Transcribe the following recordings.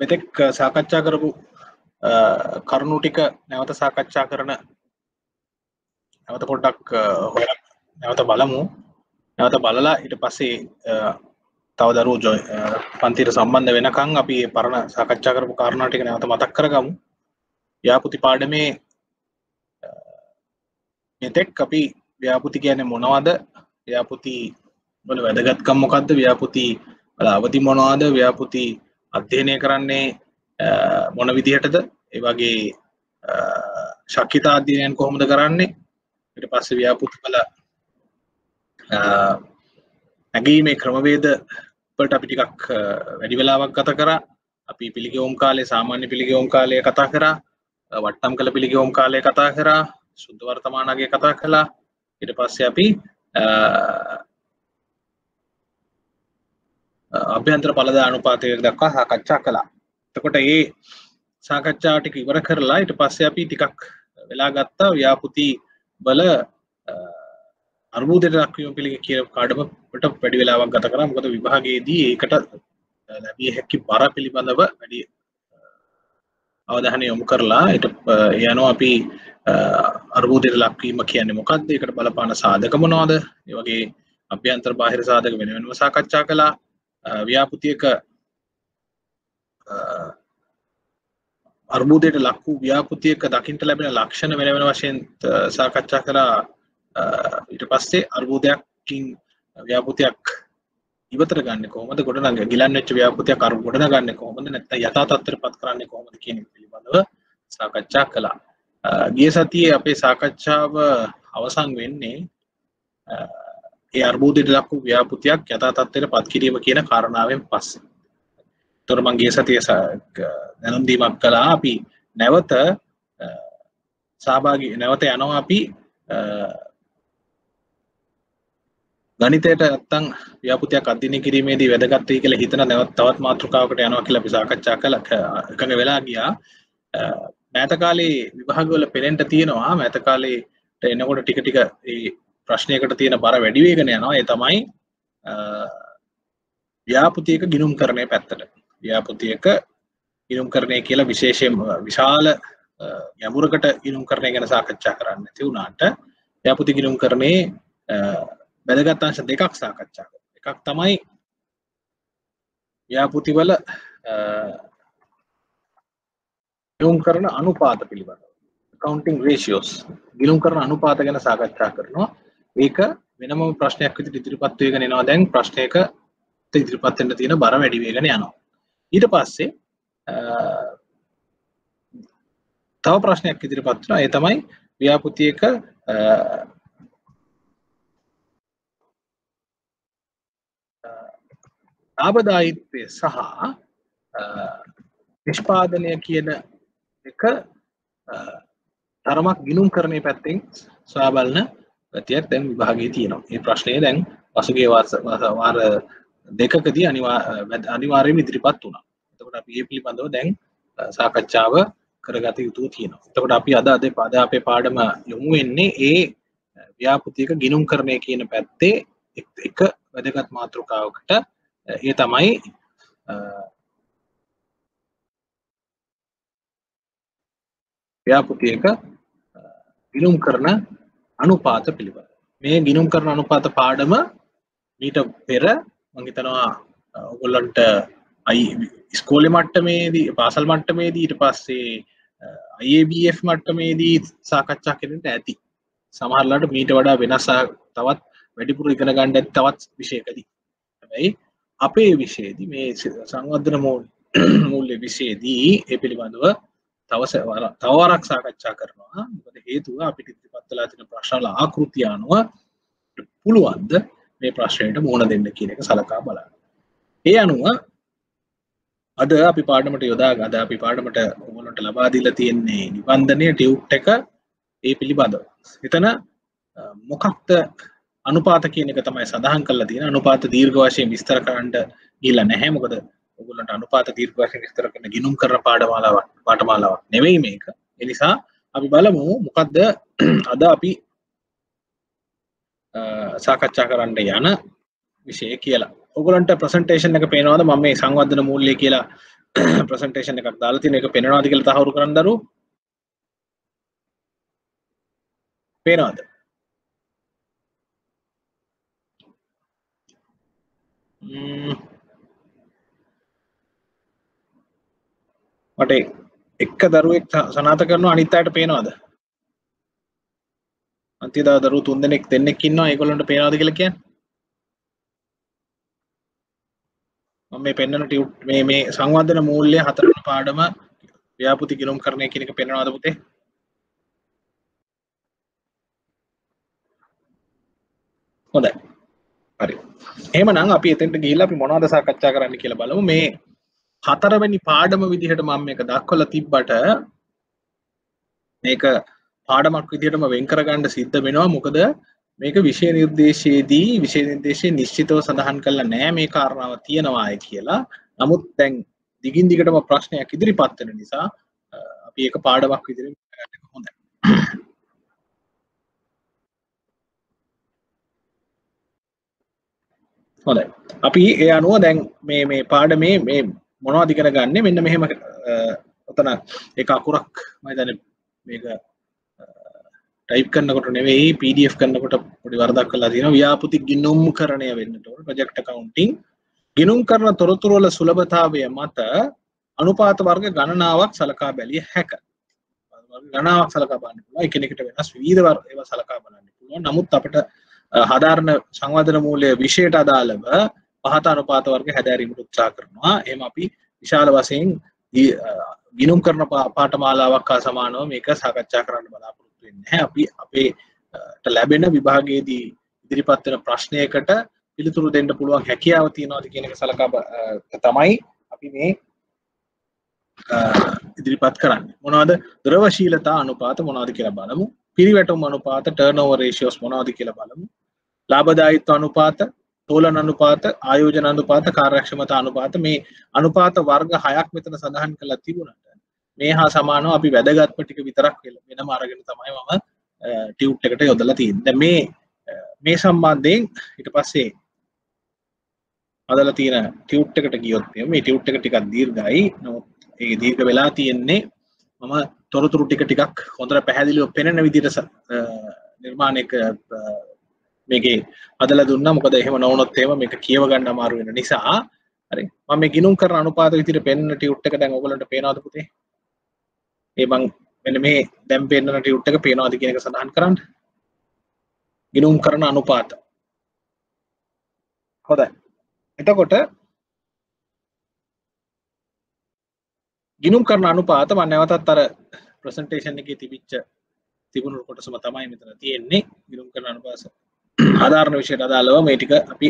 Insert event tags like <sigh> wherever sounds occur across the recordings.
මෙතෙක් සාකච්ඡා කරපු කරුණු ටික නැවත සාකච්ඡා කරන නැවත පොඩ්ඩක් හොය නැවත බලමු. නැවත බලලා ඊට පස්සේ තව දරු ජොයි පන්තිට සම්බන්ධ වෙනකං අපි පරණ සාකච්ඡා කරපු කාරණා ටික නැවත මතක් කරගමු. ව්‍යාපෘති පාඩමේ මෙතෙක් අපි ව්‍යාපෘති කියන්නේ මොනවද? ව්‍යාපෘති වල වැදගත්කම් මොකද්ද? ව්‍යාපෘති වල අවදි මොනවද? ව්‍යාපෘති අධ්‍යයනය කරන්නේ මොන විදිහටද? ඒ වගේ ශක්්‍යතා අධ්‍යයනයන් කොහොමද කරන්නේ? ඊට පස්සේ ව්‍යාපෘති වල නැගීමේ ක්‍රමවේද වලට අපි ටිකක් වැඩි වෙලාවක් ගත කරා. අපි පිළිගවුම් කාලේ සාමාන්‍ය පිළිගවුම් කාලය කතා කරා. වට්ටම් කළ පිළිගවුම් කාලය කතා කරා. සුද්ධ වර්තමානගේ කතා කළා. ඊට පස්සේ අපි අභ්‍යන්තර පලදා අනුපාතය දක්වා සාකච්ඡා කළා. එතකොට ඒ සාකච්ඡා ටික ඉවර කරලා ඊට පස්සේ අපි ටිකක් වෙලා ගත්තා. ව්‍යාපෘති බල අර්බුදයට දක්වීම පිළිග කිය කාඩමට වැඩි වෙලාවක් ගත කරා. මොකද විභාගයේදී ඒකට ලැබිය හැකි බර පිළිබඳව වැඩි අවධානය යොමු කරලා ඊට යනවා අපි අර්බුදයට ලක්වීම කියන්නේ මොකක්ද ඒකට බලපාන සාධක මොනවද? ඒ වගේ අභ්‍යන්තර බාහිර සාධක වෙන වෙනම සාකච්ඡා කළා. ව්‍යාපෘතියක අර්බුදයට ලක් වූ ව්‍යාපෘතියක දකිින්ට ලැබෙන ලක්ෂණ වෙන වෙන වශයෙන් සාකච්ඡා කළා. ඊට පස්සේ අර්බුදයක්කින් ව්‍යාපෘතියක් ඉවතර ගන්න කොහොමද? ගොඩනග ගිලන් වෙච්ච ව්‍යාපෘතියක් අර ගොඩන ගන්න කොහොමද? නැත්නම් යථා තත්ත්වයට පත් කරන්නේ කොහොමද කියන පිළිබඳව සාකච්ඡා කළා. ගිය සතියේ අපේ සාකච්ඡාව අවසන් වෙන්නේ ඒ අර්බුදයට ලක් වූ ව්‍යාපෘතියක් යථා තත්ත්වයට පත් කිරීම කියන කාරණාවෙන් පස්සේ. තොර මංගේ සතිය දැනුම් දීමක් කළා. අපි නැවත සහභාගී නැවත යනවා අපි ගනිතයට ඇත්තං ව්‍යාපෘතියක් අධ්‍යයනය කිරීමේදී වැදගත් වෙයි කියලා හිතන නැවත් තවත් මාතෘකාවකට යනවා කියලා අපි සාකච්ඡා කළා එකඟ වෙලා ගියා. මෑත කාලේ විභාගවල පෙරෙන්ට තියෙනවා. මෑත කාලේට එනකොට ටික ටික ඒ ප්‍රශ්නයකට තියෙන බර වැඩි වෙගෙන යනවා. ඒ තමයි ව්‍යාපෘතියක ගිනුම් කරණය පැත්තට. ව්‍යාපෘතියක ගිනුම් කරණය කියලා විශේෂයෙන් විශාල ගැඹුරකට ගිනුම් කරණය ගැන සාකච්ඡා කරන්න ඇති වුණාට ව්‍යාපෘති ගිනුම් කරණේ වැදගත් අංශ දෙකක් සාකච්ඡා එකක් තමයි ව්‍යාපෘතිවල යොම් කරන අනුපාත පිළිබඳ කවන්ටිං රේෂියෝස් ගිලුම් කරන අනුපාත ගැන සාකච්ඡා කරනවා. ඒක වෙනම ප්‍රශ්නයක් විදිහට ඉදිරිපත් වෙගෙන එනවා. දැන් ප්‍රශ්නයක ඉදිරිපත් වෙන්න තියෙන බර වැඩි වෙගෙන යනවා. ඊට පස්සේ තව ප්‍රශ්නයක් ඉදිරිපත් වෙනවා. ඒ තමයි ව්‍යාපෘතියක ලාභදායිත්වය සහ නිෂ්පාදනය කියන එක තරමක් ගිනුම් කරණය පැත්තෙන් සොයා බලන ගතියක් දැන් විභාගයේ තියෙනවා. මේ ප්‍රශ්නය දැන් පසුගිය වාර දෙකකදී අනිවාර්යයෙන්ම ඉදිරිපත් වුණා. එතකොට අපි මේ පිළිබඳව දැන් සාකච්ඡාව කරගත යුතු තියෙනවා. එතකොට අපි අද අද අද අපේ පාඩම යොමු වෙන්නේ ඒ ව්‍යාපෘතියක ගිනුම් කරණය කියන පැත්තේ එක වැදගත් මාතෘකාවකට ඒ තමයි ව්‍යාපෘතියක ගිනුම් කරන අනුපාත පිළිබඳ. මේ ගිනුම් කරන අනුපාත පාඩම මීට පෙර මංහිතනවා ඔගොල්ලන්ට අයි ස්කෝලෙ මට්ටමේදී පාසල් මට්ටමේදී ඊට පස්සේ IABF මට්ටමේදී සාකච්ඡා කරට ඇති. සමහරලාට මීට වඩා වෙනසා තවත් වැඩිපුර ඉගෙන ගණ්ඩ තවත් විෂයකදී. හැබැයි අපේ විෂයේදී මේ සංවර්ධන මූල්‍ය විෂයේදී ඒ පිළිබඳව තවස තවරක් සාකච්ඡා කරනවා මොකද හේතුව අපිට ඉදිරිපත්ලා තියෙන ප්‍රශ්නවල ආකෘතිය අනුව පුළුවන්ද මේ ප්‍රශ්නයට මුහුණ දෙන්න කියන එක සලකා බලන්න. ඒ අනුව අද අපි පාඩමට යොදා අද අපි පාඩමට ඔයගොල්ලන්ට ලබා දීලා තියෙන්නේ නිබන්ධනය ටියුට් එක ඒ පිළිබඳව. එතන මොකක්ද අනුපාත කියන එක තමයි සඳහන් කරලා තියෙන අනුපාත දීර්ඝ වශයෙන් විස්තර කරන්න ගිහිල්ලා නැහැ මොකද ඔයගොල්ලන්ට අනුපාත දීර්ඝ වශයෙන් විස්තර කරන ගිනුම් කරන පාඩමාලාවක් පාඨමාලාවක් නෙවෙයි මේක. ඒ නිසා අපි බලමු මොකද්ද <clears throat> අද අපි සාකච්ඡා කරන්න යන විෂය කියලා. ඔයගොල්ලන්ට ප්‍රසන්ටේෂන් එක පේනවද මම මේ සංවර්ධන මූල්‍ය කියලා <clears throat> ප්‍රසන්ටේෂන් එකක් දාලා තියෙන එක පෙනෙනවාද කියලා තහවුරු කරන්න දරුවෝ පේනවද මට එක්ක දරුවෙක් සනාත කරනවා අනිත් අයට පේනවද? අන්තිම දවස් දරුවෝ තුන් දෙනෙක් දෙන්නෙක් ඉන්නවා ඒගොල්ලන්ට පේනවද කියලා කියන්නේ? මම මේ පෙන්වන ටියුට් මේ මේ සංවර්ධන මූල්‍ය හතරවෙනි පාඩම ව්‍යාපෘති ගිණුම් කරණය කියන එක පෙන්වනවද පුතේ? හොඳයි. හරි. එහෙමනම් අපි එතෙන්ට ගිහිල්ලා අපි මොනවද සාකච්ඡා කරන්න කියලා බලමු. මේ හතරවෙනි පාඩම විදිහට මම මේක දක්වලා තිබ්බට මේක පාඩමක් විදිහටම වෙන් කරගන්න සිද්ධ වෙනවා මොකද මේක විෂය නිර්දේශයේදී විෂය නිර්දේශයේ නිශ්චිතව සඳහන් කරලා නෑ මේ කාරණාව තියෙනවායි කියලා. නමුත් දැන් දිගින් දිගටම ප්‍රශ්නයක් ඉදිරිපත් වෙන නිසා අපි ඒක පාඩමක් විදිහට ගන්න හොඳයි. හොඳයි. අපි ඒ අනුව දැන් මේ මේ පාඩමේ මේ මොනවද ඉගෙන ගන්න මෙන්න මෙහෙම ඔතන එක අකුරක් මම හිතන්නේ මේක ටයිප් කරනකොට නෙවෙයි PDF කරනකොට පොඩි වරදක් කරලා තියෙනවා. ව්‍යාපෘති ගිණුම් කරණය වෙන්නට ඕන ප්‍රොජෙක්ට් accounting. ගිණුම් කරන තොරතුරු වල සුලභතාවය මත අනුපාත වර්ග ගණනාවක් සලකා බැලිය හැක. ගණනාවක් සලකා බලන්න පුළුවන්. එකිනෙකට වෙනස් විවිධ ඒවා සලකා බලන්න පුළුවන්. නමුත් අපිට හදාරණ සංවර්ධන මූල්‍ය විෂයට අදාළව පහත අනුපාත වර්ග හැදෑරීමට උත්සාහ කරනවා. එහෙම අපි විශාල වශයෙන් ගිණුම් කරන පාඨමාලාවක් හා සමානව මේක සාකච්ඡා කරන්න බලාපොරොත්තු වෙන්නේ නැහැ. අපි අපේට ලැබෙන විභාගයේදී ඉදිරිපත් වෙන ප්‍රශ්නයකට පිළිතුරු දෙන්න පුළුවන් හැකියාව තියනවාද කියන එක සලකා තමයි අපි මේ ඉදිරිපත් කරන්නේ. මොනවද? ද්‍රවශීලතා අනුපාත මොනවද කියලා බලමු. පිරිවැටුම් අනුපාත ටර්නෝවර් රේෂියෝස් මොනවද කියලා බලමු. ලාභදායීත්ව අනුපාත තෝලන අනුපාත ආයෝජන අනුපාත කාර්යක්ෂමතා අනුපාත මේ අනුපාත වර්ග හයක් මෙතන සඳහන් කරලා තිබුණාට මේ හා සමානව අපි වැදගත්ම ටික විතරක් වෙනම අරගෙන තමයි මම ටියුට් එකට යොදලා තියෙන්නේ. දැන් මේ මේ සම්බන්ධයෙන් ඊට පස්සේ හදලා තියෙන ටියුට් එකට ගියොත් මේ ටියුට් එක ටිකක් දීර්ඝයි. නමුත් ඒක දීර්ඝ වෙලා තියෙන්නේ මම තොරතුරු ටික ටිකක් හොඳට පැහැදිලිව පෙනෙන විදිහට නිර්මාණය මේකේ හදලා දුන්නා. මොකද එහෙම නොවුනොත් එහෙම මේක කියව ගන්න අමාරු වෙන නිසා. හරි. මම මේ ගිණුම් කරන අනුපාත විදිහට පෙන්වන ටියුට් එක දැන් ඔයගලන්ට පේනවද පුතේ? ඒ මං මෙන්න මේ දැන් පෙන්වන ටියුට් එක පේනවද කියන එක සඳහන් කරන්න. ගිණුම් කරන අනුපාත. හොඳයි. එතකොට ගිනුම් කරන අනුපාත මම නැවතත් අර ප්‍රසන්ටේෂන් එකේ තිබිච්ච තිබුණු කොටසම තමයි මෙතන තියෙන්නේ. ගිනුම් කරන අනුපාත <clears throat> ආධාරණ විෂයට අදාළව මේ ටික අපි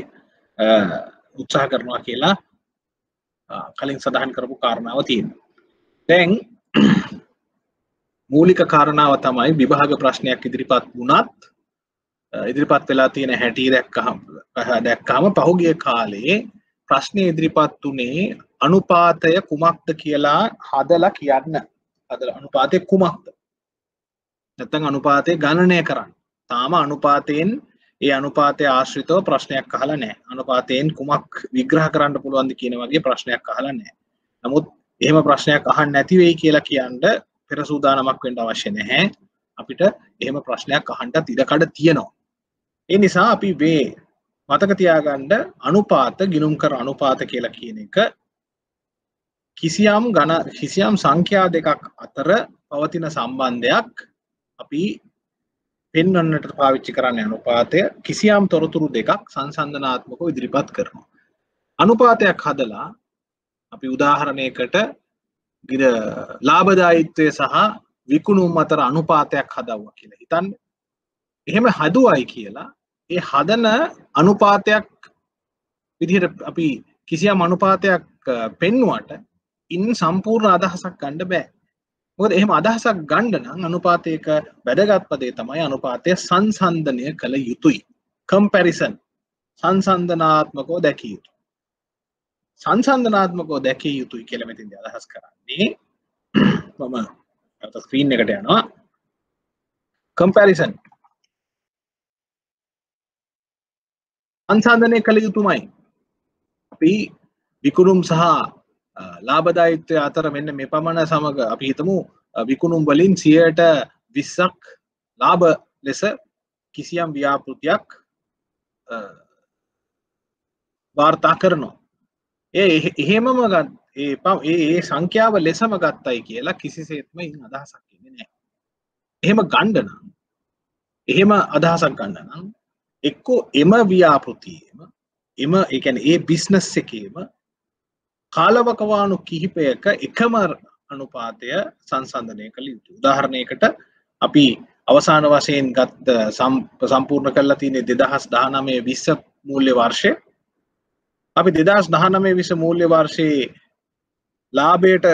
උත්සාහ කරනවා කියලා කලින් සඳහන් කරපු කාරණාව තියෙනවා. දැන් <clears throat> මූලික කාරණාව තමයි විභාග ප්‍රශ්නයක් ඉදිරිපත් වුණත් ඉදිරිපත් වෙලා තියෙන හැටි දැක්කහම දැක්කහම පහුගිය කාලේ ප්‍රශ්නය ඉදිරිපත් වුණේ අනුපාතය කුමක්ද කියලා හදලා කියන්න. හදලා අනුපාතය කුමක්ද? නැත්නම් අනුපාතය ගණනය කරන්න. තාම අනුපාතයෙන් ඒ අනුපාතය ආශ්‍රිතව ප්‍රශ්නයක් අහලා නැහැ. අනුපාතයෙන් කුමක් විග්‍රහ කරන්න පුළුවන්ද කියන වගේ ප්‍රශ්නයක් අහලා නැහැ. නමුත් එහෙම ප්‍රශ්නයක් අහන්න නැති වෙයි කියලා කියන්න පෙර සූදානමක් වෙන්න අවශ්‍ය නැහැ. අපිට එහෙම ප්‍රශ්නයක් අහන්නත් ඉඩකඩ තියෙනවා. ඒ නිසා අපි වේ මතක තියාගන්න අනුපාත ගිනුම් කර අනුපාත කියලා කියන එක කිසියම් ගණ කිසියම් සංඛ්‍යා දෙකක් අතර පවතින සම්බන්ධයක් අපි පෙන්වන්නට පාවිච්චි කරන්න අනුපාතය කිසියම් තොරතුරු දෙකක් සංසන්ධනාත්මකව ඉදිරිපත් කරනවා. අනුපාතයක් හදලා අපි උදාහරණයකට ගිර ලාභදායිත්වය සහ විකුණුම් අතර අනුපාතයක් හදව්වා කියලා හිතන්න. එහෙම හදුවයි කියලා ඒ හදන අනුපාතයක් විදිහට අපි කිසියම් අනුපාතයක් පෙන්නුවට ඉන් සම්පූර්ණ අදහසක් ගන්න බෑ මොකද එහෙම අදහසක් ගන්න නම් අනුපාතයක වැදගත්ම දේ තමයි අනුපාතය සංසන්දනය කළ යුතුයි. කම්පැරිසන් සංසන්දනාත්මකව දැකිය යුතු සංසන්දනාත්මකව දැකිය යුතුයි කියලා මෙතෙන්දී අදහස් කරන්නේ. <clears throat> මම ස්ක්‍රීන් එකට යනවා. කම්පැරිසන් සංසන්ධනය කළ යුතුමයි. අපි විකුණුම් සහ ලාබදායිත්වය අතර මෙන්න මෙ පමණ සමඟ අපි හිතමු විකුණුම් වලින් සියයට විස්සක් ලාබ ලෙස කිසියම් ව්‍යාපෘතියක් වාර්තා කරනවා. ඒ එහෙමම ඒ ඒ සංඛ්‍යාව ලෙසම ගත්තයි කියලා කිසිසේත්ම අදහසක් කියන්නේ නෑ එහෙම ගණ්ඩනම් එහෙම අදහසක් ගන්න නම් එක්කෝ එම ව්‍යාපෘතියම එම එකන ඒ බිස්නස් එකේම කාලවකවානු කිහිපයක එකම අනුපාතය සංසන්ධනය කළ යුතු උදාහරණයකට අපි අවසාන වශයෙන් ගත් සම්පූර්ණ කරලා තියනෙ දෙදහස් දානමය විස්ස මූල්‍ය වර්ෂය. අපි දෙදස් දහනමේ විස මූල්‍ය වර්ෂයේ ලාබයට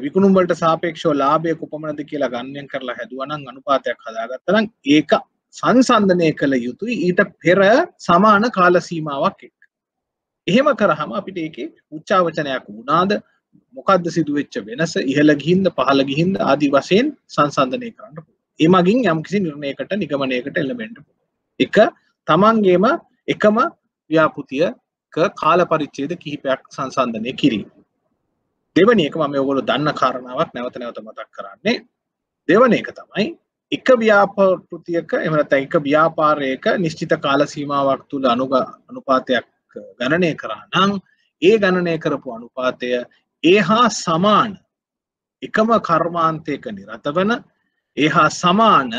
විකුණුම්වලට සාපේක්ෂෝ ලාබය කුපමණද කියලා ගන්නයන් කරලා හැදුවනං අනුපාතයක් හදාගත්තනම් ඒක සංසන්ධනය කළ යුතුයි. ඊට පෙර සමාන කාල සීමාවක් එක්. එහෙම කරහම අපිට ඒක උච්චාවචනයක් වුණාද? මොකක්ද සිදුවෙච්ච වෙනස? ඉහළ ගිහින්ද පහළ ගිහින්ද ආදි වශයෙන් සංසන්ධනය කරන්න එමගින් යම්කිසි නිර්ණයකට නිගමනයකට එල්ලමෙන්ට එක තමන්ගේම එකම ව්‍යාපෘතියක කාල පරිච්චේද කිහිපයක් සංසන්ධනය කිරීම. දෙවනි එක මම ඔයගොල්ලෝ දන්න කාරණාවක් නැවත නැවත මතක් කරන්නේ. දෙවන එක තමයි එක ව්‍යාපෘතියක එහෙම නැත්නම් එක ව්‍යාපාරයක නිශ්චිත කාල සීමාවක් තුල අනුග අනුපාතයක් ගණනය කරා නම් ඒ ගණනය කරපු අනුපාතය ඒ හා සමාන එකම කර්මාන්තයක නිරත වන ඒ හා සමාන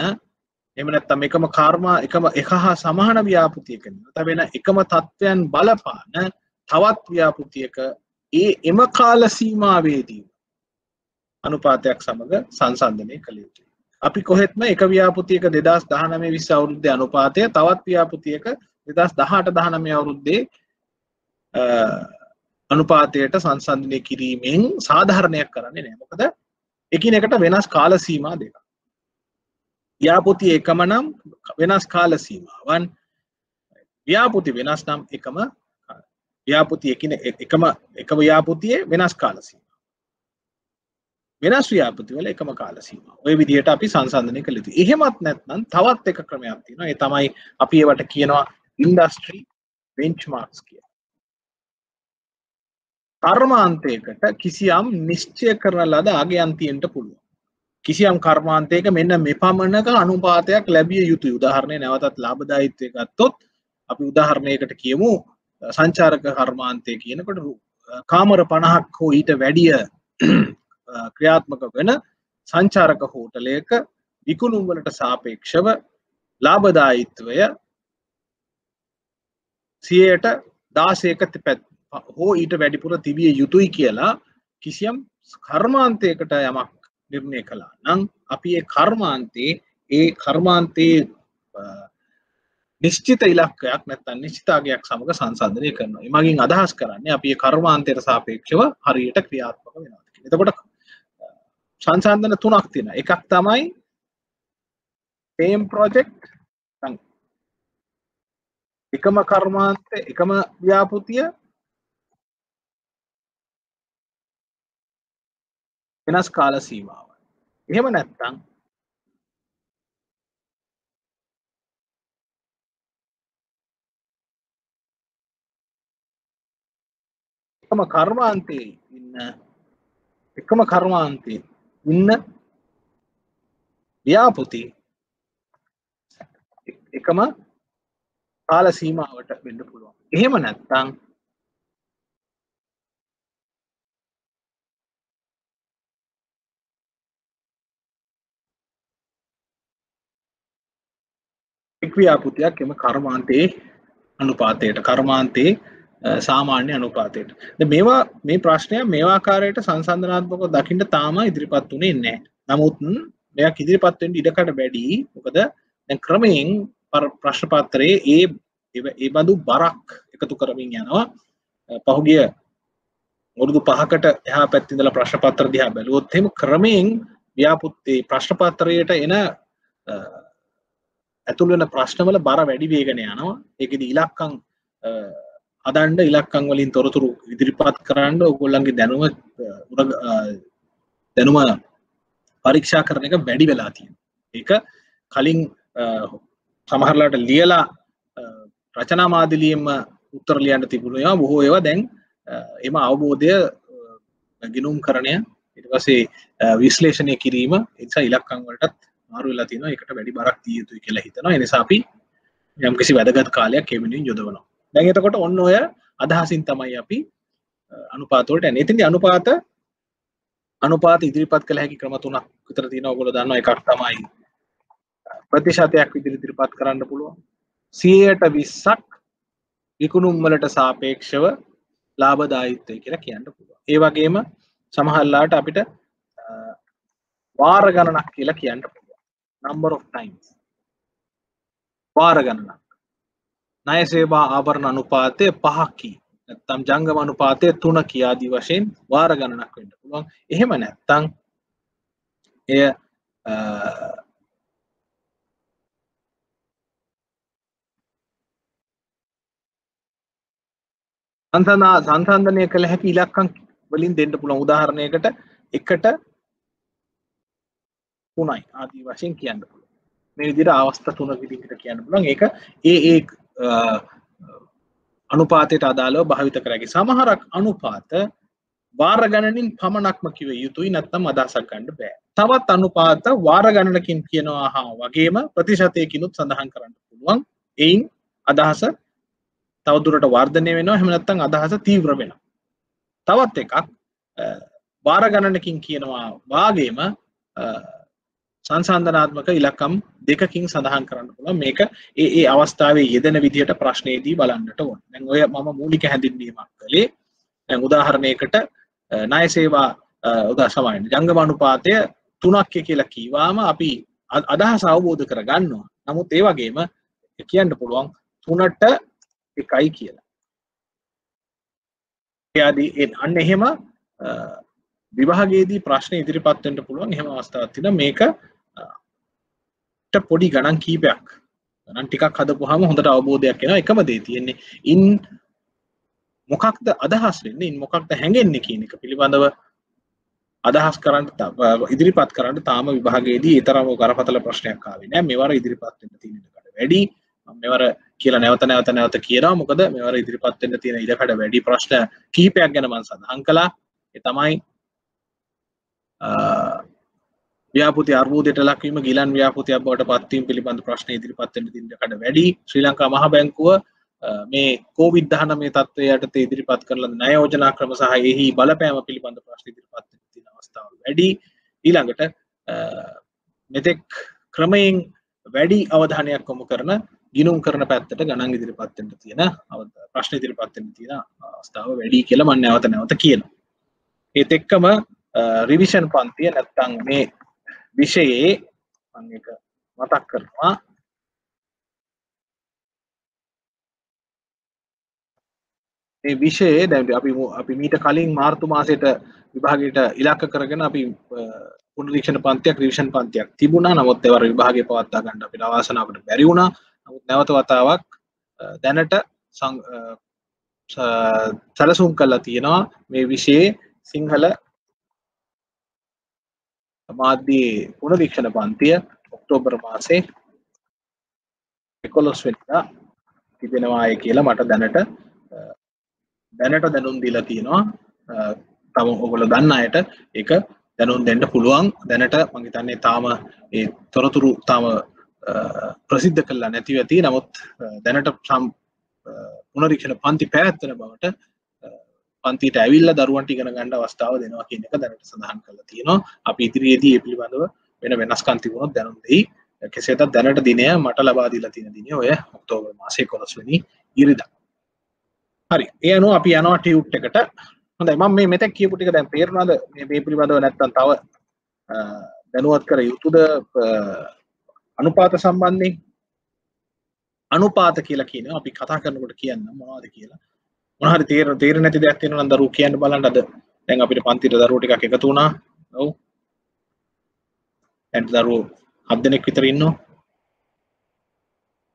එහෙම නැත්නම් එකම කර්මා එකම එක හා සමාන ව්‍යාපෘතියක නිරත වෙන එකම තත්වයන් බලපාන තවත් ව්‍යාපෘතියක ඒ එම කාල සීමාවේදී අනුපාතයක් සමඟ සංසන්ධනය කළ යුතුයි. අපි කොහෙත්ම එක ව්‍යාපෘතියක දෙදස් දහනමේ විස්ස අවුරුද්ධ අනුපාතය තවත් ව්‍යාපෘතියක දෙදස් දහට දහනමය අවුරුද්දේ අනුපාතයට සංසන්ධනය කිරීමෙන් සාධාරණයක් කරන්නේ නෑමකද එකිනෙකට වෙනස් කාල සීමා දෙක. ව්‍යාපෘතිය එකම නම් වෙනස් කාල සීමාවන්. ව්‍යාපෘති වෙනස් නම් එකම ව්‍යාපෘතිය එකන එකම එක ව්‍යාපෘතිය වෙනස් කාලසීම වෙනස් ව්‍යාපෘතිවල එකම කාලසීම ඔය විදිහට අපි සංසන්ධනය කළ යුතු එහෙමත් නැත්නම් තවත් එක ක්‍රමයක් තියෙනවා. ඒ තමයි අපි ඒවට කියනවා ඉන්ඩස්ට්‍රී බෙන්ච්මාර්ක්ස් කිය කර්මාන්තයකට කිසියම් නිශ්චය කරන ලද අගයන්තියෙන්ට පුළුවන්. කිසියම් කර්මාන්තයක මෙන්න මෙපමණක අනුපාතයක් ලැබිය යුතු උදාහරණය නැවතත් ලාබදායිත්වය ගත්තොත් අපි උදාහරණයකට කියමු. සංචාරක කර්මාන්තය කියනකොට කාමර පණහක් හෝ ඊට වැඩිය <clears throat> ක්‍රියාත්මක වෙන සංචාරක හෝටලයක විකුණුම්වලට සාපේක්ෂව ලාබදායිත්වය සියයට දාසයක පැත් හෝ ඊට වැඩිපුර තිබිය යුතුයි කියලා කිසියම් කර්මාන්තයකට යමක් නිර්ණය කළා. නම් අපි ඒ කර්මාන්තේ ඒ කර්මාන්තයේ නිශ්චිත ඉලක්කයක් නැත්තන් නිශ්චිතාගයක් සමඟ සංසන්ධනය කරනවා. එමගින් අදහස් කරන්නේ අපි කර්මාන්තයට සාපේක්ෂව හරියට ක්‍රියාත්මක වෙනවා. එතකොට සංසන්ධන තුනක් තියෙන එකක් තමයි පේම් ප්‍රෝජෙක්් එකම කර්මාන්ත එකම ව්‍යාපෘතිය වෙනස් කාල සීමාව එහෙම නැත්තං එකම කර්මාන්තයේ ඉන්න එකම කර්මාන්තයේ ඉන්න ව්‍යාපෘති එකම කාල සීමාවට වෙන්න පුළුවන්. එහෙම නැත්නම් එක් ව්‍යාපෘතියක් එම කර්මාන්තයේ අනුපාතයට කර්මාන්තයේ සාමාන්‍ය අනුපාතයට. මේවා මේ ප්‍රශ්නය මේවාකාරයට සංසන්ධනාත්මක දකිට තාම ඉදිරිපත් වනේ නෑ නමුත් මෙයක් ඉදිරිපත්වෙන් ඉඩකට බැඩි මොකද දැ ක්‍රමයෙන් ප්‍රශ්නපත්තරයේ ඒ ඒ බඳු බරක් එකතු කරමින් යනවා. පහුගිය මුරුදු පහකට එහා පැත්තිදල ප්‍රශ්පත්‍ර දිහා බැලුවොත්හෙම ක්‍රමයෙන් ව්‍යාපුත්තේ ප්‍රශ්නපත්තරයට එන ඇතුළ වෙන ප්‍රශ්නවල බර වැඩි වේගෙන යනවා. ඒකද ඉලක්කං අදන්ඩ ඉලක්කං වලින් තොරතුරු ඉදිරිපත් කරන්න ඔගොල්ලන්ගේ දැනුව දැනුම පරීක්ෂා කරන එක වැඩි වෙලා තියෙන ඒක කලින් සමහරලාට ලියලා රචනා මාදිලියම උත්තර ලියන්න තිබුණයා බොහෝ ඒවා දැන් එම අවබෝධය ගිනුම් කරණය ඊට පස්සේ විශ්ලේෂණය කිරීම එනිසා ඉලක්කම් වලටත් මාරු වෙලා තියෙනවා. ඒකට වැඩි බරක් දිය යුතුයි කියලා හිතනවා. ඒ නිසා අපි යම්කිසි වැදගත් කාලයක් ඒ වෙනුවෙන් යොදවනවා. දැන් එතකොට ඔන්න ඔය අදහසින් තමයි අපි අනුපාත වලට එන්නේ එතෙන්දී අනුපාත අනුපාත ඉදිරිපත් කළ හැකි ක්‍රම තුනක් විතර තියෙනවා. ඔයගොල්ලෝ දන්නවා එකක් තමයි ප්‍රතිශතයක් විදිහට ඉදිරිපත් කරන්න පුළුවන්. 100ට 20ක් විකුණුම් වලට සාපේක්ෂව ලාභදායීත්වය කියලා කියන්න පුළුවන්. ඒ වගේම සමහරලාට අපිට වාර ගණනක් කියලා කියන්න පුළුවන්. Number of times. වාර ගණනක්. ණය සේවා ආභරණ අනුපාතය 5කි. නැත්නම් ජංගම අනුපාතය 3කි ආදී වශයෙන් වාර ගණනක් වෙන්න පුළුවන්. එහෙම නැත්නම් එය සංසනා සංසන්ධනය කළ හැකි ඉලක්කම් වලින් දෙන්න පුළුවන් උදාහරණයකට එකට තුනයි ආදී වශයෙන් කියන්න පුළුවන්. මේ විදිහට අවස්ථා තුනක විදිහට කියන්න පුළුවන්. ඒක ඒ ඒ අනුපාතයට අදාළව භාවිත කරගේ සමහරක් අනුපාත වාර ගණනින් පමණක්ම කිව යුතුයි නැත්නම් අදහසක් ගන්න බෑ. තවත් අනුපාත වාර ගණනකින් කියනවා හා වගේම ප්‍රතිශතයකිනුත් සඳහන් කරන්න පුළුවන්. එයින් අදහස තවදුරට වර්ධනය වෙනවා. එහෙම නැත්නම් අදහස තීව්‍ර වෙනවා. තවත් එකක් වාර ගණනකින් කියනවා වාගේම සංසන්දනාත්මක ඉලක්කම් දෙකකින් සඳහන් කරන්න පුළුවන් මේක ඒ ඒ අවස්ථාවේ යෙදෙන විදිහට ප්‍රශ්නයේදී බලන්නට ඕන. දැන් ඔය මම මූලික හැඳින්වීමක් කළේ දැන් උදාහරණයකට ණය සේවා උදා සමාන ජංගම අනුපාතය 3ක් කියලා කීවාම අපි අදහස අවබෝධ කරගන්නවා. නමුත් ඒ වගේම කියන්න පුළුවන් 3ට එකයි කියලා. එයාදී අන්න එහෙම විභාගයේදී ප්‍රශ්න ඉදිරිපත් වෙන්න පුළුවන් එහෙම අවස්ථාවක් තියෙනවා මේක පොඩි ගණන් කීපයක්. ගණන් ටිකක් හදපුවාම හොඳට අවබෝධයක් එනවා. එකම දේ තියෙන්නේ ඉන් මොකක්ද අදහස් වෙන්නේ? ඉන් මොකක්ද හැඟෙන්නේ කියන එක පිළිබඳව අදහස් කරන්න ඉදිරිපත් කරන්න තාම විභාගයේදී ඒ තරම් කරපතල ප්‍රශ්නයක් ආවේ නෑ. මේවර ඉදිරිපත් වෙන්න තියෙන එකට වැඩි. මෙවර කියලා නැවත නැවත නැවත කියනවා. මොකද මෙවර ඉදිරිපත් වෙන්න තියෙන ඉඩකඩ වැඩි ප්‍රශ්න කිහිපයක් ගැන මම සඳහන් කළා. ඒ තමයි ව්‍යාපෘති අර්බුදයට ලක්වීම ගිලන් ව්‍යාපෘතියක් බවට පත්වීම පිළිබඳ ප්‍රශ්න ඉදිරිපත් වෙන්න තියෙන ඉඩකඩ වැඩි. ශ්‍රී ලංකා මහ බැංකුව මේ කෝවිඩ් 19 තත්ත්වය යටතේ ඉදිරිපත් කරන ණය යෝජනා ක්‍රම සහ එහි බලපෑම පිළිබඳ ප්‍රශ්න ඉදිරිපත් වෙන්න තියෙන අවස්ථාවල් වැඩි. ඊළඟට මෙතෙක් ක්‍රමයෙන් වැඩි අවධානයක් යොමු කරන ගිනුම් කරන පැත්තට ගණන් ඉදිරිපත්වෙන්ට තියෙන ප්‍රශ්න ඉදිරිපත්වෙන් තියෙන අවස්ථාව වැඩි කියල මන්න නැවත නැවත කියන ඒත් එක්කම රිවිෂන් පන්තිය නැත්තං මේ විෂයේ එක මතක් කරනවා. මේ විෂයේ දැ අපි අපි මීට කලින් මාර්තු මාසයට විභාගයට ඉලක්ක කරගෙන අපි පුනරීක්ෂණ පන්තියක් රිවිෂන් පන්තියක් තිබුණා. නමුත් එවර විභාගය පවත්තා ගන්න අපිට අවාසනාවට බැරි වුණා. නමුත් නැවත වතාවක් දැනට සැලසුම් කල්ලා තියෙනවා මේ විෂයේ සිංහල මාධ්‍යයේ පුනරීක්ෂණ පන්තිය ඔක්තෝබර් මාසේ එකොලොස් වෙනිදා තිබෙනවාය කියලා මට දැනට දැනට දැනුම් දීලා තියෙනවා. තම ඔගොල්ල දන්න අයට ඒක දැනුම් දෙන්න පුළුවන්. දැනට මං හිතන්නේ තාම ඒ තොරතුරු තාම ප්‍රසිද්ධ කල්ලා නැතිව ඇති. නමුත් දැනට සම් පුනරීක්ෂණ පන්ති පැවැත්වන බවට පන්තිට ඇවිල්ල දරුවන්ට ඉගෙන ගණඩ අවස්ථාව දෙනවා කියන එක දැනට සඳහන් කළ තියෙනවා. අපි ඉදිරියේදී ඒ පිළිබඳව වෙන වෙනස්කන්ති වුණොත් දැනුම් දෙයි. කෙසේතත් දැනට දිනය මට ලබාදීලා තියෙන දින ඔය ඔක්තෝබර් මාසේ කොළස්වනි ඉරිදා. හරි. ඒ අනුව අපි යනවා ටියුට් එකට. හොඳයි. මම මේ මෙතෙක් කියපු ටික දැන් තේරුණාද මේ මේ පිළිබඳව නැත්තම් තව දැනුවත් කර යුතුද? අනුපාත සම්බන්ධයෙන්? අනුපාත කියලා කියන අපි කතා කරනකොට කියන්න මොනවද කියලා. මොන හරි තේර තේර නැති දෙයක් තියෙනවා නම් දරුවෝ කියන්න බලන්න අද දැන් අපිට පන්තිට දරුවෝ ටිකක් එකතු වුණා. ඔව්. දැන් දරුවෝ හත් දෙනෙක් විතර ඉන්නවා.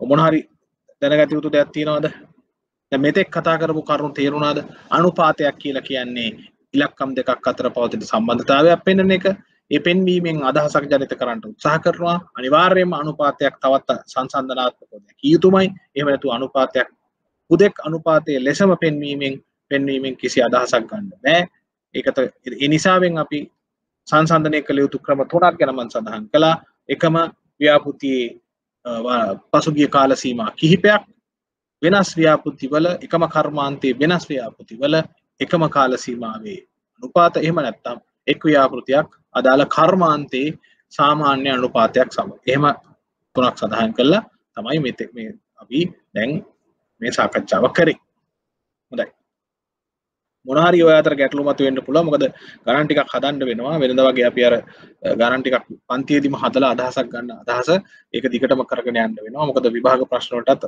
මොන හරි දැනගත යුතු දෙයක් තියෙනවද? දැන් මෙතෙක් කතා කරපු කරුණු තේරුණාද? අනුපාතයක් කියලා කියන්නේ ඉලක්කම් දෙකක් අතර පවතින සම්බන්ධතාවයක් පෙන්වන එක. ඒ පෙන්වීමෙන් අදහසක් ජනිත කරන්න උත්සාහ කරනවා. අනිවාර්යයෙන්ම අනුපාතයක් තවත් සංසන්දනාත්මකව දැකිය යුතුමයි. එහෙම නැතු අනුපාතයක් හුදෙක් අනුපාතයේ ලෙසම පෙන්වීමෙන් පෙන්වීමෙන් කිසි අදහසක් ගන්න බෑ. ඒකත එනිසාවෙන් අපි සංසන්ධනය කළ යුතු ක්‍රම තුනක් ගැන මම සඳහන් කළා. එකම ව්‍යාපෘතියේ පසුගිය කාල සීමා කිහිපයක් වෙනස් ව්‍යාපෘතිවල එකම කර්මාන්තයේ වෙනස් ව්‍යාපෘතිවල එකම කාල සීමාවේ අනුපාත එහෙම නැත්තම් එක් ව්‍යාපෘතියක් අදාළ කර්මාන්තයේ සාමාන්‍ය අනුපාතයක් සම එහෙම තුනක් සඳහන් කළා. තමයි මෙතෙක් මේ අපි දැන් මේ සාකච්ඡාව කරේ. හොඳයි. මොනහරි ඔය අතර ගැටලු මතුවෙන්න පුළුවන්. මොකද ගණන් ටිකක් හදන්න වෙනවා. වෙනද වගේ අපි අර ගණන් ටිකක් පන්තියේදීම හදලා අදහසක් ගන්න අදහස ඒක දිගටම කරගෙන යන්න වෙනවා. මොකද විභාග ප්‍රශ්න වලටත්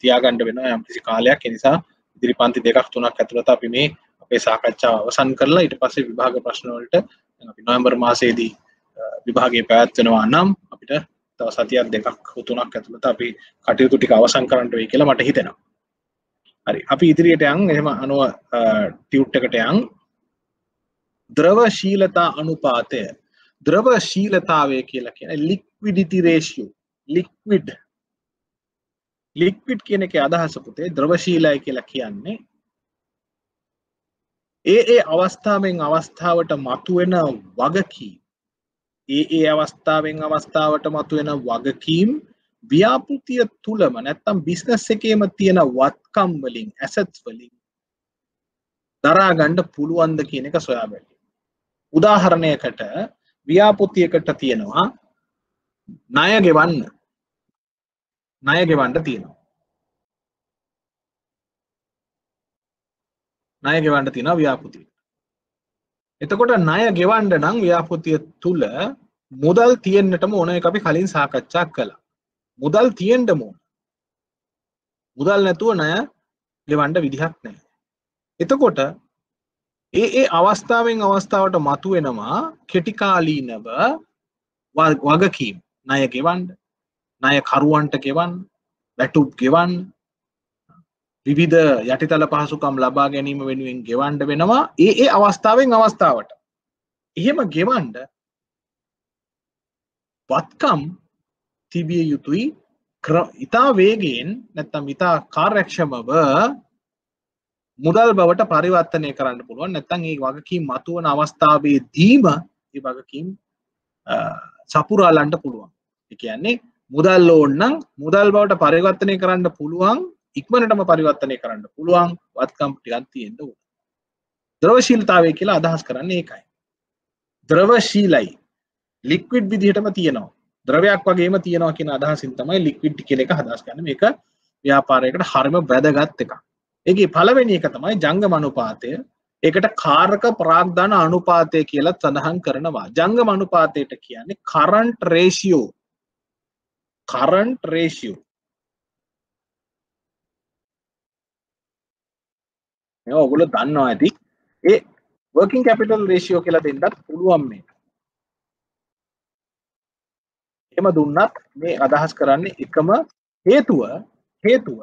තියාගන්න වෙනවා යම්කිසි කාලයක්. ඒ නිසා ඉදිරි පන්ති දෙකක් තුනක් ඇතුළත අපි මේ අපේ සාකච්ඡාව අවසන් කරලා ඊට පස්සේ විභාග ප්‍රශ්න වලට අපි නොවැම්බර් මාසයේදී විභාගය පැවැත්වෙනවා නම් අපිට තව සතියක් දෙකක් තුනක් ඇතුළත අපි කටයුතු ටික අවසන් කරන්න වෙයි කියලා මට හිතෙනවා. හරි. අපි ඉදිරියට යන්. එහෙම අනුව ටියුට් එකට යන්. ද්‍රවශීලතා අනුපාතය. ද්‍රවශීලතාවය කියලා කියන ලික්විඩිටි රේෂියෝ ලික්විඩ් ලික්විඩ් කියන එක අදහස පුතේ ද්‍රවශීලයි කියලා කියන්නේ ඒ ඒ අවස්ථාවෙන් අවස්ථාවට මතුවෙන වගකීම්. ඒ ඒ අවස්ථාවෙන් අවස්ථාවට මතුවෙන වගකීම් ව්‍යාපෘතිය තුළම නැත්තම් බිස්නස් එකේම තියෙන වත්කම් වලින් ඇසට්ස් වලින් දරා ගන්න පුළුවන්ද කියන එක සොයා බැලීම. උදාහරණයකට ව්‍යාපෘතියකට තියෙනවා ණය ගෙවන්න. ණය ගෙවන්න තියෙනවා. ණය ගෙවන්න තියෙනවා ව්‍යාපෘතියට. එතකොට ණය ගෙවන්න නම් ව්‍යාපෘතිය තුල මුදල් තියෙන්නටම ඕන එක අපි කලින් සාකච්ඡා කළා. මුදල් තියෙන්ට මෝන මුදල් නැතුව නය ගෙවන්ඩ විදිහක් නෑ එතකොට ඒ ඒ අවස්ථාවෙන් අවස්ථාවට මතු වෙනවා කෙටිකාලීනව වගකීම්. ණය ගෙවන්ඩ ණය කරුවන්ට ගෙවන් වැටුප් ගෙවන් විවිධ යටිතල පහසුකම් ලබා ගැනීම වෙනුවෙන් ගෙවන්ඩ වෙනවා. ඒ ඒ අවස්ථාවෙන් අවස්ථාවට. එහෙම ගෙවන්ඩ වත්කම් තිබිය යුතුයි. ඉතා වේගෙන් නැත්තම් ඉතා කාර්යක්ෂමව මුදල් බවට පරිවර්තනය කරන්න පුළුවන්. නැත්තං ඒ වගකීම් මතුවන අවස්ථාවේ දීම ඒ වගකීම් සපුරාලන්ට පුළුවන්. එකන්නේ මුදල් ඕන්නම් මුදල් බවට පරිවර්තනය කරන්න පුළුවන් ඉක්මනටම පරිවර්තනය කරන්න පුළුවන් වත්කම් ටිකක් තියෙන්න ඕන. ද්‍රවශීලතාවය කියලා අදහස් කරන්න ඒකයි. ද්‍රවශීලයි. ලික්විඩ් විදිහටම තියෙනවා. ද්‍රවයක් වගේම තියෙනවා කියන අදහසින් තමයි ලික්විඩ් කියන එක හදස් ගන්න. මේක ව්‍යාපාරයකට හරිම වැදගත් එකක්. ඒකේ පළවෙනි එක තමයි ජංගම අනුපාතය ඒකට කාරක ප්‍රාග්ධන අනුපාතය කියලා සඳහන් කරනවා. ජංගම අනුපාතයට කියන්නේ කරන්ට් රේෂියෝ කරන්ට් රේෂියෝ ඔගුල දන්නවා ඇති. ඒ වර්කින් කැපිටල් රේෂියෝ කියලා දෙන්නත් පුළුවන් මේ එම දුන්නත් මේ අදහස් කරන්නේ එකම හේතුව හේතුව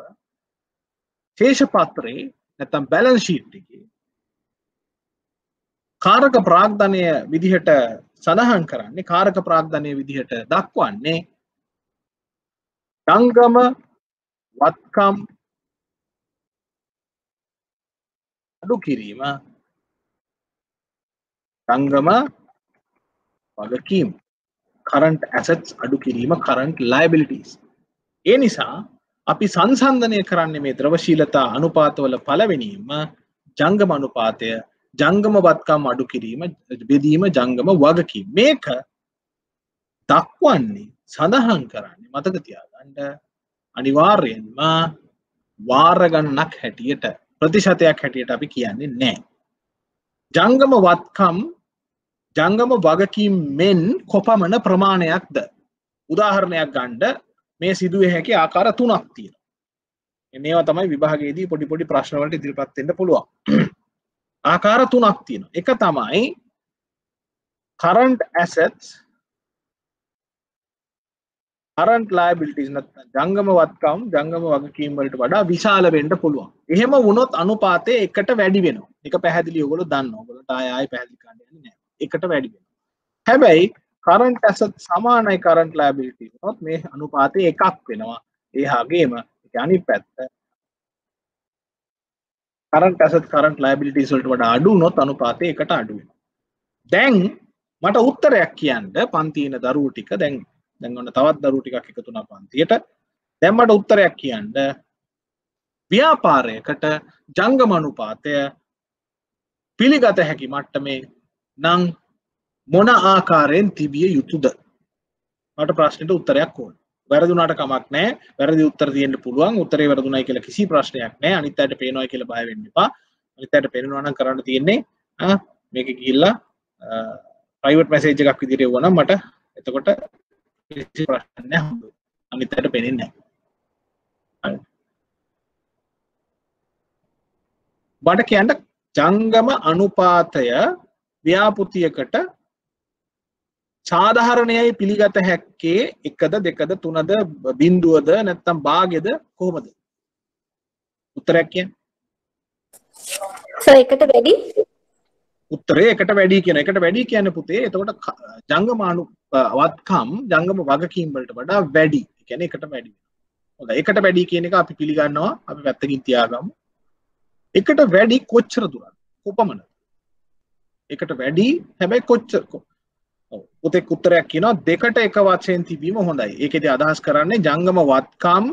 ශේෂපත්‍රයේ නැත්තම් බැලන්ස් ෂීට් එකේ කාරක ප්‍රාග්ධනය විදිහට සඳහන් කරන්නේ කාරක ප්‍රාග්ධනය විදිහට දක්වන්නේ ජංගම වත්කම් අඩු කිරීම ජංගම වගකීම්. කරන්ට් ඇසට්ස් අඩු කිරීම කරන්ට් ලයිබිලිටස් ඒ නිසා අපි සංසන්ධනය කරන්න මේ ද්‍රවශීලතා අනුපාතවල පලවෙනීම ජංගම අනුපාතය ජංගම බත්කම් අඩු කිරීම බෙදීම ජංගම වගකි මේක දක්වන්නේ සඳහන් කරන්නේ මතකතියාගන්ඩ අනිවාර්යෙන්ම වාරගන්නක් හැටියට ප්‍රතිශතයක් හැටියට අපි කියන්නේ නෑ ජංගම වත්කම් ජංගම වගකීම් මෙන් කොපමණ ප්‍රමාණයක්ද උදාහරණයක් ගණ්ඩ මේ සිදුව හැකි ආකාර තුනක් තියෙන මේවා තමයි විභාගේදී පොඩි පොඩි ප්‍රශ්නවලට ඉදිරිපත්වෙන්න පුළුවන් <clears throat> ආකාර තුනක් තියෙන එක තමයි කරන්ට් ඇසටස් කරන්ට් ලයිබිලිටිස් ජංගම වත්කම් ජංගම වගකීම් වලට වඩා විශාල වෙන්න පුළුවන්. එහෙම වුණොත් අනුපාතය එකට වැඩි වෙනවා. ඒක පැහැදිලි ඔයගොල්ලෝ දන්නවා. ඔයගොල්ලෝට ආය ආය පැහැදිලි කරන්න යන්නේ නැහැ. එකට වැඩි වෙනවා. හැබැයි කරන්ට් ඇසට් සමානයි කරන්ට් ලයබිලිටි වුණොත් මේ අනුපාතය එකක් වෙනවා. ඒ වගේම ඒක අනිත් පැත්ත කරන්ට් ඇසට් කරන්ට් ලයබිලිටිස් වලට වඩා අඩු වුණොත් අනුපාතය එකට අඩු වෙනවා. දැන් මට උත්තරයක් කියන්න පන්තින දරුවෝ ටික දැන් දැන් ඔන්න තවත් දරුවෝ ටිකක් එකතු වුණා පන්තියට. දැන් මට උත්තරයක් කියන්න ව්‍යාපාරයකට ජංගම අනුපාතය පිළිගත හැකි මට්ටමේ නම් මොන ආකාරයෙන් තිබිය යුතුද? මට ප්‍රශ්නයට උත්තරයක් ඕන. වැරදුනාට කමක් නෑ. වැරදි උත්තර තියෙන්ට පුළුවන්. උත්තරේ වැරදුනයි කියලා කිසි ප්‍රශ්නයක් නෑ. අනිත් අයට පේනවා කියලා බය වෙන්න එපා. අනිත් අයට පේනවා නම් කරන්න තියෙන්නේ මේක ගිහිල්ලා ප්‍රයිවට් මැසේජ් එකක් විදිහට එවුවනම් මට එතකොට කිසි ප්‍රශ්නයක් නෑ අනිත් අයට පේන්නේ නෑ. බට කියන්න ජංගම අනුපාතය ව්‍යාපෘතියකට සාධහරණයයි පිළිගත හැක්කේ එකද දෙකද තුනද බින්දුවද නැත්තම් භාගෙද කොහොමද? උත්තරයක් කිය එකට වැඩි? උත්තරේ එකට වැඩි කියන එකට වැඩි කියන පුතේ එතකොට ජංගමානු වත්කම් ජංගම වගකීම් වලට වඩා වැඩි. කියන්නේ එකට වැඩි. හොඳයි. එකට වැඩි කියන එක අපි පිළිගන්නවා. අපි පැත්තකින් තියාගමු. එකට වැඩි කොච්චර දුරද කොපමණ එකට වැඩි. හැබැයි කොච්චර පුතෙක් උත්තරයක් කියනවා. දෙකට එක වචයෙන් තිබීම හොඳයි. ඒකෙදි අදහස් කරන්නේ ජංගම වත්කම්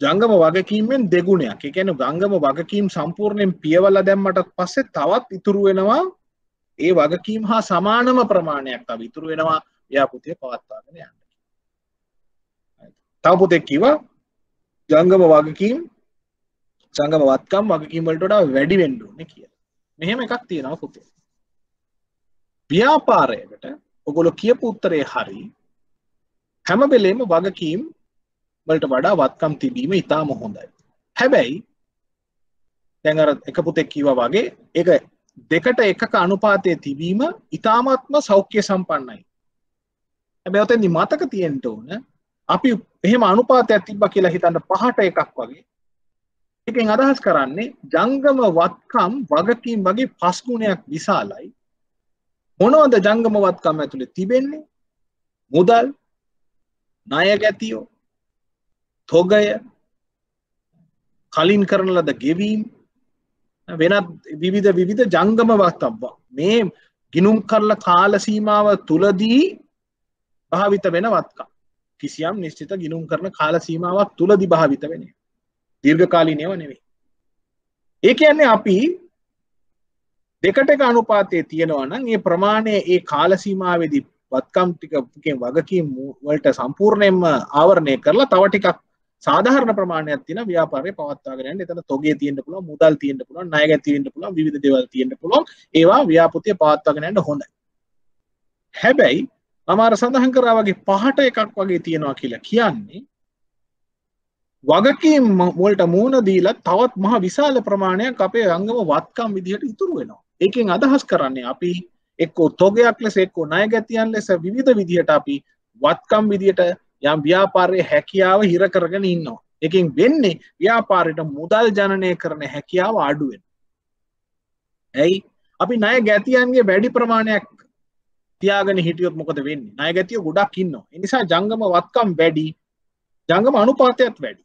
ජංගම වගකීමෙන් දෙගුණයක්. ඒ කියන්නේ ජංගම වගකීම් සම්පූර්ණයෙන් පියවලා දැම්මට පස්සේ තවත් ඉතුරු වෙනවා. ඒ වගකීම් හා සමානම ප්‍රමාණයක් තව ඉතුරු වෙනවා. ව්‍යාපෘතිය පවත්වාගෙන යන්න. තව පුතෙක් කිව්වා ජංගම වගකීම් ජංගම වත්කම් වගකීම් වලට වඩා වැඩි වෙන්න ඕනේ කියලා. මෙහෙම එකක් තියෙනවා පුතේ. ව්‍යාපාරයකට ඔගොල්ලෝ කියපු උත්තරේ හරි හැම වෙලේම වගකීම් වලට වඩා වත්කම් තිබීම ඉතාම හොඳයි. හැබැයි දැන් අර එක පුතෙක් කිව්වා වගේ ඒක දෙකට එකක අනුපාතය තිබීම ඉතාමත්ම සෞඛ්‍ය සම්පන්නයි. හැබැයි ඔතෙන්දි මතක තියෙන්න ඕන අපි එහෙම අනුපාතයක් තිබ්බා කියලා හිතන්න පහට එකක් වගේ. එකෙන් අදහස් කරන්නේ ජංගම වත්කම් වගකීම් වගේ පස් ගුණයක් විශාලයි. මොනවද ජංගම වත්කම් ඇතුලේ තිබෙන්නේ? මුදල්, ණය ගැතියෝ, තොගය, කලින් කරන ලද ගෙවීම් වෙනත් විවිධ විවිධ ජංගම වත්කම් මේ ගිනුම් කරලා කාල සීමාව තුලදී භාවිත වෙන වත්කම්. කිසියම් නිශ්චිත ගිනුම් කරන කාල සීමාවක් තුලදී භාවිත වෙන්නේ. දීර්ඝකාලීනව නෙවෙයි. ඒ කියන්නේ අපි දෙකට එක අනුපාතයේ තියෙනවා නම් ඒ ප්‍රමාණය ඒ කාල සීමාවේදී වත්කම් ටිකකින් වගකීම් වලට සම්පූර්ණයෙන්ම ආවරණය කරලා තව ටිකක් සාධාරණ ප්‍රමාණයක් තියෙන ව්‍යාපාරය පවත්වාගෙන යන්න. එතන තොගේ තියෙන්න පුළුවන්, මුදල් තියෙන්න පුළුවන්, ණය ගැති තියෙන්න පුළුවන්, විවිධ දේවල් තියෙන්න පුළුවන්. ඒවා ව්‍යාපෘතිය පවත්වාගෙන යන්න හොඳයි. හැබැයි මම අර සඳහන් කරා වගේ පහට එකක් වගේ තියෙනවා කියලා කියන්නේ වගකීම් වලට මූුණ දීලා තවත් මහ විශාල ප්‍රමාණයක් අපේ අංගම වත්කම් විදිහට ඉතුරු වෙනවා. ඒකෙන් අදහස් කරන්නේ අපි එක්කෝ තොගයක් ලෙස එක්කෝ ණය ගැතියන් ලෙස විවිධ විදිහට අපි වත්කම් විදිහට යම් ව්‍යාපාරයේ හැකියාව හිර කරගෙන ඉන්නවා. එකෙන් වෙන්නේ ව්‍යාපාරයට මුදල් ජනනය කරන හැකියාව අඩු වෙනවා. ඇයි? අපි ණය ගැතියන්ගේ වැඩි ප්‍රමාණයක් තියාගෙන හිටියොත් මොකද වෙන්නේ? ණය ගැතිය ගොඩක් ඉන්නවා. ඒ නිසා ජංගම වත්කම් වැඩි, ජංගම අනුපාතයත් වැඩි.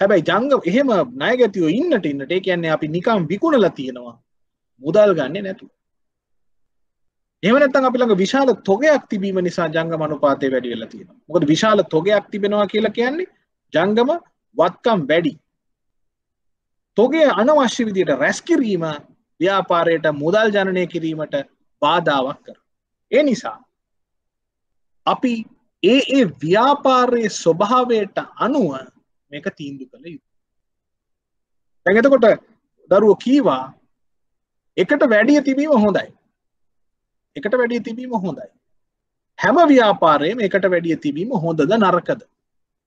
හැබැයි ජංග එහෙම ණයගැතියෝ ඉන්නට ඉන්නට ඒ කියන්නේ අපි නිකම් විකුණලා තියෙනවා මුදල් ගන්නේ නැතුව. එහෙම නැත්නම් අපි ළඟ විශාල තොගයක් තිබීම නිසා ජංගම අනුපාතය වැඩි වෙලා තියෙනවා. මොකද විශාල තොගයක් තිබෙනවා කියලා කියන්නේ ජංගම වත්කම් වැඩි. තොගේ අනවශ්‍ය විදිහට රැස් කිරීම ව්‍යාපාරයට මුදල් ජනනය කිරීමට බාධාවක් කරනවා. ඒ නිසා අපි ඒ ඒ ව්‍යාපාරයේ ස්වභාවයට අනුව මේක තීන්දු කළ යුතු. දැන් එතකොට දරුවෝ කීවා එකට වැඩිය තිබීම හොඳයි. එකට වැඩිය තිබීම හොඳයි. හැම ව්‍යාපාරයේම එකට වැඩිය තිබීම හොඳද නරකද?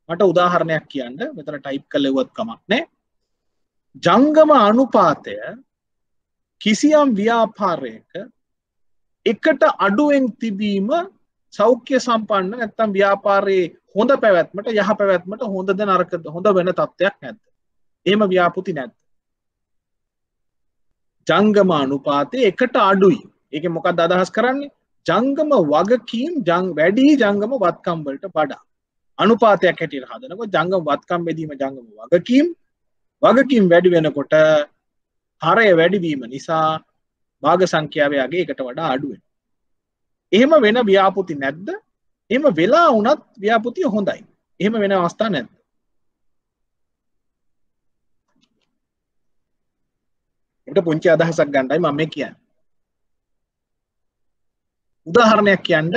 මට උදාහරණයක් කියන්න මෙතන ටයිප් කළෙව්වත් කමක් නැහැ. ජංගම අනුපාතය කිසියම් ව්‍යාපාරයක එකට අඩුවෙන් තිබීම සෞඛ්‍ය සම්පන්න නැත්තම් ව්‍යාපාරයේ හොඳ පැවැත්මට යහ පැවැත්මට හොඳද නරකද හොඳ වෙන තත්ත්වයක් නැද්ද? එහෙම ව්‍යාපෘති නැද්ද? ජංගම අනුපාතය එකට අඩුයි. ඒක මොකක්ද අදහස් කරන්නේ? ජංගම වගකීම් ජං වැඩි ජංගම වත්කම් වලට වඩා. අනුපාතයක් හැටියට හදනකොට ජංගම වත්කම් බෙදීම ජංගම වගකීම්. වගකින් වැඩි වෙනකොට හරය වැඩිවීම නිසා භාග සංඛ්‍යාවයාගේ එකට වඩා අඩුවෙන්. එහෙම වෙන ව්‍යාපෘති නැද්ද? එම වෙලා වනත් ව්‍යාපෘතිය හොඳයි. එහෙම වෙන අවස්ථා නැද්ද? එට පුංචි අදහසක් ගණ්ඩයි මම කියන්න. උදාහරණයක් කියන්න.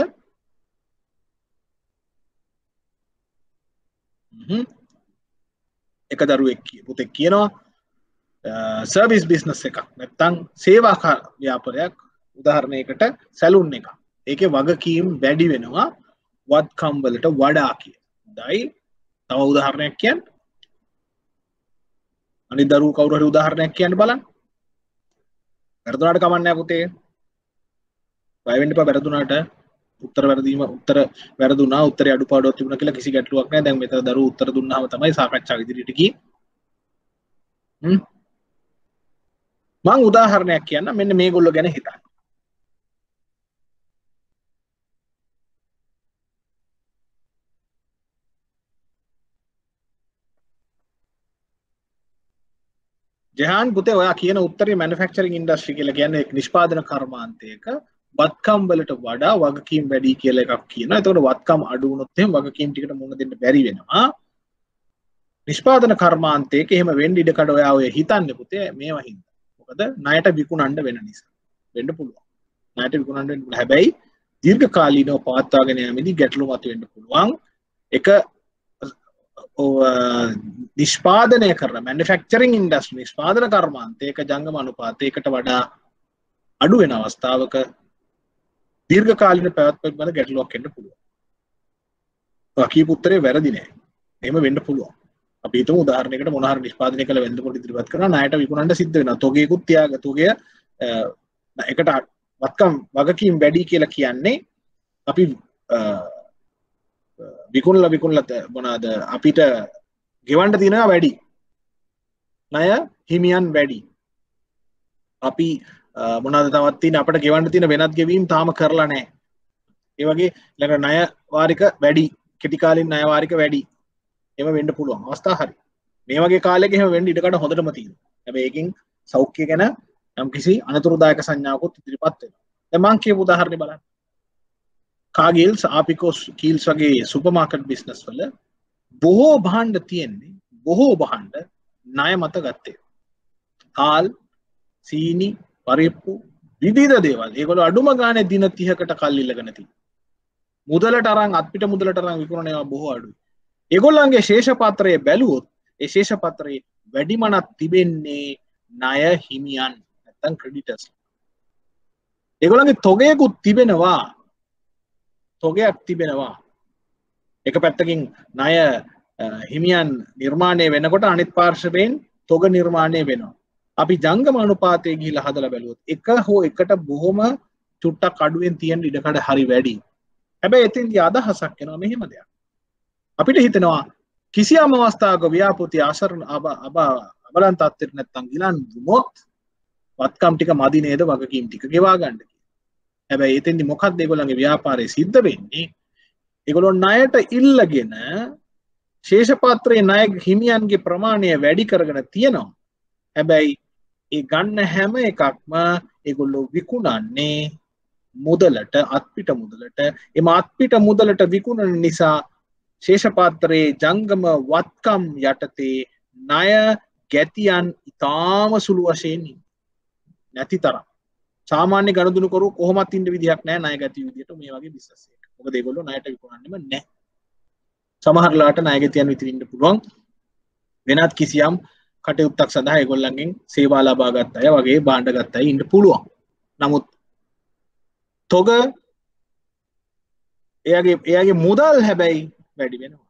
එක දරුවෙක් පුතෙක් කියනවා සර්විස් බිස්නස් එකක්. නැත්තං සේවාකා ව්‍යාපරයක් උදාහරණයකට සැලුන් එක ඒක වගකීම් වැඩි වෙනවා. වත්කම්වලට වඩා කිය දයි තව උදාහරණයක් කියන්න. අනි දරු කවුරහරි උදාහරණයක් කියන්න බලන්න. වැරදුනාට කමන්නෑ පුතේ. බයවෙන්ඩ පා වැරදුනාට. උත්තර වැරදීම උත්තර වැරදුනා උත්තර අඩු පාඩුව තිබුණ කියලා කිසි ගැටලුවක් නැහැ. දැන් මෙතන දරු උත්තර දුන්නාම තමයි සාකච්ඡාව ඉදිරියට ගියේ. මං උදාහරණයක් කියන්න මෙන්න මේගොල්ලෝ ගැන හිතන්න. ජහන් පුතේ ඔයා කියන උත්තරේ මැනුෆැක්චරින් ඉන්ඩස්ට්‍රි කියලා කියන්නේ නිෂ්පාදන කර්මාන්තයක වත්කම් වලට වඩා වගකීම් වැඩි කියලා එකක් කියනවා. එතකොට වත්කම් අඩු වුණොත් එහෙම වගකීම් ටිකට මුහුණ දෙන්න බැරි වෙනවා. නිෂ්පාදන කර්මාන්තයක එහෙම වෙන්න ඉඩ කඩ ඔයා ඔය හිතන්නේ පුතේ මේවා හින්දා. මොකද ණයට විකුණන්න වෙන නිසා. වෙන්න පුළුවන්. ණයට විකුණන්න වෙන්න පුළුවන්. හැබැයි දීර්ඝකාලීනව පවත්වාගෙන යෑමේදී ගැටලු මතුවෙන්න පුළුවන්. එක නිෂ්පාදනය කරන මැනිෆෙක්චරින් ඉන්ඩස්ට්‍රි නිෂ්පාදන කර්මාන්තයක ජංගම අනුපාතයකට වඩා අඩු වෙන අවස්ථාවක දීර්ඝකාලීන පැවැත්මක් බඳ ගැටලුවක් එන්න පුළුවන්. කීප උත්තරේ වැරදි නෑ. එහෙම වෙන්න පුළුවන්. අපි හිතමු උදාහරණයකට මොන හරි නිෂ්පාදනය කළ වෙළඳ පොළ ඉදිරිපත් කරනවා ණයට විකුණන්න සිද්ධ වෙනවා. තොගයකුත් තියාග තොගය එකට වත්කම් වගකීම් වැඩි කියලා කියන්නේ අපි විකුණලා විකුණලා මොනවාද අපිට ගෙවන්න තියෙනවා වැඩි. ණය හිමියන් වැඩි. අපි මොනද තවත් තියෙන අපට ගෙවන්න තියෙන වෙනත් ගෙවීම් තාම කරලා නැහැ. ඒ වගේ ළඟ ණය වාරික වැඩි කෙටි කාලින් ණය වාරික වැඩි. එම වෙන්න පුළුවන් අවස්ථා හරි. මේ වගේ කාලෙක එහෙම වෙන්න ඉඩකඩ හොඳටම තියෙනවා. හැබැයි ඒකෙන් සෞඛ්‍ය ගැන යම් කිසි අනතුරුදායක සංඥාවකුත් ඉදිරිපත් වෙනවා. දැන් මම කියපු උදාහරණේ බලන්න. කාගිල්ස් ආපිකෝස් කීල්ස් වගේ සුපර්මාකට් බිස්නස් වල බොහෝ භාණ්ඩ තියෙන්නේ බොහෝ භාණ්ඩ ණය මත ගත්තේ. හාල් සීනි පරිප්පු විවිධ දේවල් ඒගොල්ලෝ අඩුම ගානේ දින 30කට කල් ඉල්ලගෙන තියෙනවා. මුදලට අරන් අත්පිට මුදලට අරන් විකුණන ඒවා බොහෝ අඩුයි. ඒගොල්ලන්ගේ ශේෂපත්‍රය බැලුවොත් ඒ ශේෂපත්‍රයේ වැඩිමනක් තිබෙන්නේ ණය හිමියන් නැත්තම් ක්‍රෙඩිටර්ස්. ඒගොල්ලන්ගේ තොගයකුත් තිබෙනවා. තොගයක් තිබෙනවා. එක පැත්තකින් ණය හිමියන් නිර්මාණය වෙනකොට අනිත් පාර්ශවයෙන් තොග නිර්මාණය වෙනවා. අපි ජංගම අනුපාතය ගිහිල්ලා හදලා බැලුවොත් එක හෝ එකට බොහොම චුට්ටක් අඩුවෙන් තියෙන ඉඩකඩ හරි වැඩි. හැබැයි එතෙන්දී අදහසක් එනවා මෙහෙම දෙයක්. අපිට හිතෙනවා කිසියම් අවස්ථාවක ව්‍යාපෘති අසරණ අබ අබ අබලන් තත්ත්වයට නැත්තම් ගිලන් වුණොත් වත්කම් ටික මදි නේද වගකීම් ටික ගෙවා ගන්න හැබැයි එතෙන්දි මොකක්ද ඒගොල්ලන්ගේ ව්‍යාපාරය සිද්ධ වෙන්නේ? ඒගොල්ලෝ ණයට ඉල්ලගෙන ශේෂපත්‍රයේ ණය හිමියන්ගේ ප්‍රමාණය වැඩි කරගෙන තියෙනවා. හැබැයි ඒ ගන්න හැම එකක්ම ඒගොල්ලෝ විකුණන්නේ මුදලට අත්පිට මුදලට. එම අත්පිට මුදලට විකුණන නිසා ශේෂපාත්‍රයේ ජංගම වත්කම් යටතේ ණය ගැතියන් ඉතාම සුළු වශයෙන් නැති තරම්. සාමාන්‍ය ගණදුණු කරු කොහොමත් ඉන්න විදිහක් නැහැ ණය ගැතිය විදිහට මේ වගේ බිස්නස් එකක. මොකද ඒගොල්ලෝ ණයට විකුණන්නෙම නැහැ. සමහරලාට ණය ගැතියන් විතරින් ඉන්න පුළුවන් වෙනත් කිසියම් කටයුත්තක් සඳහා ඒගොල්ලන්ගෙන් සේවා ලබා ගත්ත අය වගේ බාණ්ඩ ගත්ත අය ඉන්න පුළුවන්. නමුත් තොග එයාගේ එයාගේ මුදල් හැබැයි වැඩි වෙනවා.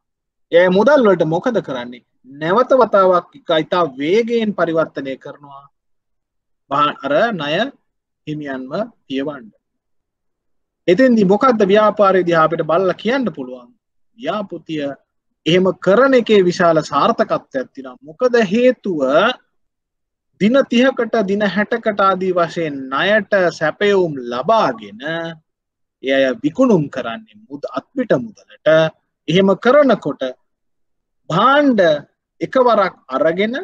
එය මුදල් වලට මොකද කරන්නේ? නැවත වතාවක් ඉතා වේගයෙන් පරිවර්තනය කරනවා. අර ණය හිමියන්ව පියවන්න. එතෙන්දී මොකද්ද ව්‍යාපාරයේදී අපිට බලලා කියන්න පුළුවන්. ව්‍යාපෘතිය එහෙම කරන එකේ විශාල සාර්ථකත්වයක් තියෙනවා. මොකද හේතුව දින 30කට දින 60කට ආදී වශයෙන් ණයට සැපයුම් ලබාගෙන එය විකුණුම් කරන්නේ මුද අත්පිට මුදලට. එහෙම කරනකොට භාණ්ඩ එකවරක් අරගෙන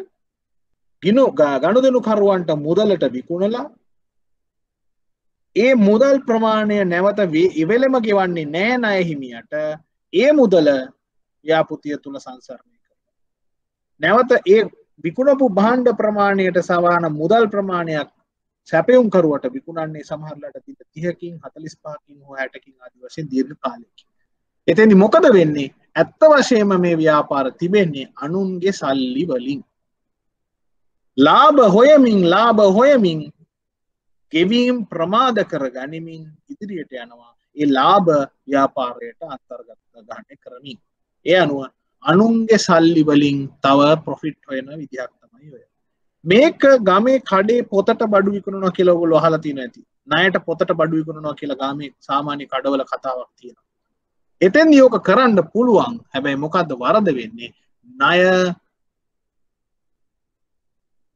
ගිනු ගනුදෙනු කරුවන්ට මුදලට විකුණලා ඒ මුදල් ප්‍රමාණය නැවත ඉවෙලම ගෙවන්නේ නෑ නය හිමියට. ඒ මුදල ව්‍යාපෘතිය තුළ සංසරණය කර නැවත ඒ විකුණපු භාණ්ඩ ප්‍රමාණයට සවාන මුදල් ප්‍රමාණයක් සැපයුම් කරුවට විකුණන්නේ සමහරලට තිත තිහකින් හතලිස් පාකින් හෝ හැටකින් අදි වශයෙන් දීර්ඝ කාලෙකි එතැනි මොකද වෙන්නේ? ඇත්ත වශයෙන්ම මේ ව්‍යාපාර තිබෙන්නේ අනුන්ගේ සල්ලි වලින්. ලාභ හොයමින් ලාභ හොයමින් ගෙවීම් ප්‍රමාද කර ගනිමින් ඉදිරියට යනවා. ඒ ලාභ ව්‍යාපාරයට අන්තර්ගත ගහන්න කරමින් ඒ අනුව අනුන්ගේ සල්ලි වලින් තව ප්‍රොෆිට් හොයන විදිහක් තමයි ඔය. මේක ගමේ කඩේ පොතට බඩු විකුණනවා කියලා ඔයගොල්ලෝ අහලා තියෙනවා ඇති. ණයට පොතට බඩු විකුණනවා කියලා ගාමේ සාමාන්‍ය කඩවල කතාවක් තියෙනවා. එතෙන් යෝක කරන්න පුළුවන්. හැබැයි මොකක්ද වරද වෙන්නේ? ණය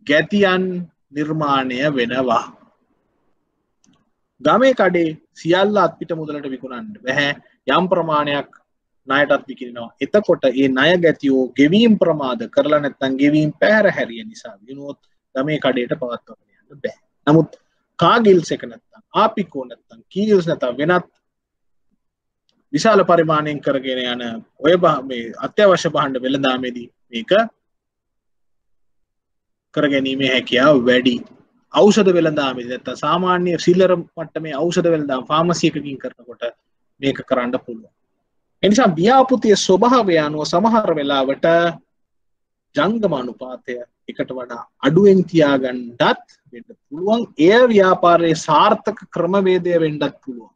ගැතියන් නිර්මාණය වෙනවා. ගමේ කඩේ සියල්ල අත්පිට මුදලට විකුණන්න. බැහැ. යම් ප්‍රමාණයක් ණයටත් විකිනවා එතකොට ඒ ණය ගැතියෝ ගෙවීම් ප්‍රමාද කරලා නැත්තම් ගෙවීම් පැහැර හැරිය නිසා විනෝත් ගමේ කඩේට පවත්වාගෙන යන්න බෑ නමුත් කාගිල්ස් එක නැත්තම් ආපිකෝ නැත්තම් කීල්ස් නැත්තම් වෙනත් විශාල පරිමාණයෙන් කරගෙන යන ඔය මේ අත්‍යවශ්‍ය භාණ්ඩ වෙළඳාමේදී මේක කර ගැනීමේ හැකියාව වැඩි. ඖෂධ වෙළඳාමේදී නැත්නම් සාමාන්‍ය සිල්ලර මට්ටමේ ඖෂධ වෙළඳාම ෆාමසි එකකින් කරනකොට මේක කරන්න පුළුවන්. ඒ නිසා ව්‍යාපෘතිය ස්වභාවය අනුව සමහර වෙලාවට ජංගම අනුපාතය එකට වඩා අඩුවෙන් තියාගන්නත් වෙන්න පුළුවන්. එය ව්‍යාපාරයේ සාර්ථක ක්‍රමවේදය වෙන්නත් පුළුවන්.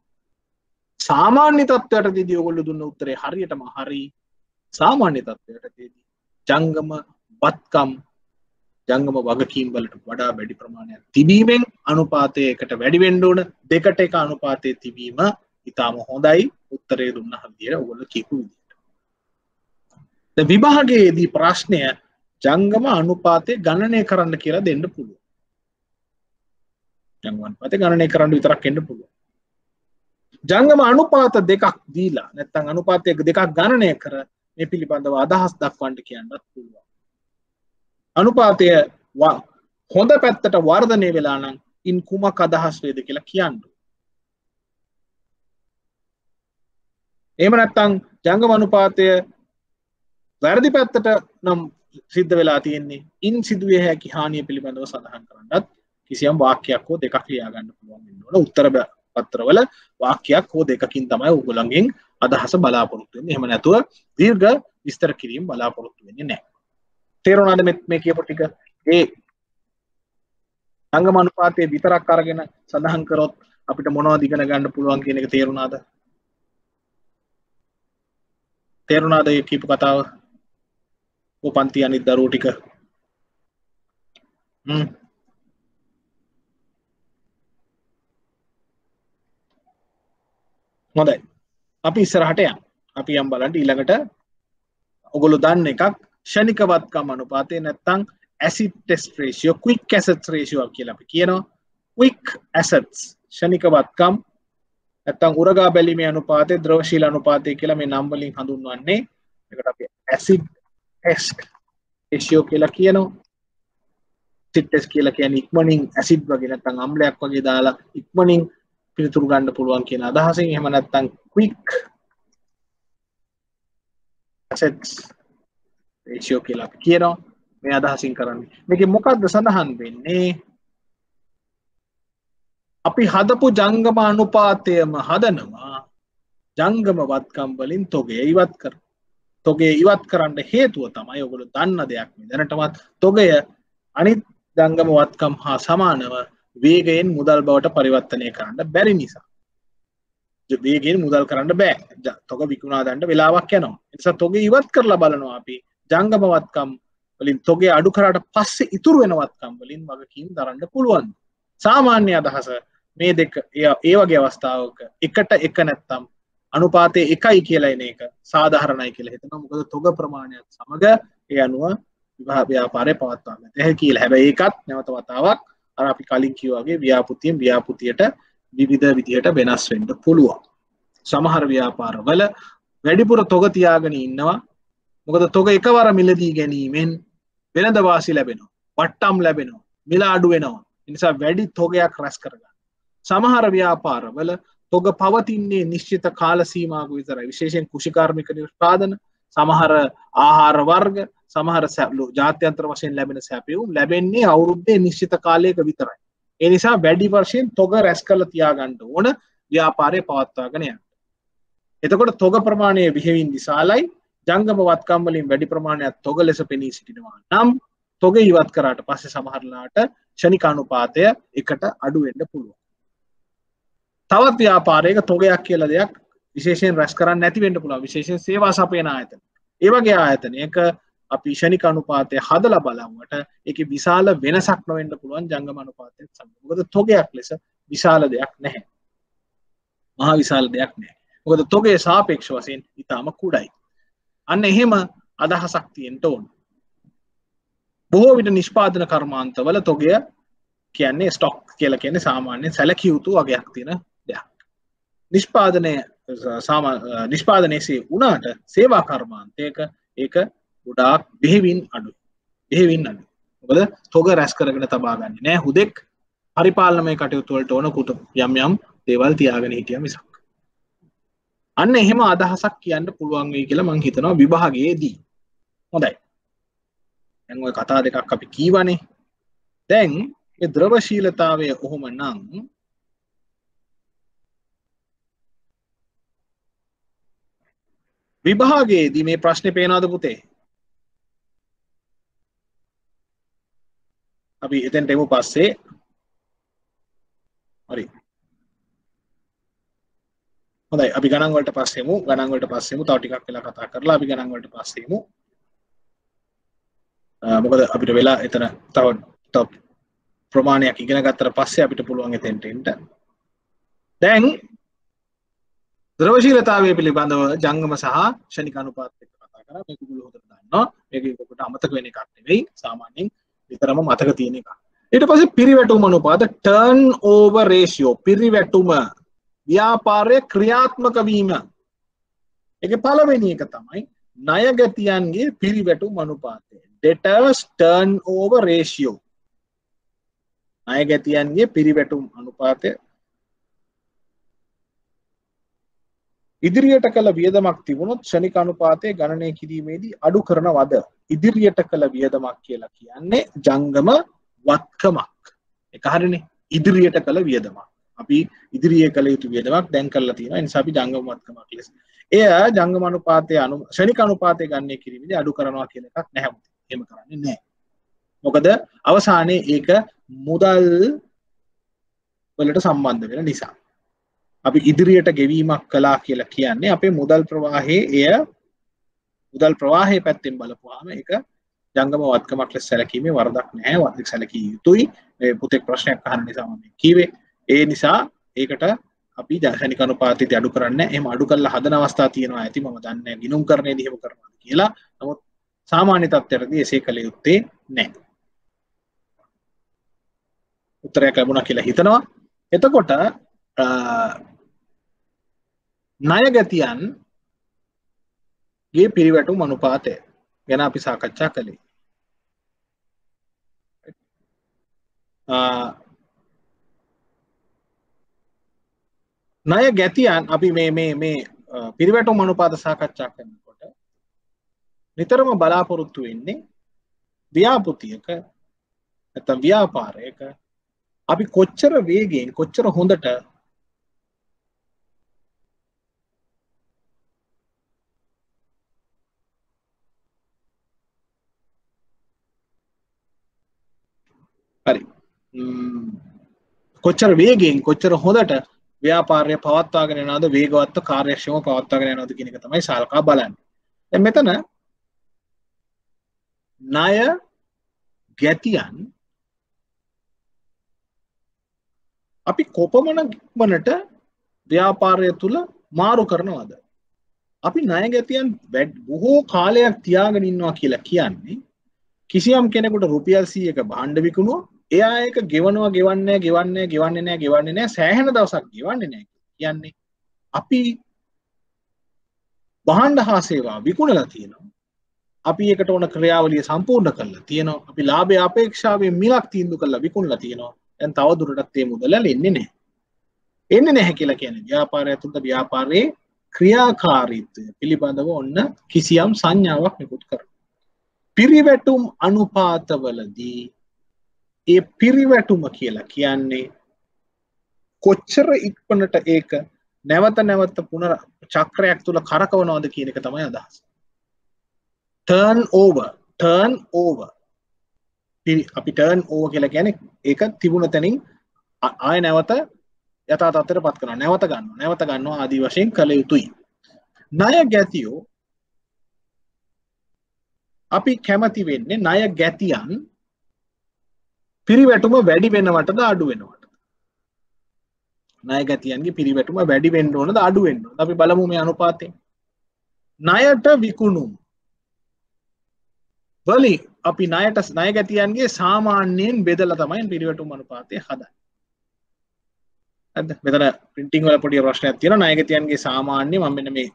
සාමාන්‍ය තත්ත්වයටදී ඔයගොල්ලෝ දුන්න උත්තරේ හරියටම හරි. සාමාන්‍ය තත්ත්වයටදී ජංගම වත්කම් ජංගම වගකීම් වලට වඩා වැඩි ප්‍රමාණයක් තිබීමෙන් අනුපාතය එකට වැඩි වෙන්න ඕන දෙකට එක අනුපාතය තිබීම ඉතාම හොඳයි උත්තරේ දුන්න හදියට ඔයගොල්ලෝ කියපු විදිහට. දැන් විභාගයේදී ප්‍රශ්නය ජංගම අනුපාතය ගණනය කරන්න කියලා දෙන්න පුළුවන්. ජංගම අනුපාතය ගණනය කරන්න විතරක් එන්න පුළුවන්. ජංගම අනුපාත දෙකක් දීලා නැත්තම් අනුපාතය දෙකක් ගණනය කර මේ පිළිබඳව අදහස් දක්වන්න කියන්නත් පුළුවන්. අනුපාතය හොඳ පැත්තට වර්ධනය වෙලා නම් ඉන් කුමක් අදහස් වේද කියලා කියන්න. එහෙම නැත්තම් ජංගම අනුපාතය වැරදි පැත්තට නම් සිද්ධ වෙලා තියෙන්නේ ඉන් සිදුවේ හැකි හානිය පිළිබඳව සඳහන් කරන්නත් කිසියම් වාක්‍යයක් හෝ දෙකක් ලියා ගන්න පුළුවන් වෙන්න ඕන උත්තර පත්‍රවල වාක්‍යයක් හෝ දෙකකින් තමයි ඔයගොල්ලන්ගෙන් අදහස බලාපොරොත්තු වෙන්නේ. එහෙම නැතුව දීර්ඝ විස්තර කිරීම බලාපොරොත්තු වෙන්නේ නැහැ. තේරුණාද මේ කියපු ටික? ඒ අංගම අනුපාතයේ විතරක් අරගෙන සඳහන් කරොත් අපිට මොනවද ඉගෙන ගන්න පුළුවන් කියන එක තේරුණාද? තේරුණාද ඒ කියපු කතාව? ඔය පන්ති අනිත් දරුවෝ ටික. හ්ම් හොඳයි අපි ඉස්සරහට යන් අපි යම් බලන්ට ඊළඟට ඔගොලු දන්න එකක් ෂණිකවත්කම් අනුපාතය නැත්තං acid test ratio quick asset රේෂුවක් කියලා අපි කියනවා. ක්වික් ඇසට්ස් ෂණිකවත්කම් නැත්තං උරගා බැලිමේ අනුපාතය ද්‍රවශීල අනුපාතය කියලා මේ නම්වලින් හඳුන්වන්නේ. එකට අපි ඇසිඩ් ටෙස්ට් රේෂියෝ කියලා කියනවා. සිට්ටෙස් කියලා කියන ඉක්මනින් ඇසිඩ් වගේ නැත්තං අම්ලයක් වගේ දාලා ඉක්මනින් පිළිතුරු ගන්න පුළුවන් කියන අදහසින් එහෙම නැත්තම් quick assets ratio කියලා අපි කියනවා. මේ අදහසින් කරන්නේ. මේකේ මොකද්ද සඳහන් වෙන්නේ? අපි හදපු ජංගම අනුපාතයම හදනවා. ජංගම වත්කම් වලින් තොගය ඉවත් කර තොගේ ඉවත් කරන්න හේතුව තමයි ඔගොල්ලෝ දන්න දෙයක් මේ දැනටමත්. තොගය අනිත් ජංගම වත්කම් හා සමානව වේගයෙන් මුදල් බවට පරිවර්තනය කරන්න බැරි නිසා. වේගෙන් මුදල් කරන්න බෑ. තොක විකුණා දන්න වෙලාවක් යනවා. නිසා තොගේ ඉවත් කරලා බලනවා අපි. ජංගමවත්කම් වලින් තොගේ අඩු කරට පස්සේ ඉතුරු වෙනවත්කම් වලින් වගකින් දරන්න පුළුවන් සාමාන්‍ය අදහස මේ දෙක ඒ වගේ අවස්ථාවක එකට එක නැත්තම් අනුපාතය එකයි කියලා එන එක සාධහරණයි කියලා හිතන මොකද තොග ප්‍රමාණයක් සමඟ ඒ අනුව විභාව්‍යාපාරය පවත්වාන්න ඇහැ කියල හැබැ ඒකත් නැවත වතාවක් අර අපි කලින් කිව්වාගේ ව්‍යාපෘතියෙන් ව්‍යාපෘතියට විවිධ විදිහට වෙනස් වෙන්න පුළුවන්. සමහර ව්‍යාපාරවල වැඩිපුර තොග තියාගෙන ඉන්නවා. මොකද තොග එකවර මිලදී ගැනීමෙන් වෙනද වාසි ලැබෙනවා. වට්ටම් ලැබෙනවා. මිල අඩු වෙනවා. නිසා වැඩි තොගයක් රැස් කරගන්න. සමහර ව්‍යාපාරවල තොග පවතින්නේ නිශ්චිත කාල සීමාව විතරයි. විශේෂයෙන් කුෂිකාර්මික නිෂ්පාදන සමහර ආහාර වර්ග සමහර සැලු ජාත්‍යන්ත්‍ර වශයෙන් ලැබෙන සැපියුම් ලැබෙන්නේ අවුරුද්දේ නිශ්චිත කාලයක විතරයි. ඒ නිසා වැඩි වර්ෂයෙන් තොග රැස් කරලා තියාගන්න ඕන ව්‍යාපාරය පවත්වාගෙන යන්න. එතකොට තොග ප්‍රමාණය විහෙවින් විශාලයි. ජංගම වත්කම් වලින් වැඩි ප්‍රමාණයක් තොග ලෙස පෙනී සිටිනවා නම් තොග ඉවත් කරාට පස්සේ සමහරලාට ෂණික අනුපාතය එකට අඩු වෙන්න පුළුවන්. තවත් ව්‍යාපාරයක තොගයක් කියලා දෙයක් විශේෂයෙන් රැස් කරන්න නැති වෙන්න පුළුවන් විශේෂයෙන් සේවා සපයන ආයතන. ඒ වගේ ආයතනයක අපි ෂණික අනුපාතය හදලා බලමුවට ඒකේ විශාල වෙනසක් නොවෙන්න පුළුවන් ජංගම අනුපාතයත් සමග. මොකද තොගයක් ලෙස විශාල දෙයක් නැහැ. මහා විශාල දෙයක් නැහැ. මොකද තොගේ සාපේක්ෂ වශයෙන් ඉතාම කුඩයි. අන්න එහෙම අදහසක් තියෙන්ට ඕන. බොහෝ විට නිෂ්පාදන කර්මාන්තවල තොගය කියන්නේ ස්ටොක් කියල කියන්නේ සාමාන්‍ය සැලකිය යුතු වගයක් තියෙන දෙයක්. නිෂ්පාදනය නිෂ්පාදනයසේ වනාට සේවා කර්මාන්තයක ඒක ගොඩාක් බෙහෙවින් අඩු බෙහෙවින් අඩු ඔබද තොග රැස් කරගෙන තබාගන්න නෑ හුදෙක් පරිපාලනමය කටයුතුවලට ඕන කුට යම් යම් දේවල් තියාගෙන හිටිය මිසක් අන්න එහෙම අදහසක් කියන්න පුළුවන් වෙයි කියලා මං හිතනවා විභාගයේදී. හොඳයි. දැන් ඔය කතා දෙකක් අපි කීවනේ. දැන් ඒ ද්‍රවශීලතාවය ඔහොම නම් විභාගයේදී මේ ප්‍රශ්නේ පේනවද පුතේ? අපි එතෙන්ට එමු පස්සේ. හරි. හොඳයි. අපි ගණන් වලට පස්සෙමු. ගණන් වලට පස්සෙමු. තව ටිකක් වෙලා කතා කරලා අපි ගණන් වලට පස්සෙමු. මොකද අපිට වෙලා එතන තව තව ප්‍රමාණයක් ඉගෙන ගත්තට පස්සේ අපිට පුළුවන් එතෙන්ට එන්න. දැන් ද්‍රවශීලතාවය පිළිබඳව ජංගම සහ ෂණික අනුපාත එක්ක කතා කරා. මේක ඔයගොල්ලෝ හොඳට දන්නවා. මේක ඔකට අමතක වෙන එකක් නෙවෙයි. සාමාන්‍යයෙන් විතරම මතක තියෙන එකක්. ඊට පස්සේ පිරිවැටුම අනුපාත ටර්න් ඕවර් රේෂියෝ පිරිවැටුම. ව්‍යාපාරය ක්‍රියාත්මක වීම. එක පළවෙනි එක තමයි ණයගැතියන්ගේ පිරිවැටු මනුපාතය ඩෙටර්ස් ටර්න් ඕව රේෂියෝ ණයගැතියන්ගේ පිරිවැටුම් අනුපාතය. ඉදිරියට කළ වියදමක් තිබුණොත් ෂණික අනුපාතය ගණනය කිරීමේදී අඩු කරන වද. ඉදිරියට කළ වියදමක් කියලා කියන්නේ ජංගම වත්කමක්. එක හරිනේ. ඉදිරියට කළ වියදමක්. අපි ඉදිරියේ කළ යුතු වියදමක් දැන් කරලා තියෙනවා. ඒ නිසා අපි ජංගමවත්කමක් ලෙස. එය ජංගම අනුපාතය අනු ශනික අනුපාතය ගන්නේ කිරීමේදී අඩු කරනවා කියන එකක් නැහැ. එහෙම කරන්නේ නැහැ. මොකද අවසානයේ ඒක මුදල් වලට සම්බන්ධ වෙන නිසා. අපි ඉදිරියට ගෙවීමක් කළා කියලා කියන්නේ අපේ මුදල් ප්‍රවාහයේ එය මුදල් ප්‍රවාහය පැත්තෙන් බලපුවාම ඒක ජංගම වත්කමක් ලෙස සැලකීමේ වරදක් නැහැ. වත්ක සැලකිය යුතුයි. පුතෙක් ප්‍රශ්නයක් අහන්න නිසා මම කිව්වේ ඒ නිසා ඒකට අපි ජාසනික අනුපාතය අඩු කරන්න එම අඩු කල්ල හදන අවස්ථා තියෙනවා ඇති. ම දන්න ගිනුම් කරණය දිහම කරනවා කියලා. නමුත් සාමාන්‍ය තත්වරදී එසේ කළ යුත්තේ නෑ උත්තරයක් ලැබුණ කියලා හිතනවා. එතකොට ණය ගැතියන් ගේ පිරිවැටු මනුපාතය ගැන අපි සාකච්ඡා කළේ. ණය ගැතියන් අපි මේ මේ මේ පිරිවැටුම් අනුපාත සාකච්ඡා කරනකොට නිතරම බලාපොරොත්තු වෙන්නේ ව්‍යාපෘතියක නැත්නම් ව්‍යාපාරයක. අපි කොච්චර වේගයෙන් කොච්චර හොඳට හරි. කොච්චර වේගයෙන් කොච්චර හොඳට ව්‍යාපාරය පවත්වාගෙන යනවාද වේගවත්ව කාර්යක්ෂමව පවත්වාගෙන යනවාද කියන එක තමයි සල්කා බලන්නේ. දැන් මෙතන ණය ගැතියන් අපි කොපමණ වනට ව්‍යාපාරය තුල මාරු කරනවද? අපි ණය ගැතියන් බොහෝ කාලයක් තියාගෙන ඉන්නවා කියලා කියන්නේ කිසියම් කෙනෙකුට රුපියල් 100ක භාණ්ඩ විකුණුවා එයා ඒක ගෙවනවා ගෙවන්නේ ගෙවන්නේ ගෙවන්නේ නෑ ගෙවන්නේ නෑ. සෑහෙන දවසක් ගෙවන්නේ නෑ කියන්නේ. අපි බහන්ඩ හා සේවා විකුණලා තියෙනවා. අපි එකට ඕන ක්‍රියාවලිය සම්පූර්ණ කරලා තියෙනවා. අපි ලාභය අපේක්ෂාවෙන් මිලක් තීන්දුව කරලා විකුණලා තියෙනවා. දැන් තව දුරටත් මේ මුදල එන්නේ නැහැ එන්නේ නැහැ කියලා කියන්නේ ව්‍යාපාරය තුළ ව්‍යාපාරයේ ක්‍රියාකාරීත්වය පිළිබඳව ඔන්න කිසියම් සංඥාවක් නිකුත් කරනවා. පිරිවැටුම් අනුපාතවලදී ඒ පිරිවැටුම කියලා කියන්නේ කොච්චර ඉක්මනට ඒක නැවත නැවත පුනර චක්‍රයක් තුළ කරකවනවාද කියන එක තමයි අදහස්. ටර්න් ඕව ටර්න් ඕව අපි ටර්න් ඕව කියලා ගැන ඒක තිබුණ තැනින් ආය නැවත යතා තත්තර පත් කරන නැවත ගන්න නැවත ගන්නවා ආදී වශයෙන් කළ යුතුයි. ණය ගැතියෝ අපි කැමති වෙන්නේ ණය ගැතියන් පිරිවැටුම වැඩි වෙනවටද අඩු වෙනවට ණය ගැතියන්ගේ පිරිවැටුම වැඩි වෙන්න ඕනද අඩු වෙන්න ඕනද? අපි බලමු මේ අනුපාතය ණයට විකුණුම්. වලින් අපි ණයට ණය ගැතියන්ගේ සාමාන්‍යයෙන් බෙදලා තමයි පිරිවැටුම් අනුපාතය හදන්නේ. හරිද? මෙතන printing වල පොඩි ප්‍රශ්නයක් තියෙනවා. ණය ගැතියන්ගේ සාමාන්‍ය මම මෙන්න මේ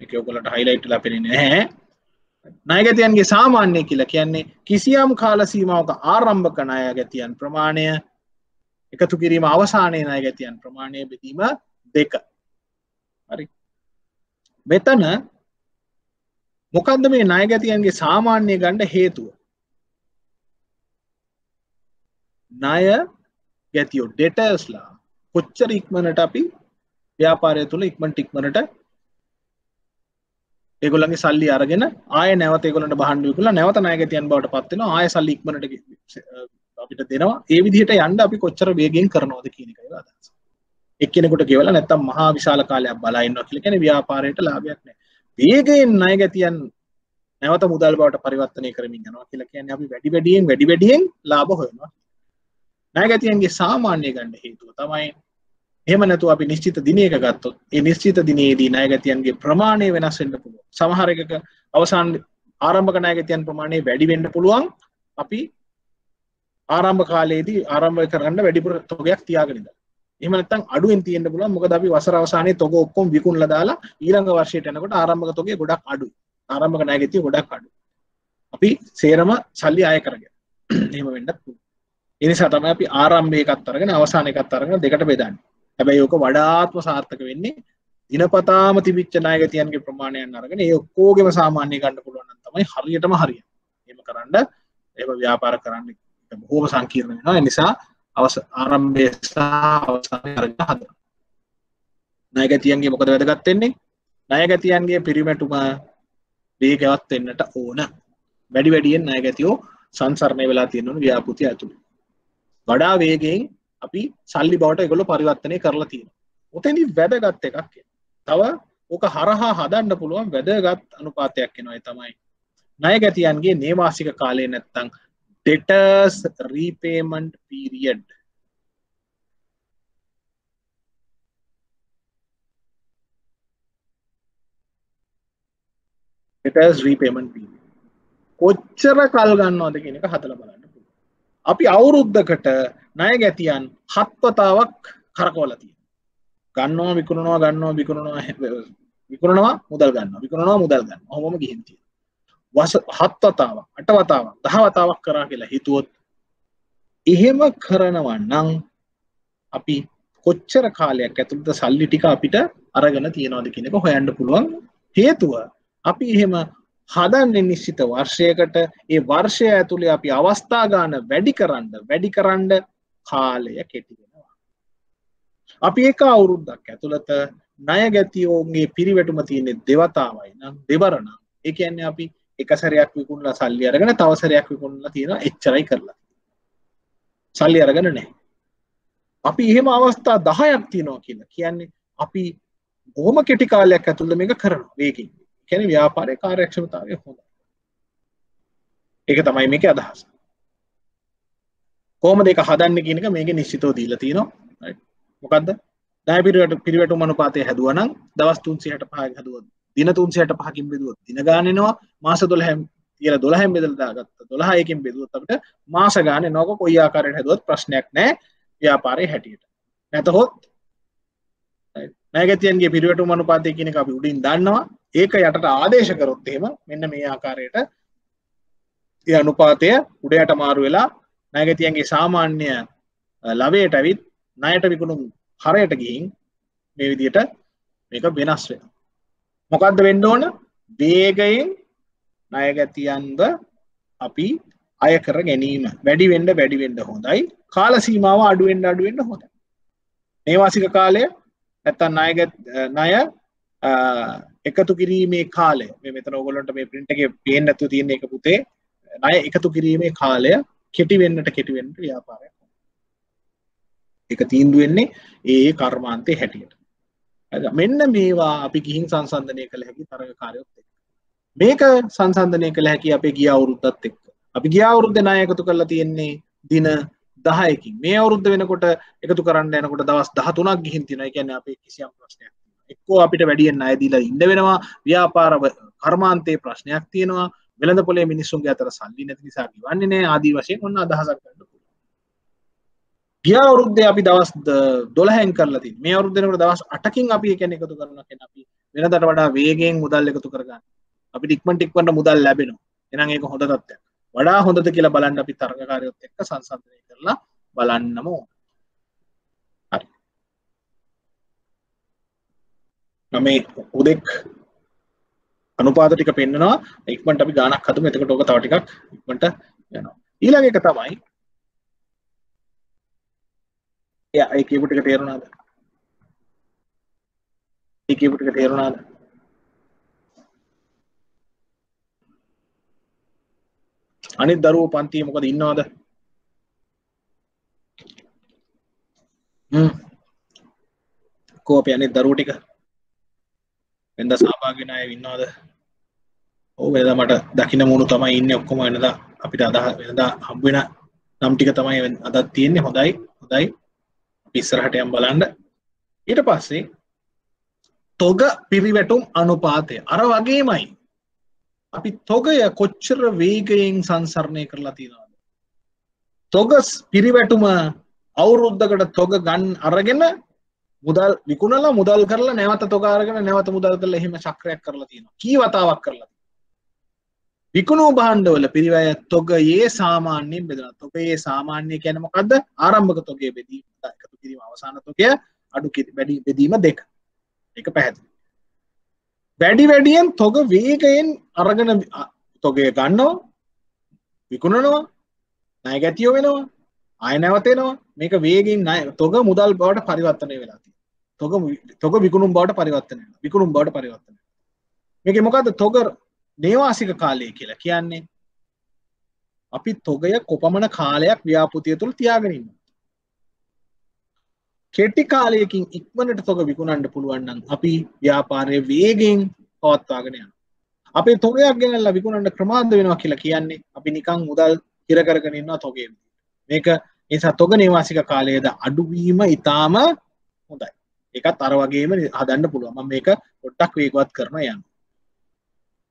මේක ඔයගොල්ලන්ට highlight වෙලා පෙනෙන්නේ නැහැ. ණයගැතියන්ගේ සාමාන්‍ය කියලා කියන්නේ කිසියම් කාල සීමාවක ආරම්භක ණයගැතියන් ප්‍රමාණය එකතු කිරීම අවසානයේ ණයගැතියන් ප්‍රමාණය බෙදීම දෙක. හරි. මෙතන මොකද්ද මේ ණයගැතියන්ගේ සාමාන්‍ය ගන්න හේතුව? ණය ගැතියෝ ඩෙටර්ස්ලා කොච්චර ඉක්මනට අපි ව්‍යාපාරය තුළ ඉක්මනට ඉක්මනට ඒගොල්ලන්ගේ සල්ලි අරගෙන ආය නැවත ඒගොල්ලන්ට බහන්න විකුණලා නැවත ණයගැතියන් බවට පත් වෙනවා. ආය සල්ලි ඉක්මනට අපිට දෙනවා. ඒ විදිහට යන්න අපි කොච්චර වේගෙන් කරනවද කියන එකයි අදහස. එක්කෙනෙකුට ගෙවලා නැත්තම් මහා විශාල කාලයක් බලා ඉන්නවා කියලා කියන්නේ ව්‍යාපාරයට ලාභයක් නැහැ වේගයෙන් ණයගැතියන් නැවත මුදල් බවට පරිවර්තනය කරමින් යනවා කියලා කියන්නේ අපි වැඩි වැඩියෙන් වැඩි වැඩියෙන් ලාභ හොයනවා. ණයගැතියන්ගේ සාමාන්‍ය ගන්න හේතුව තමයි එහෙම නැතුව අපි නිශ්චිත දිනයක ගත්තොත් ඒ නිශ්චිත දිනේදී ණයගැතියන්ගේ ප්‍රමාණය වෙනස් වෙන්න පුළුවන්. සමහර එකක අවසාන ආරම්භක ණයගැතියන් ප්‍රමාණය වැඩි වෙන්න පුළුවන්. අපි ආරම්භ කාලයේදී ආරම්භ කරන්න වැඩිපුර තොගයක් තියාගෙන ඉඳලා. එහෙම නැත්නම් අඩුවෙන් තියෙන්න පුළුවන්. මොකද අපි වසර අවසානයේ තොග ඔක්කොම විකුණලා දාලා ඊළඟ වර්ෂයට යනකොට ආරම්භක තොගේ ගොඩක් අඩුයි. ආරම්භක ණයගැතිය ගොඩක් අඩුයි. අපි සේරම සල්ලි ආය කරගෙන. එහෙම වෙන්නත් පුළුවන්. ඒ නිසා තමයි අපි ආරම්භය එකත් අරගෙන අවසාන එකත් අරගෙන දෙකට බෙදන්නේ. හැබැයි ඕක වඩාත්ම සාර්ථක වෙන්නේ දිනපතාම තිබිච්ච ණයගතියන්ගේ ප්‍රමාණයන් අරගෙන ඒ ඔක්කොගෙම සාමාන්‍ය ගන්න පුළුවන් නම් තමයි හරියටම හරියන්නේ. එහෙම කරන්න එහෙම ව්‍යාපාර කරන්න බොහෝම සංකීර්ණ වෙනවා. ඒ නිසා අවස ආරම්භය සහ අවසානය අරගෙන හදනවා. ණයගතියන්ගේ මොකද වැදගත් වෙන්නේ? ණයගතියන්ගේ පිරිමැටුම වේගවත් වෙන්නට ඕන. වැඩි වැඩියෙන් ණයගතියෝ සංසරණය වෙලා තියෙනවා ව්‍යාපෘතිය ඇතුළේ. වඩා වේගයෙන් අපි සල්ලි බවට එකොල පරිවර්තනය කරලා තියෙන ඔතැනි වැදගත් එකක් තව ඕක හරහා හදන්න පුළුවන් වැදගත් අනුපාතයක් එනොයි තමයි. ණය ගැතියන්ගේ නේවාසික කාලය නැත්තං ඩෙටර්ස් රීපේමන්ට් පීරියඩ් ඩෙටර්ස් රීපේමන්ට් කොච්චර කල් ගන්නවාද කියන එක හදල බලන්න. අපි අවුරුද්ධකට ණය ගැතියන් හත්වතාවක් කරකවල තියෙන ගන්නවා විකුණනවා ගන්නවා විකුණනවා විකුණනවා මුදල් ගන්න විකුණනවා මුදල් ගන්න හොම ගිහින්තිය වස හත්වතාවක් අටවතාවක් දහවතාවක් කරා කියලා හිතුවොත් එහෙම කරනවා නම් අපි කොච්චර කාලයක් ඇතුළත සල්ලි ටික අපිට අරගෙන තියෙනවාද කියනක හොයන්න පුළුවන් හේතුව අපි එහෙම හදන්නේ නිශ්චිත වර්ෂයකට ඒ වර්ෂය ඇතුළේ අපි අවස්ථා ගාන වැඩි කරන්න වැඩි කරන්න කාලය කෙටි වෙනවා. අපි එක අවුරුද්දක් ඇතුළත ණය ගැතියෝන්ගේ පිරිවැටුම තියෙන්නේ දෙවතාවයි නම් දෙවරනම් ඒ කියන්නේ අපි එක සැරයක් විකුණලා සල්ලි අරගෙන තව සැරයක් විකුණලා තියෙනවා එච්චරයි කරලා. සල්ලි අරගෙන නැහැ. අපි එහෙම අවස්ථා 10ක් තියෙනවා කියලා කියන්නේ අපි බොහොම කෙටි කාලයක් ඇතුළත මේක කරනවා වේගින්. කියන්නේ ව්‍යාපාරයේ කාර්යක්ෂමතාවය හොඳයි. ඒක තමයි මේකේ අදහස. කොහොමද ඒක හදන්නේ කියන එක මේකේ නිශ්චිතව දීලා තියෙනවා. මොකද්ද? ණය පිරිවට පිරිවැටුම් අනුපාතය හැදුවා නම් දවස් 365ක් හැදුවොත් දින 365කින් බෙදුවොත් දින ගාන එනවා මාස 12න් කියලා 12න් බෙදලා දාගත්තා 12 එකකින් බෙදුවොත් අපිට මාස ගාන එනවක කොයි ආකාරයට හැදුවත් ප්‍රශ්නයක් නැහැ ව්‍යාපාරයේ හැටියට. නැතහොත් ණයගැතියන්ගේ පිරිවැටුම් අනුපාතය කියන එක අපි උඩින් දන්නවා. ඒක යටට ආදේශ කරොත් එහෙම මෙන්න මේ ආකාරයට ඒ අනුපාතය උඩ යට මාරු වෙලා ණයගැතියන්ගේ සාමාන්‍ය ලවයට ඇවිත් ණයට විකුණුම් හරයට ගිහින් මේ විදිහට මේක වෙනස් වෙනවා. මොකද්ද වෙන්න ඕන? වේගයෙන් ණයගැතියන්ව අපි අය කර ගැනීම වැඩි වෙන්න වැඩි වෙන්න හොඳයි. කාල සීමාව අඩු වෙන්න අඩු වෙන්න හොඳයි. නේවාසික කාලය නැත්තම් ණයගත් ණය එකතු කිරීමේ කාලය. මේ මෙතන ඕගොල්ලන්ට මේ print එකේ පේන්නේ නැතුව තියෙන එක පුතේ ණය එකතු කිරීමේ කාලය කෙටි වෙන්නට කෙටි වෙන්නට ව්‍යාපාරයක් ඒක තීන්දුව වෙන්නේ ඒ කර්මාන්තේ හැටියට. මෙන්න මේවා අපි ගිහින් සංසන්ධනය කළ හැකි තරගකාරයොත් එක්ක. මේක සංසන්ධනය කළ හැකි අපේ ගිය අවුරුද්දත් එක්ක. අපි ගිය අවුරුද්දේ ණය එකතු කරලා තියෙන්නේ දින දහයකින්. මේ අවුරුද්ධ වෙනකොට එකතු කරන්න යනකොට දවස් දහතුනක් ගිහින් තියෙනවා. ඒ කියන්නේ අපේ කිසියම් ප්‍රශ්නයක් එක්කෝ අපිට වැඩියෙන් ණය දීලා ඉන්න වෙනවා. ව්‍යාපාර කර්මාන්තයේ ප්‍රශ්නයක් තියෙනවා. වෙළඳ පොලේ මිනිස්සුන්ගේ අතර සල්ලි නැති නිසා ගෙවන්නේ නැහැ. ආදී වශයෙන් ඔන්න අදහසක් ගන්න පුළුවන්. ගිය අවුරුද්දේ අපි දවස් 12න් කරලා තියෙනවා. මේ අවුරුද්ද වෙනකොට දවස් 8කින් අපි ඒ කියන්නේ එකතු කරනවා කියන්නේ අපි වෙනදාට වඩා වේගයෙන් මුදල් එකතු කරගන්න. අපිට ඉක්මනට ඉක්මනට මුදල් ලැබෙනවා. එහෙනම් ඒක හොඳ තත්ත්වයක්. වඩා හොඳද කියලා බලන්න අපි තරගකාරයොත් එක්ක සංසන්දනය කරලා බලන්නම ඕන. හරි. මේ උදෙක් අනුපාත ටික පෙන්නනවා ඉක්මනට අපි ගානක් හදමු එතකොට ඔක තව ටිකක් ඉක්මනට යනවා. ඊළඟ එක තමයි එයා ඒ කියපු ටික තේරුණාද? ඒ කියපු ටික තේරුණාද? අනිත් දරුවෝ පන්තියේ මොකද ඉන්නවද? හ්ම්. කෝ අපි අනිත් දරුවෝ ටික. වෙනදා සහභාගී වෙන අය ඉන්නවද? ඔව් වෙනදා මට දකින්න මුණු තමයි ඉන්නේ ඔක්කොම වෙනදා. අපිට අදහ වෙනදා හම්බ වෙන නම් ටික තමයි අදත් තියෙන්නේ. හොඳයි හොඳයි. අපි ඉස්සරහට යම් බලන්න. ඊට පස්සේ තොග පිරිවැටුම් අනුපාතය. අර වගේමයි. අපි තොගය කොච්චර වේගයෙන් සංසරණය කරලා තියෙනවද? තොග පිරිවැටුම අවුරුද්දකට තොග ගන්න අරගෙන මුදල් විකුණලා මුදල් කරලා නැවත තොග අරගෙන නැවත මුදල් කරලා එහෙම චක්‍රයක් කරලා තියෙනවා. කී වතාවක් කරලා විකුණු භාණ්ඩවල පිරිවැය තොගයේ සාමාන්‍යයෙන් බෙදෙනවා. තොගයේ සාමාන්‍ය කියන්නේ මොකද්ද? ආරම්භක තොගයේ බෙදීම එකතු කිරීම අවසාන තොගය අඩු වැඩි බෙදීම දෙක. ඒක පැහැදිලි. වැඩි වැඩියෙන් තොග වේගයෙන් අරගෙන තොගය ගන්නවා විකුණනවා ණය ගැතියෝ වෙනවා ආය නැවතෙනවා මේක වේගෙන් ණය තොග මුදල් බවට පරිවර්තනය වෙලා තියෙනවා. තොග තොග විකුණුම් බවට පරිවර්තනය වෙනවා. විකුණුම් බවට පරිවර්තනය මේකේ මොකද්ද? තොග නේවාසික කාලය කියලා කියන්නේ. අපි තොගය කොපමණ කාලයක් ව්‍යාපෘතිය තුළ තියාගෙන ඉන්නවා? කෙටි කාලයකින් ඉක්මනට තොග විකුණන්න පුළුවන් නම් අපි ව්‍යාපාරය වේගෙන් පවත්වාගෙන යනවා. අපේ තොගයක් ගෙනල්ලා විකුණන්න ක්‍රමාන්ත වෙනවා කියලා කියන්නේ අපි නිකන් මුදල් හිර කරගෙන ඉන්නවා තොගේ. මේක නිසා තොග නේවාසික කාලයේද අඩුවීම ඊටාම හොඳයි. ඒකත් අර වගේම හදන්න පුළුවන්. මම මේක පොඩ්ඩක් වේගවත් කරනවා යන්න.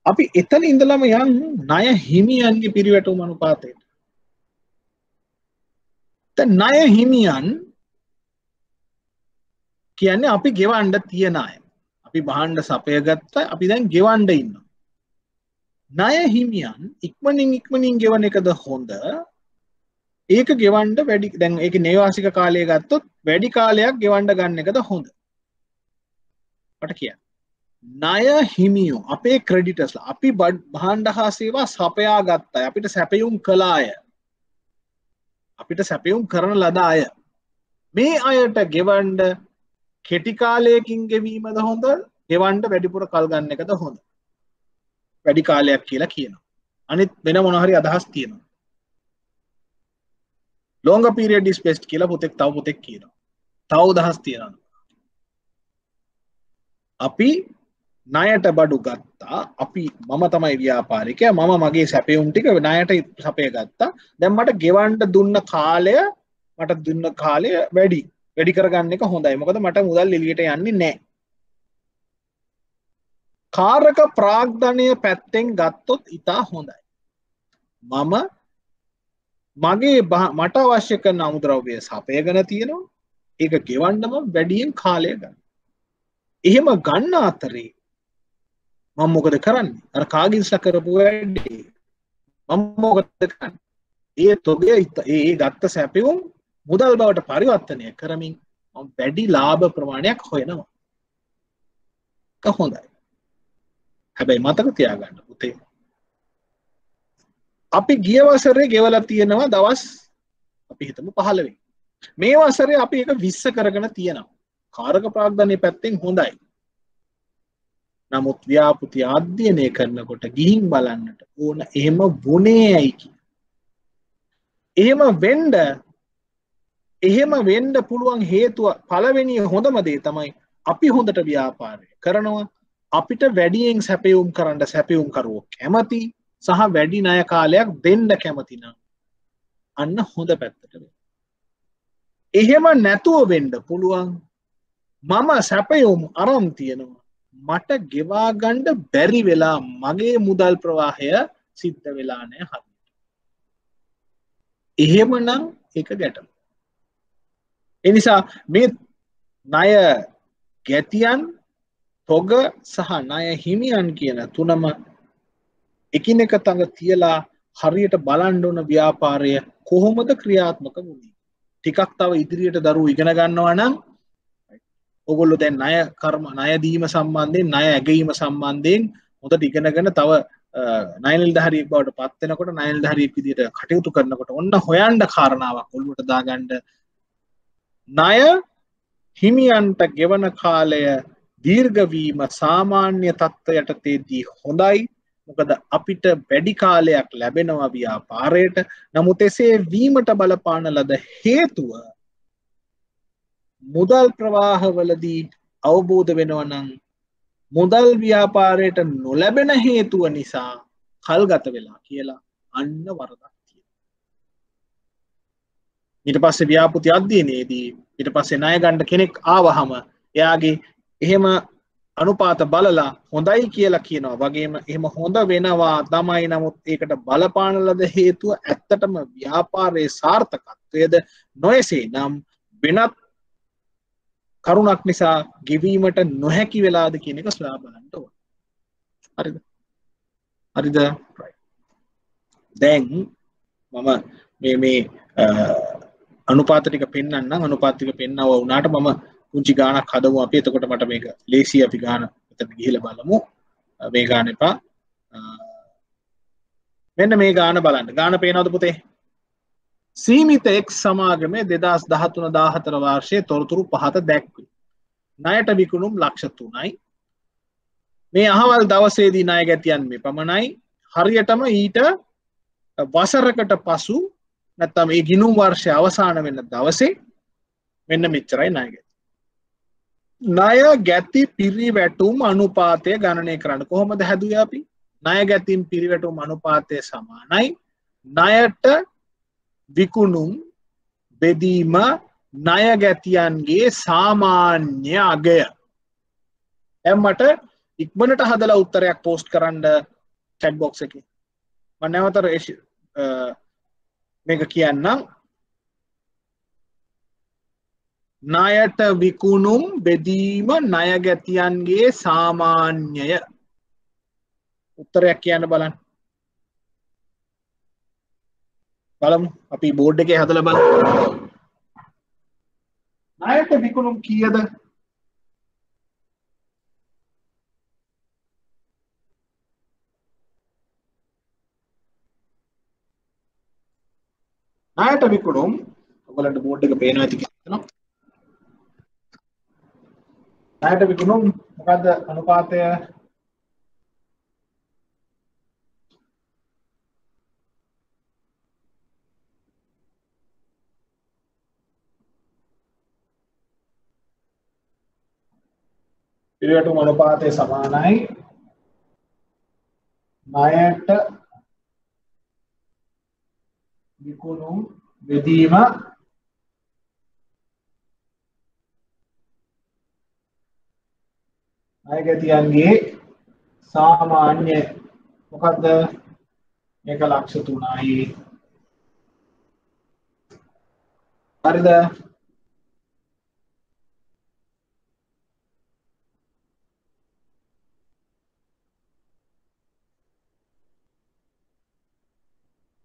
අපි එතන ඉඳලම යන් ණය හිමියන්ගේ පිරිවැටුම් අනුපාතයට. දැන් ණය හිමියන් කියන්නේ අපි ගෙවන්ඩ තියෙන අය. අපි බහන්්ඩ සපය ගත්ත අපි දැන් ගෙවන්ඩ ඉන්න ණය හිමියන් ඉක්මනින් ඉක්මනින් ගෙවන එකද හොඳ? ඒක ගෙවන්ඩ වැඩි දැන් එක නේවාසික කාලය ගත්තොත් වැඩි කාලයක් ගෙවන්ඩ ගන්න එකද හොඳ? පට කිය ණය හිමියෝ අපේ ක්‍රඩිටස්ල අපි බඩ් බහන්්ඩ හා සේවා සපයා ගත්තා අපිට සැපයුම් කලාය අපිට සැපයුම් කරන ලද අය. මේ අයට ගෙවන්ඩ කෙටි කාලයකින් ගෙවීමද හොඳ ගෙවන්ට වැඩිපුර කල් ගන්න එකද හොඳ. වැඩි කාලයක් කියලා කියනවා. අනිත් වෙන මොනහරි අදහස් තියෙනවා. ලෝංග පීරියඩ් ඉස් බෙස්ට් කියලා පුතෙක් තව පුතෙක් කියනවා. තව උදහස් තියෙනවා. අපි ණයට බඩු ගත්තා. අපි මම තමයි ව්‍යාපාරිකය. මම මගේ සැපයුම් ටික ණයට සපය ගත්තා. දැන් මට ගෙවන්න දුන්න කාලය මට දුන්න කාලය වැඩි. වැඩි කරගන්න එක හොඳයි. මොකද මට මුදල් එලියට යන්නේ නෑ. කාරක ප්‍රාග්ධනය පැත්තෙන් ගත්තොත් ඉතා හොඳයි. මම මගේ මට අවශ්‍ය කරන අමුද්‍රව්‍ය සපයගන තියෙනවා. ඒක ගෙවන්නම වැඩියෙන් කාලය ගන්න. එහෙම ගන්න අතරේ මම මොකද කරන්නේ? අර කාගින්ස්ලා කරපු වැඩේ. මම මොකද කරන්නේ? ඒ තොගය ඒ ගත්ත සැපියුම් මුදල් බවට පරිවර්තනය කරමින් වැඩි ලාභ ප්‍රමාණයක් හොයනවා. හොඳයි. හැබැයි මතක තියාගන්න පුතේ. අපි ගිය වසරේ ගෙවලා තියෙනවා දවස් අපි හිතමු පහළවෙනි. මේ වසරේ අපි එක විස්ස කරගෙන තියෙනවා. කාරක ප්‍රාග්ධනය පැත්තෙන් හොඳයි. නමුත් ව්‍යාපෘති අධ්‍යයනය කරනකොට ගිහින් බලන්නට ඕන එහෙම වනේ ඇයි කිය එහෙම වෙන්ඩ එහෙම වෙන්ඩ පුළුවන් හේතුව පලවෙනි හොඳම දේ තමයි අපි හොඳට ව්‍යාපාරය කරනවා. අපිට වැඩියෙන් සැපයුම් කරන්න සැපයුම් කරුවෝ කැමති සහ වැඩි ණය කාලයක් දෙන්න කැමතින අන්න හොඳ පැත්තට එහෙම නැතුව වෙන්ඩ පුළුවන්. මම සැපයුම් අරම් තියෙනවා. මට ගෙවාගණ්ඩ බැරි වෙලා මගේ මුදල් ප්‍රවාහය සිද්ධ වෙලානෑ හද එහෙමනම් එක ගැටම එනිසා මේ ණය ගැතියන් තොග සහ ණය හිමියන් කියන තුනම එකිනෙක තඟ තියලා හරියට බලන්න ඕන ව්‍යාපාරය කොහොමද ක්‍රියාත්මක වුණේ ටිකක් තව ඉදිරියට දරුවෝ ඉගෙන ගන්නවා නම් ඔගොල්ලෝ දැන් ණය කර්ම ණය දීම සම්බන්ධයෙන් ණය ඇගීම සම්බන්ධයෙන් හොඳට ඉගෙනගෙන තව ණය නිලධාරියෙක් බවට පත් වෙනකොට ණය නිලධාරියෙක් විදිහට කටයුතු කරනකොට ඔන්න හොයන්න කාරණාවක් ඔළුවට දාගන්න ණය හිමියන්ට ගෙවන කාලය දීර්ඝවීම සාමාන්‍ය තත්ත්වයට තේදී හොඳයි මොකද අපිට වැඩි කාලයක් ලැබෙනවා ව්‍යාපාරයට නමුත් එසේ වීමට බලපාන ලද හේතුව මුදල් ප්‍රවාහවලදී අවබෝධ වෙනවනං මුදල් ව්‍යාපාරයට නොලැබෙන හේතුව නිසා කල් ගත වෙලා කියලා අන්න වරදක් තිය. ඊට පස්සේ ව්‍යාපෘති අධ්‍යයනයේදී ඊට පස්සේ ණය ගන්න කෙනෙක් ආවහම එයාගේ එහෙම අනුපාත බලලා හොඳයි කියලා කියනවා. වගේම එහෙම හොඳ වෙනවා තමයි නමුත් ඒකට බලපාන ලද හේතුව ඇත්තටම ව්‍යාපාරයේ සාර්ථකත්වයද නොයසේ නම් වෙනත් කරුණක් නිසා ගෙවීමට නොහැකි වෙලාද කියන එක සොයා බලන්න ඕන. හරිද? හරිද? දැන් මම මේ මේ අනුපාතටික පෙන්න්න අනුපාතික පෙන්න්නව වනාට මම පුංචි ගානක් හදමු අපි. එතකොට මට මේක ලේසි අපි ගාන එතන ගිහිල බලමු. මේ ගාන එපා. මෙන්න මේ ගාන බලන්න. ගාන පේනවද පුතේ? සීමිත එක් සමාගමේ දෙදස් දහතුන දාහතර වර්ෂය තොරතුරු පහත දැක්වේ. නයට විකුණුම් ලක්ෂ තුනයි. මේ අහවල් දවසේදී නාය ගැතියන් මේ පමණයි. හරියටම ඊට වසරකට පසු නැත්තම ඒ ගිනුම් වර්ෂය අවසාන වෙන්න දවසේ මෙන්න මෙච්චරයි නායගැති. ණය ගැති පිරිවැටුම් අනුපාතය ගණනය කරන්න කොහොමද හැදුව අපි? ණය ගැතින් පිරිවැටුම් අනුපාතය සමානයි. ණයට විකුණුම් බෙදීම ණයගැතියන්ගේ සාමාන්‍ය අගය. එම්මට ඉක්මනට හදලා උත්තරයක් පෝස්ට් කරන්න චැට් බොක්ස එක. නැවතර මේක කියන්නම්. ණයට විකුණුම් බෙදීම ණයගැතියන්ගේ සාමාන්‍යය. උත්තරයක් කියන්න බලන්න. බලමු අපි බෝඩ් එකේ හදලා බලමු. ණයට විකුණුම් කීයද? ණයට විකුණුම් ඔයගලන්ට බෝඩ් එක පේනවා ඇති කියලා හිතනවා. ණයට විකුණුම් මොකද්ද අනුපාතය? පිළිවෙටුම් අනුපාතය සමානයි. ණයට විකුණුම් බෙදීම අයගැතියන්ගේ සාමාන්‍ය මොකක්ද මේක ලක්ෂ තුනයි. හරිද?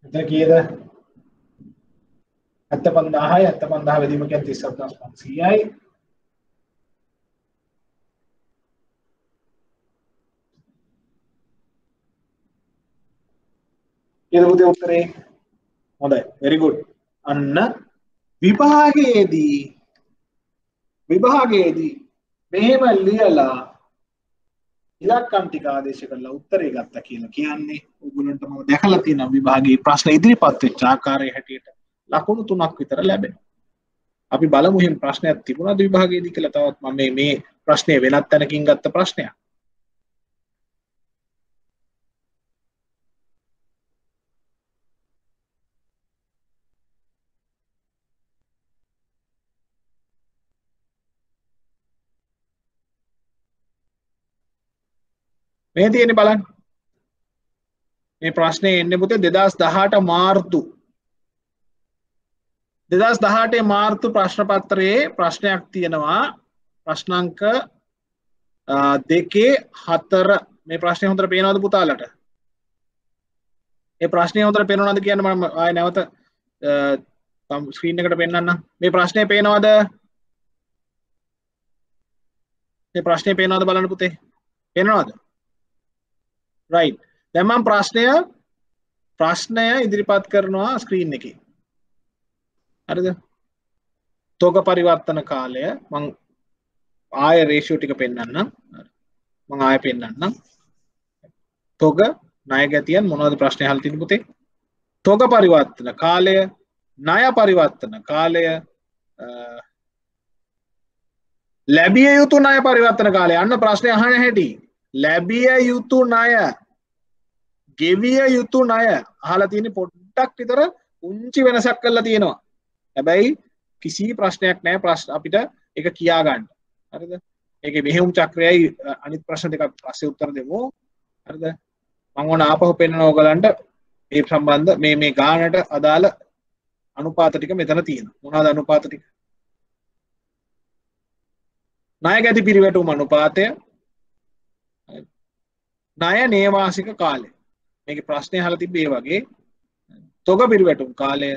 එතන කීයද? 75000යි 75000 බෙදීම කියන්නේ 37500යි කීයද පුතේ උත්තරේ? හොඳයි. Very good. අන්න විභාගයේදී විභාගයේදී මෙහෙම ලියලා ඉලක්කම් ටික ආදේශ කරලා උත්තරේ ගත්තා කියලා කියන්නේ ඔයගොල්ලන්ට මම දැකලා තියෙනවා විභාගයේ ප්‍රශ්න ඉදිරිපත් වෙච්ච ආකාරය හැටියට. ලකුණු තුනක් විතර ලැබෙනවා. අපි බලමු එහෙම ප්‍රශ්නයක් තිබුණාද විභාගයේදී කියලා තවත් මම මේ මේ ප්‍රශ්නේ වෙනත් තැනකින් ගත්ත ප්‍රශ්නයක්. මේ තියෙන්නේ බලන්න. මේ ප්‍රශ්නේ එන්නේ පුතේ 2018 මාර්තු 2018 මාර්තු ප්‍රශ්න පත්‍රයේ ප්‍රශ්නයක් තියෙනවා ප්‍රශ්න අංක දෙකේ හතර මේ ප්‍රශ්නේ හොඳට පේනවද පුතාලට? මේ ප්‍රශ්නේ හොඳට පේනවද කියන්න මම ආයෙ නැවත ස්ක්‍රීන් එකට පෙන්වන්නම්. මේ ප්‍රශ්නේ පේනවද? මේ ප්‍රශ්නේ පේනවද බලන්න පුතේ? පේනවද? රයිට් දැන් මම ප්‍රශ්නය ප්‍රශ්නය ඉදිරිපත් කරනවා ස්ක්‍රීන් එකේ හරිද? තෝග පරිවර්තන කාලය මං ආය රේෂියෝ ටික පෙන්වන්නම් මං ආය පෙන්වන්නම් තෝග ණය ගැතියන් මොනවද ප්‍රශ්නේ අහලා තියෙන්නේ පුතේ? තෝග පරිවර්තන කාලය ණය පරිවර්තන කාලය ලැබිය යුතු ණය පරිවර්තන කාලය. අන්න ප්‍රශ්නේ අහන හැටි. ලැබිය යුතු ණය ගෙවිය යුතු ණය අහලා තියෙන පොඩ්ඩක් විතර උංචි වෙනසක් කරලා තියෙනවා. හැබැයි කිසි ප්‍රශ්නයක් නැහැ ප්‍රශ්න අපිට ඒක කියා ගන්න. හරිද? ඒකේ මෙහෙයුම් චක්‍රයයි අනිත් ප්‍රශ්න දෙකක් පස්සේ උත්තර දෙමු. හරිද? මම ඕන ආපහු පෙන්නන ඕගලන්ට මේ සම්බන්ධ මේ මේ ගානට අදාළ අනුපාත ටික මෙතන තියෙනවා. මොනවද අනුපාත ටික? ණය ගැති පිරිවැටුම් අනුපාතය. ණය නේවාසික කාලය. මේක ප්‍රශ්නය අහලා තිබ්බේ ඒ වගේ. තොග පිරිවැටුම් කාලය.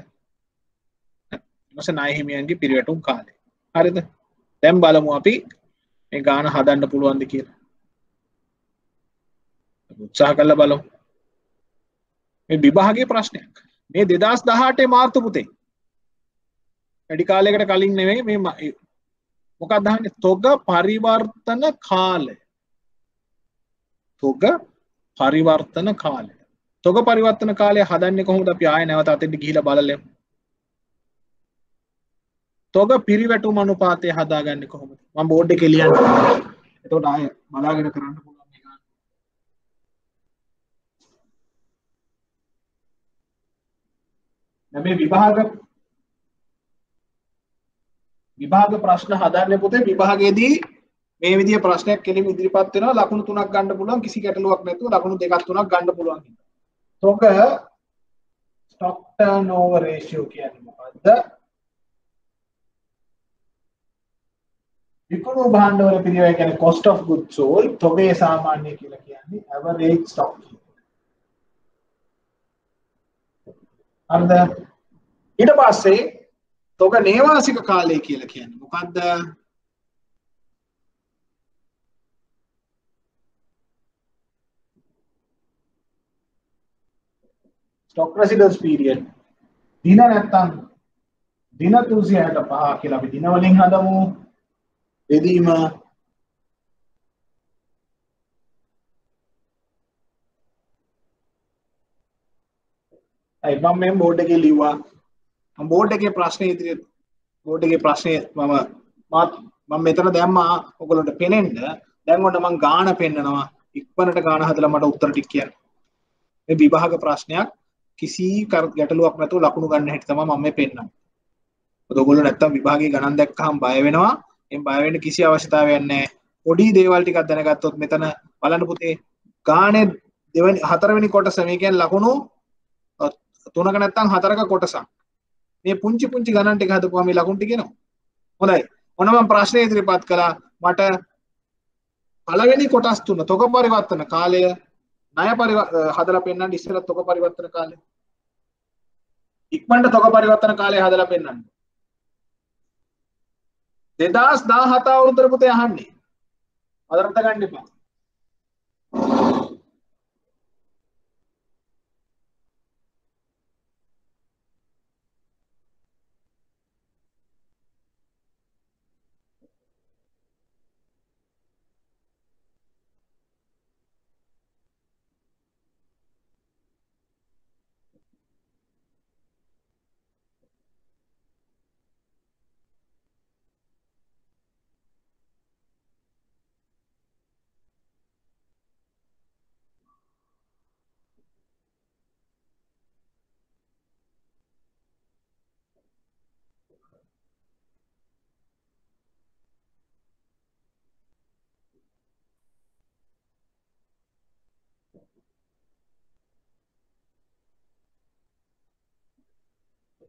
ඊමස ණය හිමියන්ගේ පිරිවැටුම් කාලය හරිද? දැන් බලමු අපි මේ ගාන හදන්න පුළුවන්ද කියලා. උත්සාහ කරලා බලමු. මේ විභාගයේ ප්‍රශ්නයක්. මේ 2018 මාර්තු පුතේ. වැඩි කාලයකට කලින් නෙවෙයි මේ මොකක්ද අහන්නේ? තොග පරිවර්තන කාලය. තොග පරිවර්තන කාලය. තොග පරිවර්තන කාලය හදන්නේ කොහොමද? අපි ආයෙ නැවත අතෙන්ට ගිහිල්ලා බලලෙමු. තොග පිරිවැටුම් අනුපාතය හදාගන්නේ කොහොමද මම බෝඩ් එකේ ලියන්න එතකොට ආයෙ බලාගෙන කරන්න පුළුවන් මේක දැන් මේ විභාග විභාග ප්‍රශ්න හදන්නේ පුතේ විභාගයේදී මේ විදිය ප්‍රශ්නයක් කෙලිම ඉදිරිපත් වෙනවා ලකුණු තුනක් ගන්න පුළුවන් කිසි ගැටලුවක් නැතුව ලකුණු දෙකක් තුනක් ගන්න පුළුවන්. තොග ස්ටොක් ටර්න්ಓවර් රේෂියෝ කියන්නේ මොකද්ද? විකුණු භාණ්ඩවල පිරිවෙල කියන්නේ cost of goods sold තොගේ සාමාන්‍ය කියලා කියන්නේ average stock. හරිද? ඊට පස්සේ තොග නේවාසික කාලය කියලා කියන්නේ මොකද්ද? ස්ටොක් රෙසිඩන්ස් පීරියඩ් දින නැත්තම් දින 365 කියලා අපි දින වලින් හදමු බෙදීම අයි මම මේ බෝඩ් එකේ ලිව්වා මම බෝඩ් එකේ ප්‍රශ්නේ ඉදිරියට බෝඩ් එකේ ප්‍රශ්නේ මම මාත් මම මෙතන දැම්මා ඔයගොල්ලන්ට පෙනෙන්න දැන් ඔන්න මම ගාන පෙන්නනවා ඉක්මනට ගාන හදලා මට උත්තර ටික කියන්න මේ විභාග ප්‍රශ්නයක් කිසි ගැටලුවක් නැතුව ලකුණු ගන්න හැටි තමයි මම මේ පෙන්නන්නේ. මොකද ඔයගොල්ලෝ නැත්තම් විභාගයේ ගණන් දැක්කහම බය වෙනවා. එම් බය වෙන්න කිසි අවශ්‍යතාවයක් නැහැ. පොඩි දේවල් ටිකක් දැනගත්තොත් මෙතන බලන්න පුතේ ගානේ දෙවෙනි හතරවෙනි කොටස මේ කියන්නේ ලකුණු තුනක නැත්තම් හතරක කොටසක්. මේ පුංචි පුංචි ගණන් ටික හදපුවා මේ ලකුණු ටික එනවා. හොඳයි. ඔන්න මම ප්‍රශ්නේ ඉදිරිපත් කළා. මට පළවෙනි කොටස් තුන තොග පරිවර්තන කාලය ණය පරිව හදලා පෙන්වන්න ඉස්සෙල්ලා තොග පරිවර්තන කාලය ඉක්මනට තොග පරිවර්තන කාලය හදලා පෙන්වන්න. 2017 අවුරුද්දට පුතේ අහන්නේ. අදරට ගන්න එපා.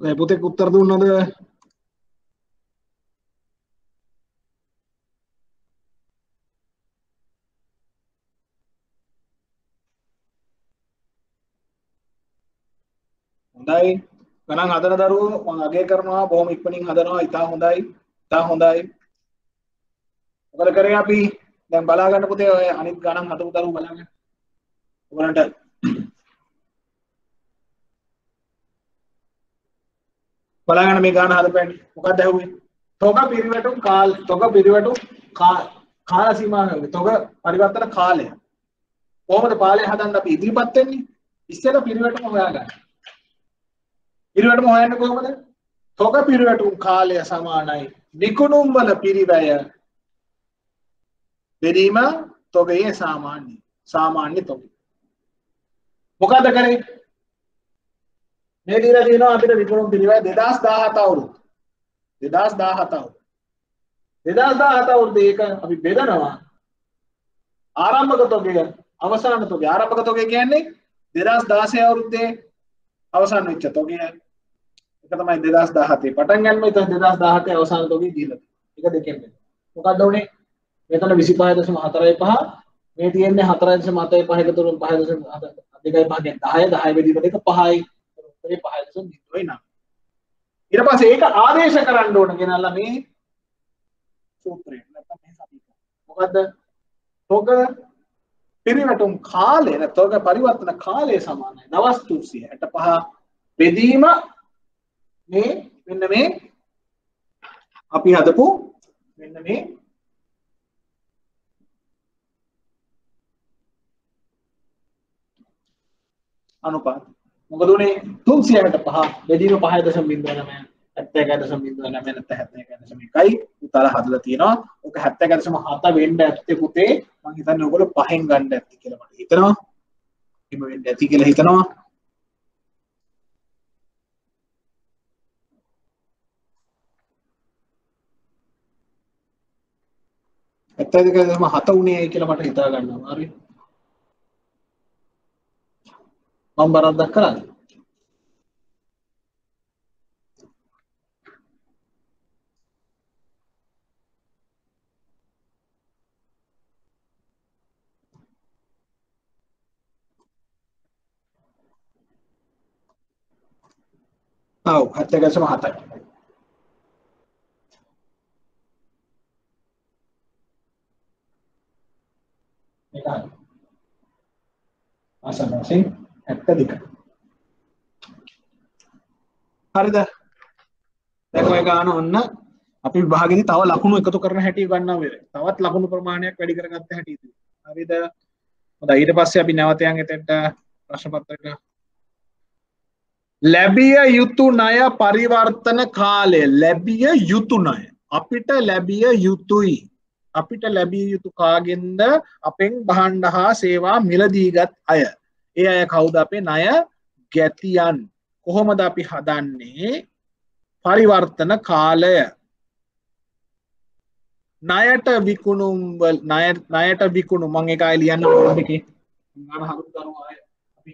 පුතෙක් උත්තර දුන්නද? හොඳයි. ගණන් හදන දරුවෝ මම අගය කරනවා බොහොම ඉක්මනින් හදනවා. ඉතා හොඳයි. ඉතා හොඳයි. මොකද කරේ අපි? දැන් බලා ගන්න පුතේ ඔය අනිත් ගණන් හදපු දරුවෝ බලන්න. ඔයගලන්ට බලාගන්න මේ ගාන හදපෑනි. මොකක්ද ඇහුවේ? තොග පිරිවැටුම් කාල තොග පිරිවැටුම් කාල සීමාව තොග පරිවර්තන කාලය. කොහොමද පාලය හදන්න අපි ඉදිරිපත් වෙන්නේ? ඉස්සෙල්ලා පිරිවැටුම හොයාගන්න. පිරිවැටුම හොයන්නේ කොහොමද? තොග පිරිවැටුම් කාලය සමානයි. විකුණුම් වල පිරිවැය බෙදීම තොගයේ සාමාන්‍ය සාමාන්‍ය තොග මොකද කරේ? මේ දීලා තියෙනවා අපිට විකුණුම් පිළිවෙල 2017 අවුරුදු. 2017 අවුරුදු. 2017 අවුරුද්දේ ඒක අපි බෙදනවා. ආරම්භක තොගය අවසාන තොගය. ආරම්භක තොගය කියන්නේ 2016 අවුරුද්දේ අවසන් වෙච්ච තොගය. ඒක තමයි 2017 පටන් ගන්න ඉතින් 2017 අවසාන තොගය දීලා ඒක දෙකෙන් වෙන මොකක්ද උනේ? මෙතන 25.45 මේ තියෙන්නේ 4.75 එකතු කරන 5.2 දෙකයි පහකින් 10 10 බෙදීම දෙක 5යි උත්තරේ පහයි දශම බිඳුවයි නම් ඊට පස්සේ ඒක ආදේශ කරන්න ඕන ගෙනල්ලා මේ සූත්‍රයට නැත්නම් මේ සමීකරණ මොකද්ද? තොග පිරිවැටුම් කාලය තොග පරිවර්තන කාලය සමානයි. දවස් 365 බෙදීම මේ මෙන්න මේ අපි හදපු මෙන්න මේ අනුපාත මොකද උනේ 365 බෙදීම 5.09 71.09 නැත්නම් 71.1යි උතල හදලා තියෙනවා. ඔක 71.7 වෙන්න ඇත්තේ පුතේ මම හිතන්නේ ඔයගොල්ලෝ පහෙන් ගන්න ඇති කියලා මට හිතෙනවා. එහෙම වෙන්න ඇති කියලා හිතනවා. ඇත්තද කියලා හත උනේ කියලා මට හිතා ගන්නවා. හරි. මම බරද්දක් කරාද? ඔව් 7.7යි. මේක හරි. ආසන්න වශයෙන් හැත්ත දෙක. හරිද? දැන් ඔය ගාන ඔන්න අපි විභාගෙදි තව ලකුණු එකතු කරන හැටි ගන්නවා වෙර තවත් ලකුණු ප්‍රමාණයක් වැඩි කරගත්ත හැටි හරිද? හොඳයි. ඊට පස්සේ අපි නැවත යන් එතෙන්ට ප්‍රශ්න පත්‍රයට ලැබිය යුතු ණය පරිවර්තන කාලය. ලැබිය යුතු ණය. අපිට ලැබිය යුතුයි. අපිට ලැබිය යුතු කාගෙන්ද? අපෙන් බහන්ඩ හා සේවා මිලදීගත් අය. ඒ අය කවුද අපේ ණය? ගැතියන්. කොහොමද අපි හදන්නේ? පරිවර්තන කාලය. ණයට විකුණුම් ණයට විකුණු මං එකයි ලියන්න ඕන එකේ? ගාන හදු දරුවා අය අපි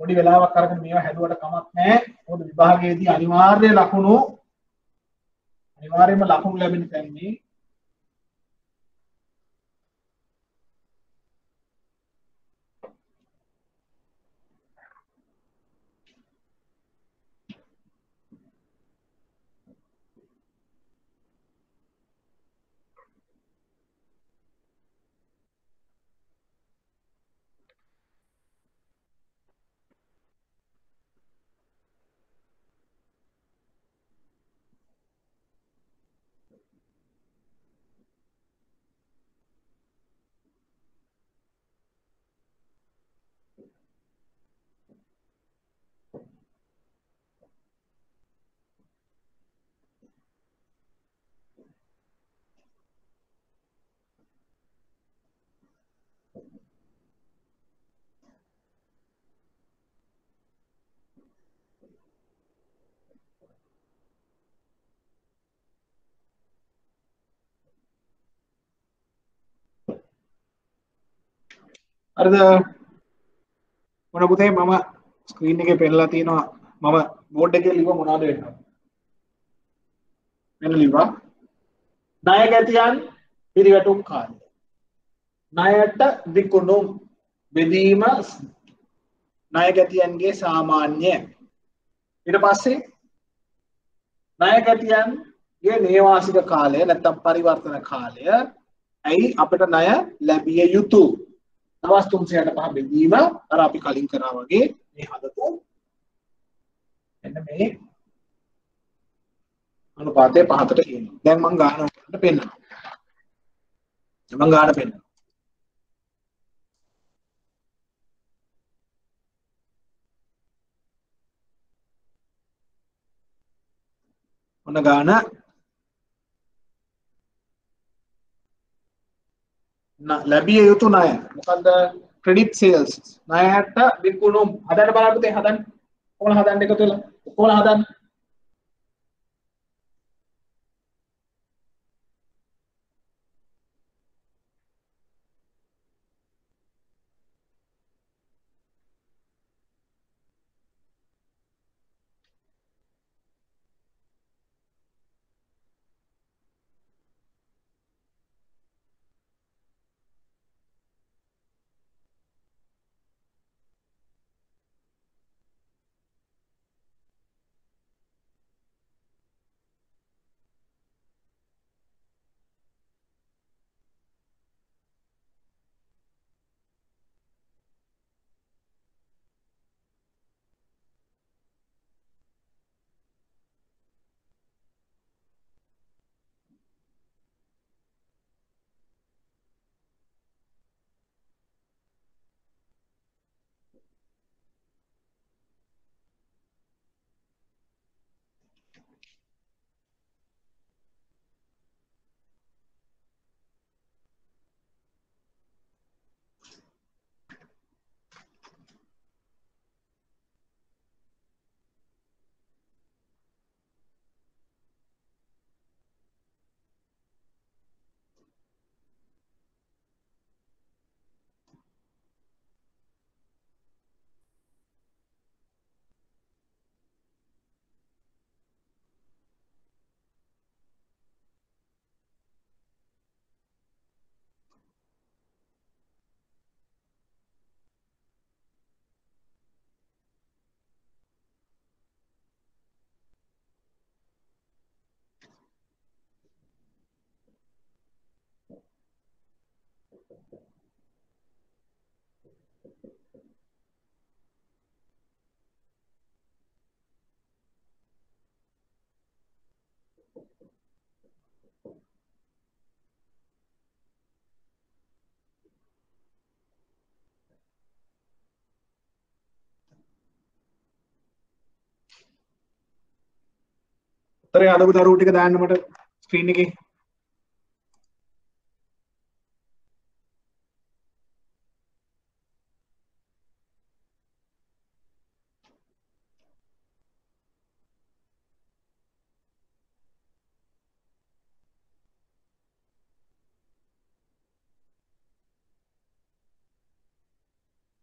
පොඩි වෙලාවක් අරගෙන මේවා හැදුවට කමක් නැහැ. මොකද විභාගයේදී අනිවාර්ය ලකුණු අනිවාර්යයෙන්ම ලකුණු ලැබෙන තැන්නේ හරිද? මොන පුතේ මම ස්ක්‍රීන් එකේ පෙන්නලා තියෙනවා මම බෝඩ් එකේ ලිව්ව මොනවද වෙන්නද මෙන්න ලිව්වා. ණය ගැතියන් පිරිවැටුම් කාර්ය ණයට විකුණුම් බෙදීම ණය ගැතියන්ගේ සාමාන්‍ය ඊට පස්සේ ණය ගැතියන්ගේ නේවාසික කාලය නැත්තම් පරිවර්තන කාලය ඇයි අපිට ණය ලැබිය යුතුය දවස් 365 බෙදීම අර අපි කලින් කරා වගේ මේ හදපු මෙන්න මේ අනුපාතය පහතට කියනවා. දැන් මම ගාන වලට පෙන්නනවා. මම ගාන පෙන්නනවා. ඔන්න ගාන ලැබිය යුතු ණය. මොකද්ද? ක්‍රෙඩිට් සේල්ස් ණයට විකුණුම් හදන්න බලන්න පුතේ හදන්න. කොහොමද හදන්න එකතු වෙලා? කොහොමද හදන්න? උත්තරේ අදපු දරුවෝ ටික දාන්න මට ස්ක්‍රීන් එකේ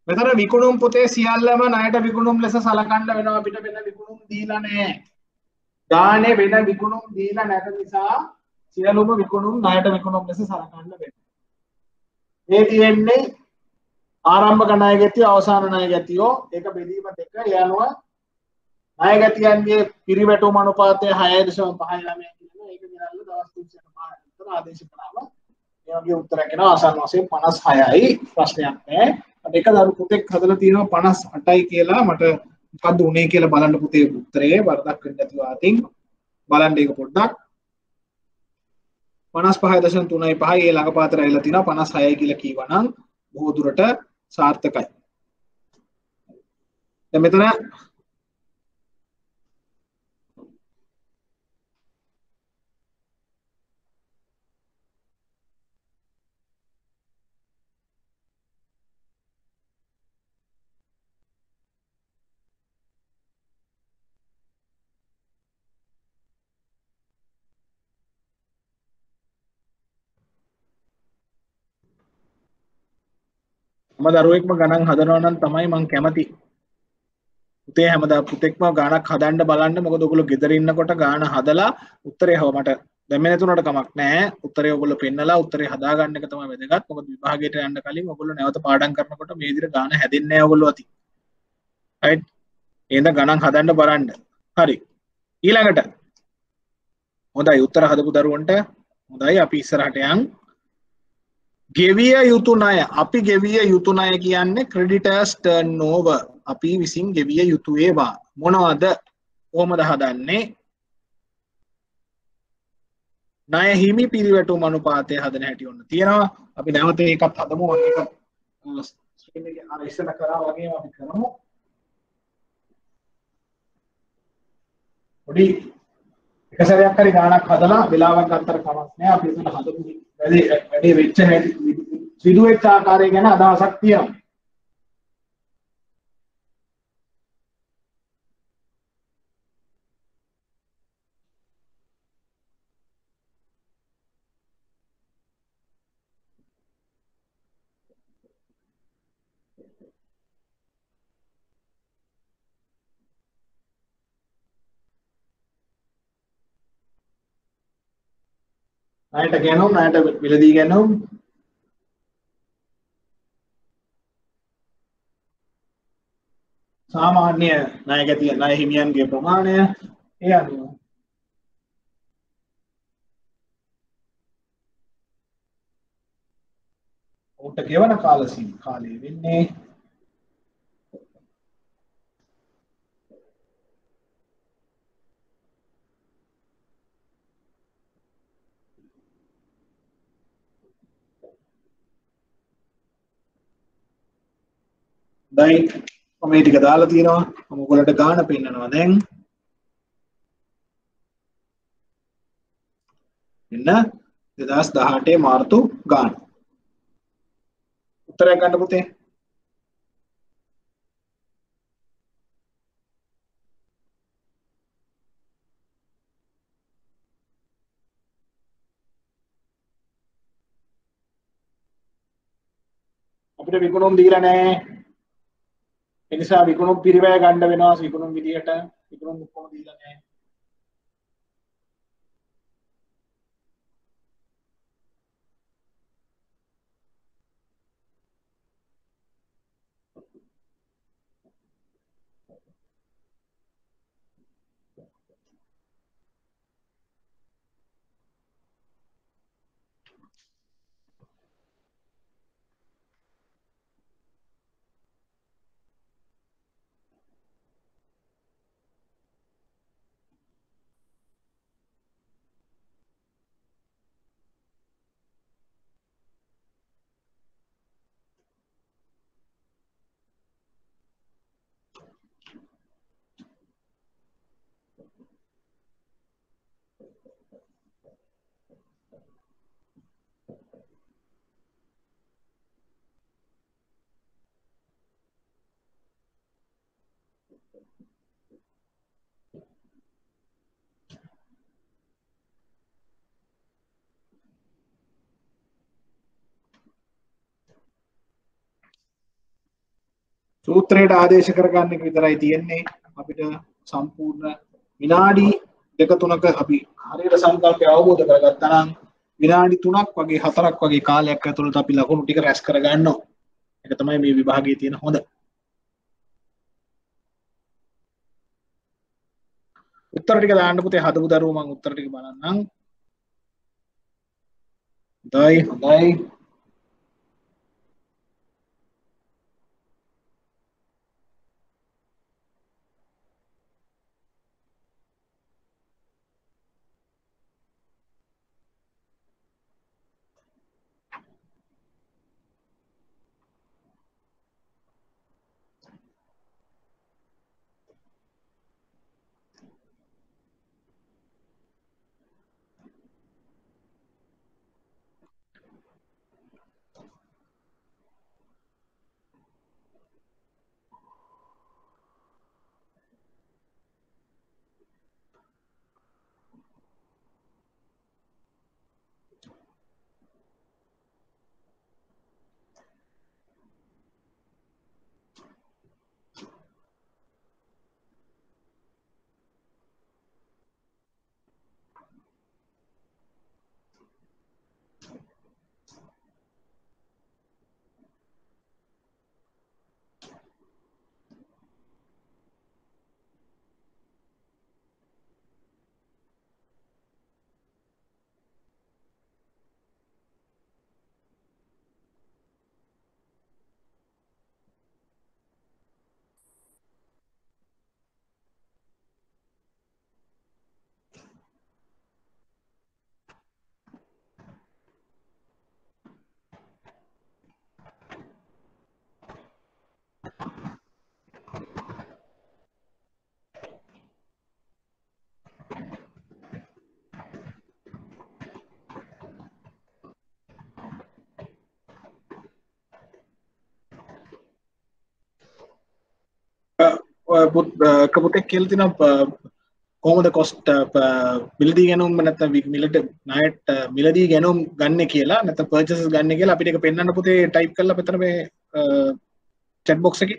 මෙතන විකුණුම් පොතේ සියල්ලම ණයට විකුණුම් ලෙස සලකන්න වෙනවා අපිට වෙන විකුණුම් දීලා නැහැ. ගානේ වෙන විකුණුම් දීලා නැත නිසා සියලුම විකුණුම් ණයට විකුණුම් ලෙස සලකන්න වෙනවා. මේ තියෙන්නේ ආරම්භක ණය ගැතිය අවසාන ණය ගැතියෝ ඒක බෙදීම දෙක යනුව ණය ගැතියන්ගේ පිරිවැටුම් අනුපාතය 6.59 කියන ඒක විරල්ල දවස් 305 විතර ආදේශ කළාම මේ වගේ උත්තරයක් එනවා ආසන්න වශයෙන් 56යි ප්‍රශ්නයක් නැහැ. එක දරු පුතෙක් හදලා තියෙනවා 58යි කියලා මට මොකද්ද උනේ කියලා බලන්න පුතේ උත්තරේ වරදක් වෙන්නේ නැතුව අතින් බලන්න ඒක පොඩ්ඩක් 55.35යි ඒ ළඟපාතර ඇවිල්ලා තිනවා 56යි කියලා කීවනම් බොහෝ දුරට සාර්ථකයි. දැන් මෙතන හැම දරුවෙක්ම ගණන් හදනවා නම් තමයි මං කැමති. පුතේ හැමදා පුතෙක්ම ගානක් හදන්න බලන්න මොකද ඔයගොල්ලෝ ගෙදර ඉන්නකොට ගාන හදලා උත්තරේ හව මට දැම්මේ නැතුනට කමක් නැහැ. උත්තරේ ඔයගොල්ලෝ පෙන්නලා උත්තරේ හදාගන්න එක තමයි වැදගත්. මොකද විභාගයට යන්න කලින් ඔයගොල්ලෝ නැවත පාඩම් කරනකොට මේ විදිහට ගාන හැදෙන්නේ නැහැ ඔයගොල්ලෝ අතින්. right? එහෙනම් ගණන් හදන්න බලන්න. හරි. ඊළඟට හොඳයි උත්තර හදපු දරුවන්ට හොඳයි අපි ඉස්සරහට යන් ගෙවිය යුතු ණය. අපි ගෙවිය යුතු ණය කියන්නේ ක්‍රෙඩිටර්ස් ටර්න්ಓවර් අපි විසින් ගෙවිය යුතු ඒවා. මොනවද? කොහොමද හදන්නේ? ණය හිමි පිරිවැටුම් අනුපාතය හදන හැටි ඔන්න තියෙනවා. අපි නැවත ඒකත් හදමු. ඒක ස්ක්‍රීන් එකේ අර ඉස්සෙල්ල කරා වගේම අපි කරමු. පොඩි එක සැරයක් හරි ගානක් හදලා වෙලාවක් ගත්තට කමක් නැහැ. අපි එතන හදපු වැඩි වැඩි වෙච්ච හැටි සිදුවෙච්ච ආකාරය ගැන අදහසක් තියෙනවා. ණයට ගැනුම් ණයට මිලදී ගැනුම්. සාමාන්‍ය ණය ගැතිය ණය හිමියන්ගේ ප්‍රමාණය ඒ අනුව. ඔවුන්ට ගෙවන කාල කාලය වෙන්නේ දැයි මම මේ ටික දාලා තියෙනවා. මම ඔයගලට ගාන පෙන්නනවා. දැන් එන්න 2018 මාර්තු ගාන. උත්තරයක් ගන්න පුතේ. අපිට විකුණුම් දීලා නැහැ. එනිසා විකුණුම් පිරිවැය ගන්න වෙනවා. විකුණුම් විදියට විකුණුම් ඔක්කොම දීලා සූත්‍රයට ආදේශ කරගන්න එක විතරයි තියෙන්නේ. අපිට සම්පූර්ණ විනාඩි දෙක තුනක අපි හරියට සංකල්පය අවබෝධ කරගත්තා නම් විනාඩි 3ක් වගේ 4ක් වගේ කාලයක් ඇතුළත අපි ලකුණු ටික රැස් කරගන්නවා. ඒක තමයි මේ විභාගයේ තියෙන හොඳ. උත්තර ටික දාන්න පුතේ හදපු දරුවෝ මම උත්තර ටික බලන්නම්. හොඳයි හොඳයි. කපුටෙක් කියල තින කොහොමද කොස්ට මිලදී ගැනුම් නැත මිලට නයට මිලදී ගැනුම් ගන්න කියලා නැත පර්චස් ගන්න කියලා අපිට පෙන්න්න පුතේ ටයිප් කල පතර මේ චැට් බොක්ස එක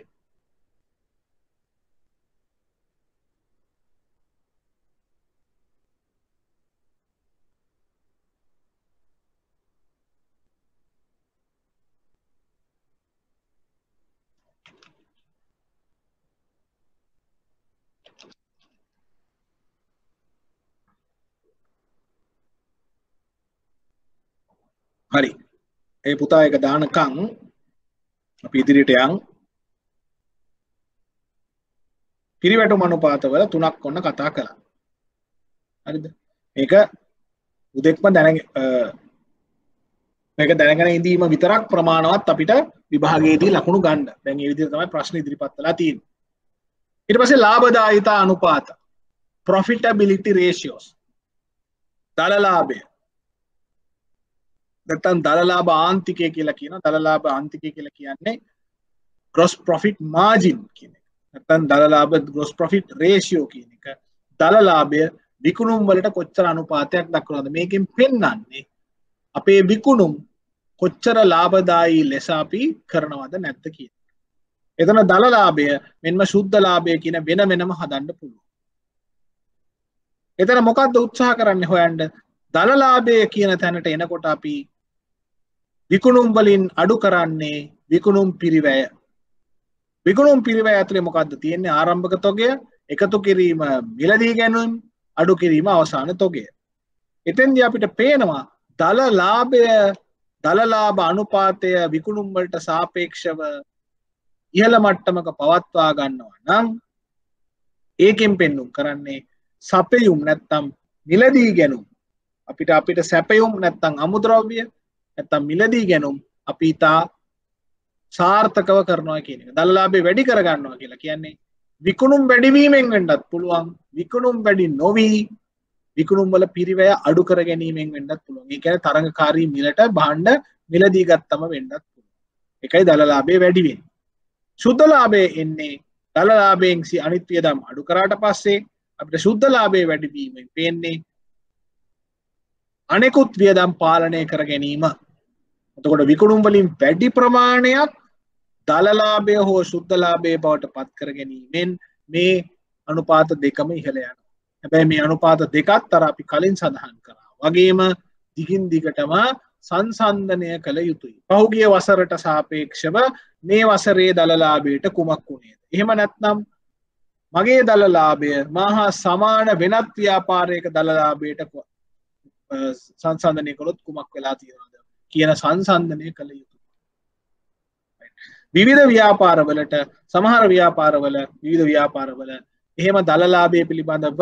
හරි ඒ පුතා එක දානකං අපි ඉදිරියට යන්. පිරිවැටු මනුපාතවල තුනක් ඔන්න කතා කළා. හරිද? මේක උදෙක්ම දැන මේක දැනගෙන ඉදීම විතරක් ප්‍රමාණවත් අපිට විභාගයේදී ලකුණු ගන්න. දැන් ඒ විදිහට තමයි ප්‍රශ්න ඉදිරිපත් වෙලා තියෙන්නේ. ඊට පස්සේ ලාභදායිතා අනුපාත. Profitability ratios. දලලාභය නැත්තම් දලලාභ ආන්තිකය කියලා කියන දලලාභ ආන්තිකය කියලා කියන්නේ gross profit margin කියන එක. නැත්තම් දලලාභ gross profit ratio කියන එක. දලලාභය විකුණුම් වලට කොච්චර අනුපාතයක් දක්වනවද මේකෙන් පෙන්වන්නේ අපේ විකුණුම් කොච්චර ලාභදායී ලෙස අපි කරනවද නැද්ද කියන එතන දලලාභය මෙන්ම ශුද්ධ ලාභය කියන වෙන වෙනම හදන්න පුළුවන්. එතන මොකක්ද උත්සාහ කරන්නේ හොයන්න දලලාභය කියන තැනට එනකොට අපි විකුණුම් වලින් අඩු කරන්නේ විකුණුම් පිරිවැය. විකුණුම් පිරිවැය ඇතුලේ මොකක්ද තියෙන්නේ? ආරම්භක තොගය එකතු කිරීම මිලදී ගැනුම් අඩු කිරීම අවසාන තොගය. එතෙන්දී අපිට පේනවා දල ලාභය දල ලාභ අනුපාතය විකුණුම් වලට සාපේක්ෂව ඉහළ මට්ටමක පවත්වා ගන්නවා නම් ඒකෙන් පෙන්නුම් කරන්නේ සපයුම් නැත්තම් මිලදී ගැනුම්. අපිට අපිට සැපයුම් නැත්තම් අමුද්‍රව්‍ය නැත්තම් මිලදී ගැනුම් අපි ඉතා සාර්ථකව කරනවා කියන එක. දල්ලාභේ වැඩි කරගන්නවා කියලා කියන්නේ විකුණුම් වැඩිවීමෙන් වෙන්නත් පුළුවන්. විකුණුම් වැඩි නොවි විකුණුම් වල පිරිවැය අඩු කර ගැනීමෙන් වෙන්නත් පුළුවන්. ඒ කියන්නේ තරඟකාරී මිලට භාණ්ඩ මිලදී ගත්තම වෙන්නත් පුළුවන්. ඒකයි දලලාභේ වැඩි වෙන්නේ. ශුද්ධ ලාභය එන්නේ දලලාභයෙන් සි අනිත් වියදම් අඩු කරාට පස්සේ අපිට ශුද්ධ ලාභය වැඩිවීමෙන් පේන්නේ අනෙකුත් වියදම් පාලනය කර ගැනීම එතකොට විකුණුම් වලින් වැඩි ප්‍රමාණයක් දලලාභය හෝ ශුද්ධලාභය බවට පත් කර ගැනීමෙන් මේ අනුපාත දෙකම ඉහළ යන හැබැයි මේ අනුපාත දෙකත් අර අපි කලින් සඳහන් කරා. වගේම දිගින් දිගටම සංසන්ධනය කළ යුතුයි. පහුගිය වසරට සාපේක්ෂව මේ වසරේ දලලාභයට කුමක් වුණේද? එහෙම නැත්නම් මගේ දලලාභය මහා සමාන වෙනත් ව්‍යාපාරයක දලලාභයට සංසන්ධනය කොළොත් කුමක් වෙලා තියෙනවාද? කියන සංසන්ධනය කළ යුතු විවිධ ව්‍යාපාරවලට සමහර ව්‍යාපාරවල විවිධ ව්‍යාපාරවල එහෙම දලලාභය පිළිබඳව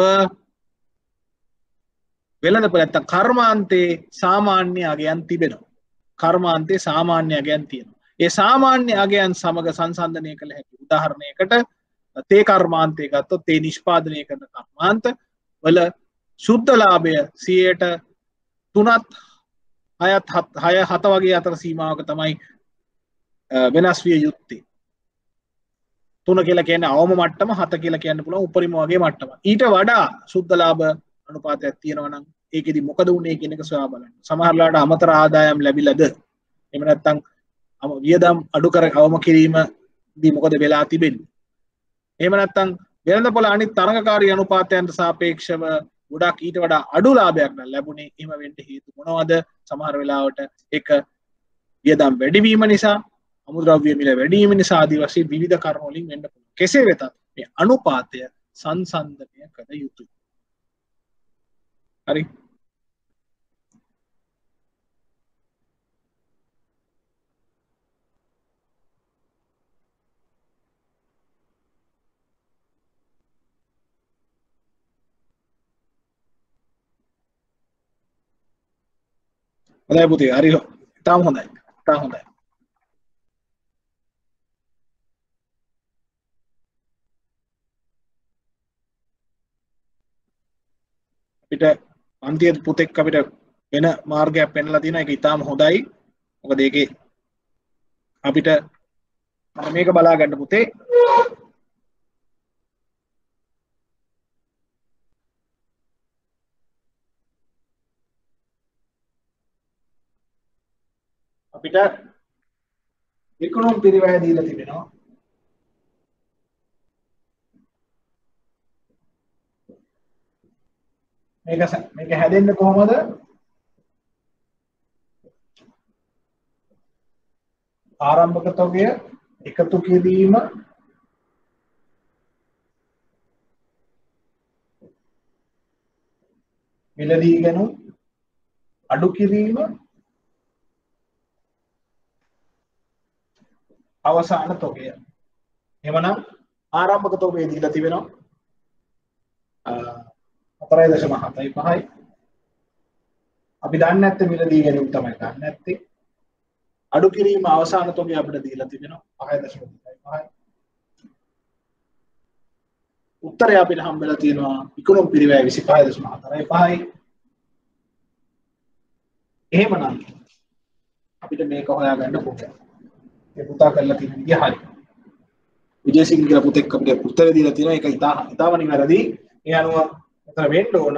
වෙළඳ පොලත්ත කර්මාන්තයේ සාමාන්‍ය අගයන් තිබෙනවා. කර්මාන්තයේ සාමාන්‍ය අගයන් තියෙනවා. ඒ සාමාන්‍ය අගයන් සමග සංසන්ධනය කළ හැකි උදාහරණයකට තේ කර්මාන්තය ගත්තොත් තේ නිෂ්පාදනය කරන කර්මාන්ත වල ශුද්ධලාභය සියයට තුනත් අයත් හය හත වගේ අතර සීමාවක තමයි වෙනස් විය යුත්තේ. තුන කියල කියන අවම මට්ටම හත කියලා කියන්න පුළ උපරිම වගේ මට්ටම. ඊට වඩා සුද්දලාභ අනුපාතයක් තියෙනවනම් ඒකෙදි මොකද වුණේ කෙනෙක සොයා බලන්න. සමහරලාට අමතර ආදායම් ලැබිලද? එමනැත්තං අම වියදම් අඩු කර අවම කිරීම දී මොකද වෙලා තිබෙන් එමනැත්තං වෙළඳ පොල අනි තරඟකාරී අනුපාතයන්ට සාපේක්ෂව ගොඩක් ඊට වඩා අඩු ලාභයක් ලැබුණේ එම වෙන්ට හේතු මොනවද සමහර වෙලාවට එක වියදම් වැඩිවීම නිසා අමුද්‍රව්‍ය මිල වැඩීම නිසා ආදී වශයෙන් විවිධ කරුණු වලින් වෙන්න පුළුවන්. කෙසේ වෙතත් මේ අනුපාතය සංසන්දනය කළ යුතුයි. හරි. හොඳයි පුතේ හරි තාම හොඳයි තාම හොඳයි අපිට අන්තිය පුතෙක් අපිට වෙන මාර්ගයක් පෙන්ලා තියෙන එක ඉතාම හොඳයි මොකද ඒකේ අපිට මේක බලා ගන්න පුතේ අපිට විකුණුම් පිරිවැය දීලා තිබෙනවා. මේක මේක හැදෙන්න කොහොමද? ආරම්භක තොගය එකතු කිරීම. මිලදී ගැනුම් අඩු කිරීම. අවසාන තොගය එමනම් ආරම්භක තොගය දීලා තිබෙනවා. හතරයි දශම හතයි පහයි. අපි දන්න ඇත්ත මිලදී ගැනීම තමයි දන්න ඇත්තේ අඩු කිරීම අවසාන තොග අපිට දීලා තිබෙනවා. පහයි දශම හතයි පහයි. උත්තරය අපිට හම්බෙලා තියෙනවා විකුණුම් පිරිවැය 25.4යි පහයි. එහෙමනම් අපිට මේක හොයාගන්න පුළුවන්. ඒ පුතා කරලා තියෙන විදිය හරි. විජේසිංහ කියලා පුතෙක් අපිට උත්තර දීලා තියෙනවා. ඒක ඉතා ඉතාම නිවැරදි. ඒ අනුව එතන වෙන්න ඕන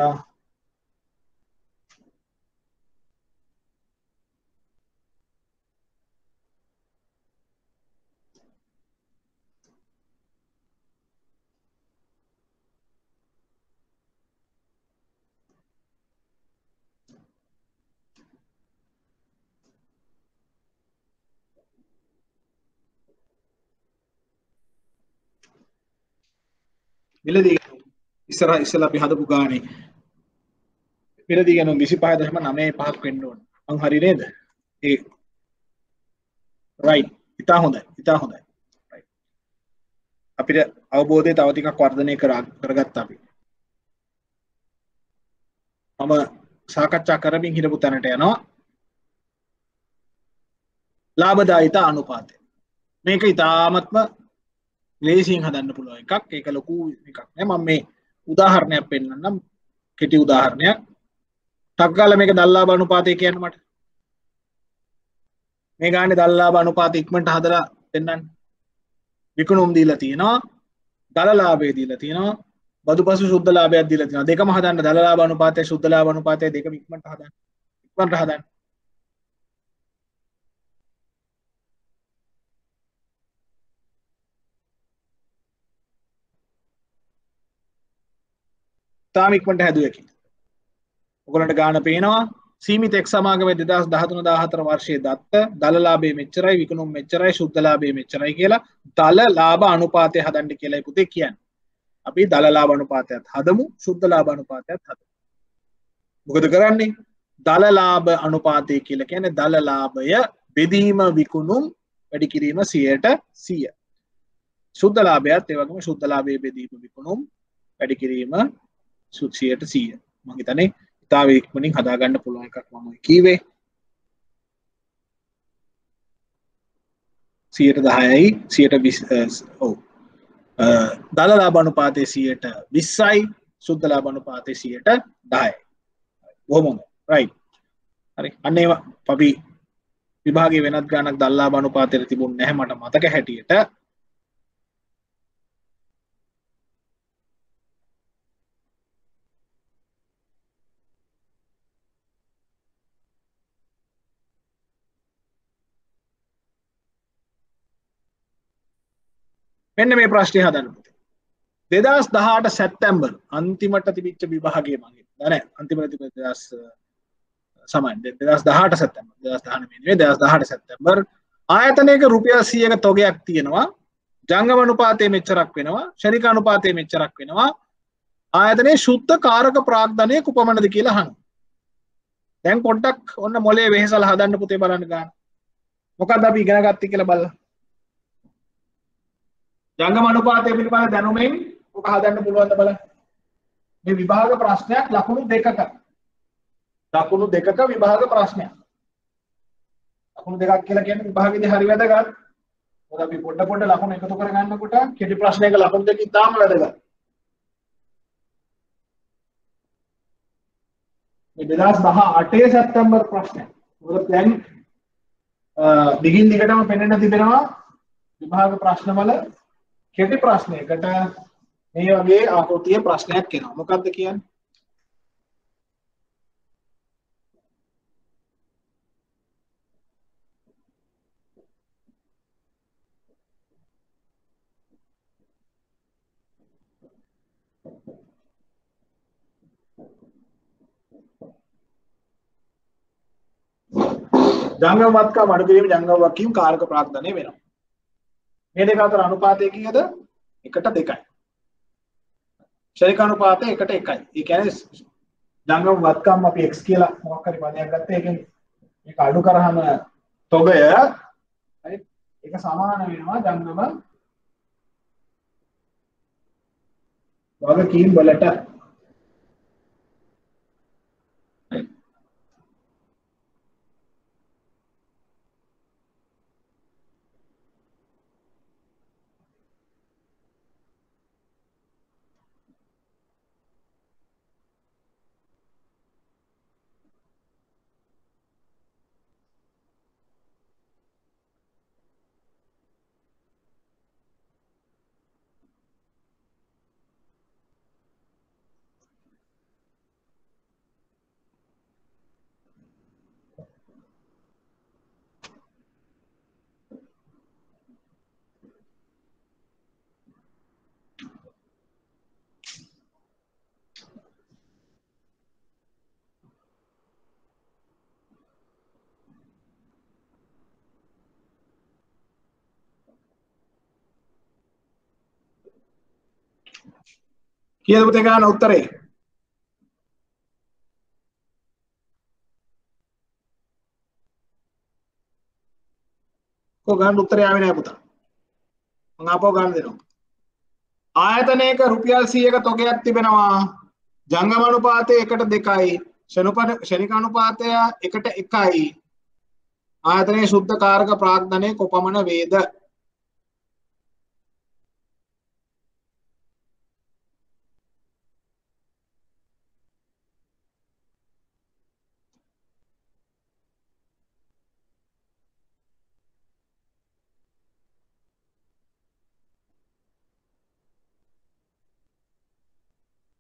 මිලදී ඉස්සර ඉස්සලා අපි හදපු ගානේ මිලදී ගැන 25.95ක් වෙන්න ඕන. මං හරි නේද? ඒ රයිට්. ඉතා හොඳයි. ඉතා හොඳයි. රයිට්. අපිට අවබෝධය තව ටිකක් වර්ධනය කරගත්තා අපි. මම සාකච්ඡා කරමින් හිටපු තැනට යනවා. ලාභදායිතා අනුපාතය. මේක ඉතාමත්ම ලේසියෙන් හදන්න පුළුවන් එකක්. ඒක ලොකු එකක් නෑ. මම මේ උදාහරණයක් පෙන්වන්නම්. කෙටි උදාහරණයක්. ටක්ගාල මේක දල්ලාභ අනුපාතය කියන්න මට. මේ ගානේ දල්ලාභ අනුපාතය ඉක්මනට හදලා පෙන්වන්න. විකුණුම් දීලා තියෙනවා දල ලාභය දීලා තියෙනවා බදු පසු ශුද්ධ ලාභයක් දීලා තියෙනවා දෙකම හදන්න දල ලාභ අනුපාතය ශුද්ධ ලාභ අනුපාතය දෙකම ඉක්මනට හදන්න ඉක්මනට හදන්න තාම ඉක්මනට හැදුවකි ඔයගලන්ට ගාන පේනවා සීමිත එක් සමාගම 2013 14 වර්ෂයේ දත්ත දල ලාභය මෙච්චරයි විකුණුම් මෙච්චරයි ශුද්ධ ලාභය මෙච්චරයි කියලා දල ලාභ අනුපාතය හදන්න කියලා පුතේ කියන්නේ. අපි දල ලාභ අනුපාතයත් හදමු ශුද්ධ ලාභ අනුපාතයත් හදමු. මොකද කරන්නේ? දල ලාභ අනුපාතය කියලා කියන්නේ දල ලාභය බෙදීම විකුණුම් වැඩි කිරීම 100ට 100. ශුද්ධ ලාභයත් ඒ වගේම ශුද්ධ ලාභයේ බෙදීම විකුණුම් වැඩි කිරීම 100ට 100. මම හිතන්නේ ඉතාව ඉක්මනින් හදාගන්න පුළුවන් එකක් මම කීවේ. සියයට දහයයි සියට ඔව්. දලලා බනුපාතය සියයට විස්සයි සුද්දලා බනුපාතය සියයට දහය බොහොමොඳ රයි හරි. අන්නේ පබි විභාගේ වෙනත් ගානක් දල්ලා බනුපාතයට තිබුණ නැහැ මට මතක හැටියට. මෙන්න මේ ප්‍රශ්නය හදන්න. පුතේ දෙදස් දහට සැත්තැම්බර් අන්තිමට තිබිච්ච විභාගේ මගේ. දන අන්තිමට තිබ දෙදස් සමන් දෙදස් දහට සැත්තැම්බර් දෙදස් දහන මේ දෙදස් දහට සැත්තැම්බර් ආයතනයක රුපියල් සියක තොගයක් තියෙනවා. ජංගම අනුපාතය මෙච්චරක් වෙනවා. ෂනික අනුපාතය මෙච්චරක් වෙනවා. ආයතනය ශුද්ධ කාරක ප්‍රාග්ධනය කුපමණද කියලා හන් දැන් පොඩ්ඩක් ඔන්න මොලේ වෙහෙසල හදන්න පුතේ බලන්න ගන්න. මොකක්ද අපි ඉගෙන ගත්ත කියලා බලන්න ජංගම අනුපාතය පිළිබඳ දැනුමෙන් ඔක හදන්න පුළුවන්ද බලන්න. මේ විභාග ප්‍රශ්නයක් ලකුණු දෙකක. ලකුණු දෙකක විභාග ප්‍රශ්නයක්. ලකුණු දෙකක් කියලා කියන්නේ විභාගෙදී හරි වැදගත්. මොකද අපි පොඩ පොඩ ලකුණු එකතු කර ගන්නකොට කෙටි ප්‍රශ්නයක ලකුණු දෙක ඉතාම වැදගත්. මේ 2018 සැප්තැම්බර් ප්‍රශ්නයක්. මොකද දැන් දිගින් දිගටම පෙනෙන්න තිබෙනවා විභාග ප්‍රශ්නවල කෙටි ප්‍රශ්නයකට මේ වගේ ආකෘතිය ප්‍රශ්නයක් එනවා. මොකක්ද කියන්නේ? ජංගමවත්කම් අඩු කිරීම ජංගමවත්කම් කාරක ප්‍රාග්ධනය වෙනවා. මේ දෙක අතර අනුපාතය කීයද? 1ට 2යි. ශරික අනුපාතය 1ට 1යි. ඒ කියන්නේ ජංගම වත්කම් අපි x කියලා මොකක් හරි පදයක් ගත්තා. ඒකෙන් මේක අඩු කරාම තොගය හරි ඒක සමාන වෙනවා ජංගම වගකීම් වලට කියද පුතේ ගන්න උත්තරේ. කො ගන්න උත්තරේ ආවේ නැහැ පුතා. මම ආපහු ගන්න දෙනවා. ආයතනයක රුපියල් 100ක තොගයක් තිබෙනවා. ජංගම අනුපාතය 1ට 2යි ෂණික අනුපාතය 1ට 1යි ආයතනයේ සුද්ධ කාරක ප්‍රාග්ධනය කොපමණ වේද?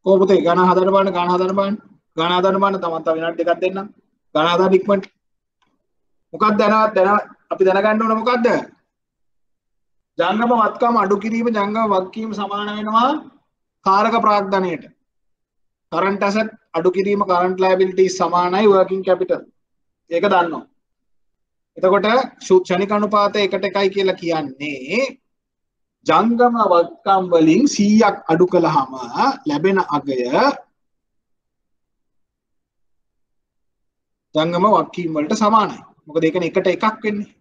කෝපතේ ගණ හදන්න බලන්න ගණ හදන්න බලන්න. ගණ හදන්න බලන්න තමන් තව විනාඩි දෙකක් දෙන්නම් ගණ හදන්න ඉක්මනට. මොකක්ද දැනවත් දැන අපි දැනගන්න ඕන මොකක්ද ජංගම වත්කම් අඩු කිරීම ජංගම වක්කීම සමාන වෙනවා කාරක ප්‍රාග්ධනයට. කරන්ට ඇසට් අඩු කිරීම කරන්ට ලයිබිලිටි සමානයි වර්කින් කැපිටල් ඒක දන්නවා. එතකොට ක්ෂණික අනුපාතය එකට එකයි කියලා කියන්නේ ජංගම වත්කම් වලින් 100ක් අඩු කළාම ලැබෙන අගය ජංගම වක්කීම් වලට සමානයි. මොකද ඒකනේ එකට එකක් වෙන්නේ.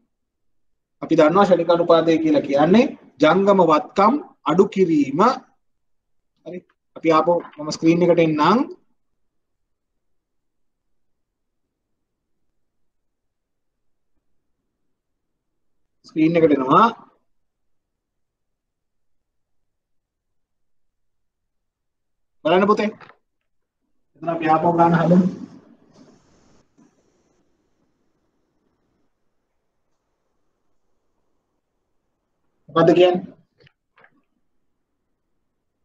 අපි දන්නවා ක්ෂණික අනුපාතය කියලා කියන්නේ ජංගම වත්කම් අඩු කිරීම හරි අපි ආපහු මම ස්ක්‍රීන් එකට එන්නම් ස්ක්‍රීන් එකට එනවා බලන්න පුතේ. එතන අපි ආපහු ගන්න හදමු. මොකද්ද කියන්නේ?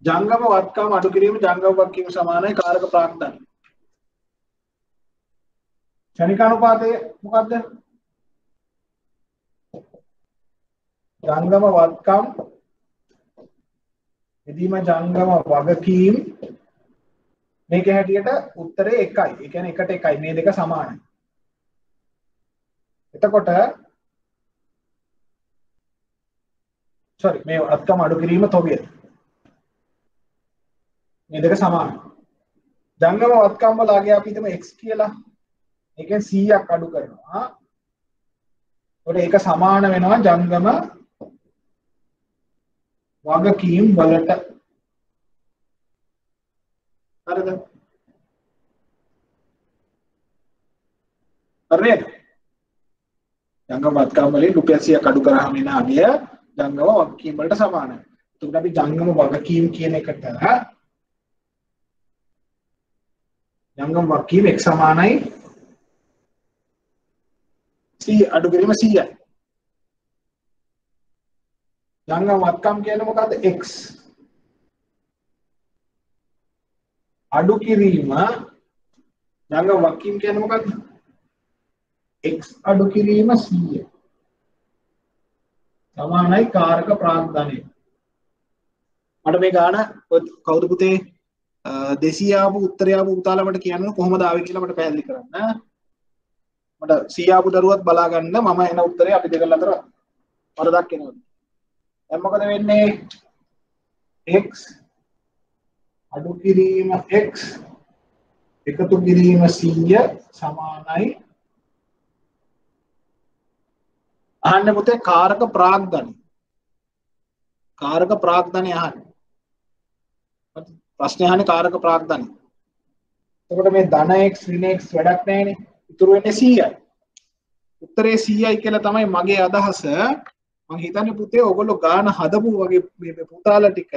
ජංගම වත්කම් අඩු කිරීම ජංගම වත්කීම සමානයි කාරක ප්‍රාග්ධන ක්ෂණික අනුපාතය මොකද්ද? ජංගම වත්කම් එදීම ජංගම වගකීම් මේක හැටියට උත්තරේ එකයි. ඒ කියන්නේ එකට එකයි. මේ දෙක සමානයි. එතකොට sorry මේ වත්කම් අඩු කිරීම තොගය මේ දෙක සමානයි. ජංගම වත්කම් වල ආගේ අපි හිතමු x කියලා. ඒ කියන්නේ 100ක් අඩු කරනවා. එතකොට ඒක සමාන වෙනවා ජංගම වගකීම් වලට. හරිද? හරිද? ජංගම වත්කම් වලින් රුපියල් 100ක් අඩු කරාම එන අගය ජංගම වගකීම් වලට සමානයි. එතකොට අපි ජංගම වගකීම් කියන එකට ජංගම වගකීම් x සමානයි. c අඩු කිරීම 100යි ජංගම වත්කම් කියන්නේ මොකද්ද? X. අඩු කිරීම ජංගම වක්කීම් කියන්නේ මොකද්ද? X අඩු කිරීම 100 සමානයි කාරක ප්‍රාග්ධනය. මට මේ ගාන කවුද පුතේ? 200 ආපු උත්තරය ආපු පුතාලා මට කියන්න කොහොමද ආවේ කියලා මට පැහැදිලි කරන්න. මට 100 ආපු දරුවත් බලා ගන්න මම එන උත්තරේ අපි දෙකල අතර වරදක් එනවා දැන් මොකද වෙන්නේ? X අඩු කිරීම x එකතු කිරීම 100 සමානයි. අහන්න පුතේ කාරක ප්‍රාග්ධනය කාරක ප්‍රාග්ධනය අහන්න. ප්‍රශ්නය අහන්නේ කාරක ප්‍රාග්ධනය එතකොට මේ ධන x ඍණ x වැඩක් නැහැනේ. ඉතුරු වෙන්නේ 100යි උත්තරේ 100යි කියලා තමයි මගේ අදහස. මං හිතන්නේ පුතේ ඔයගොල්ලෝ ගාන හදපු වගේ මේ පුතාලා ටික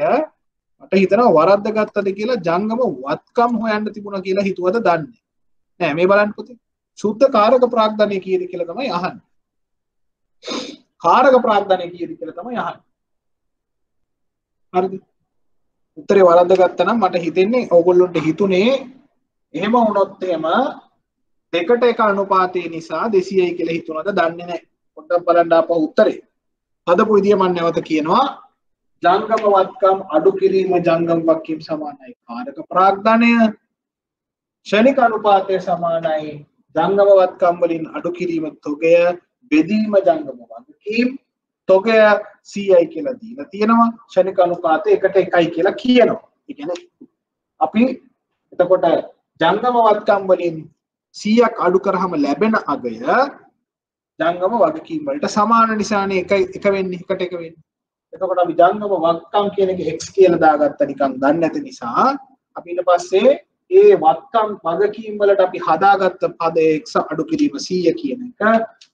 මට හිතනවා වරද්ද ගත්තද කියලා ජංගම වත්කම් හොයන්න තිබුණා කියලා හිතුවද දන්නේ. නෑ මේ බලන්න පුතේ. සුද්ධ කාරක ප්‍රාග්ධනය කීයද කියලා තමයි අහන්නේ. කාරක ප්‍රාග්ධනය කීයද කියලා තමයි අහන්නේ. හරිද? උත්තරේ වරද්ද ගත්තා නම් මට හිතෙන්නේ ඕගොල්ලොන්ට හිතුනේ එහෙම වුණොත් එහෙම දෙකට එක අනුපාතය නිසා 200යි කියලා හිතුණාද දන්නේ නැහැ පොඩ්ඩක් බලන්න ආපහු උත්තරේ. හදපු විදිය මම නැවත කියනවා. ජංගම වත්කම් අඩු කිරීම ජංගම වක්කීම් සමානයි. කාරක ප්‍රාග්ධනය ක්ෂණික අනුපාතය සමානයි. ජංගම වත්කම් වලින් අඩු කිරීම තොගය බෙදීම ජංගම වගකීම් තොගය 100යි කියලා දීලා තියෙනවා. ක්ෂණික අනුපාතය එකට එකයි කියලා කියනවා. ඒ කියන්නේ අපි එතකොට ජංගම වත්කම් වලින් 100ක් අඩු කරාම ලැබෙන අගය ජංගම වගකීම් වලට සමාන නිසානේ එක එක වෙන්නේ එකට එක වෙන්නේ. එතකොට අපි ජංගම වත්කම් කියන එක x කියලා දාගත්ත නිකන් දන්නේ නැති නිසා අපි ඊට පස්සේ ඒ වත්කම් වගකීම් වලට අපි හදාගත්ත පද x අඩු කිරීම 100 කියන එක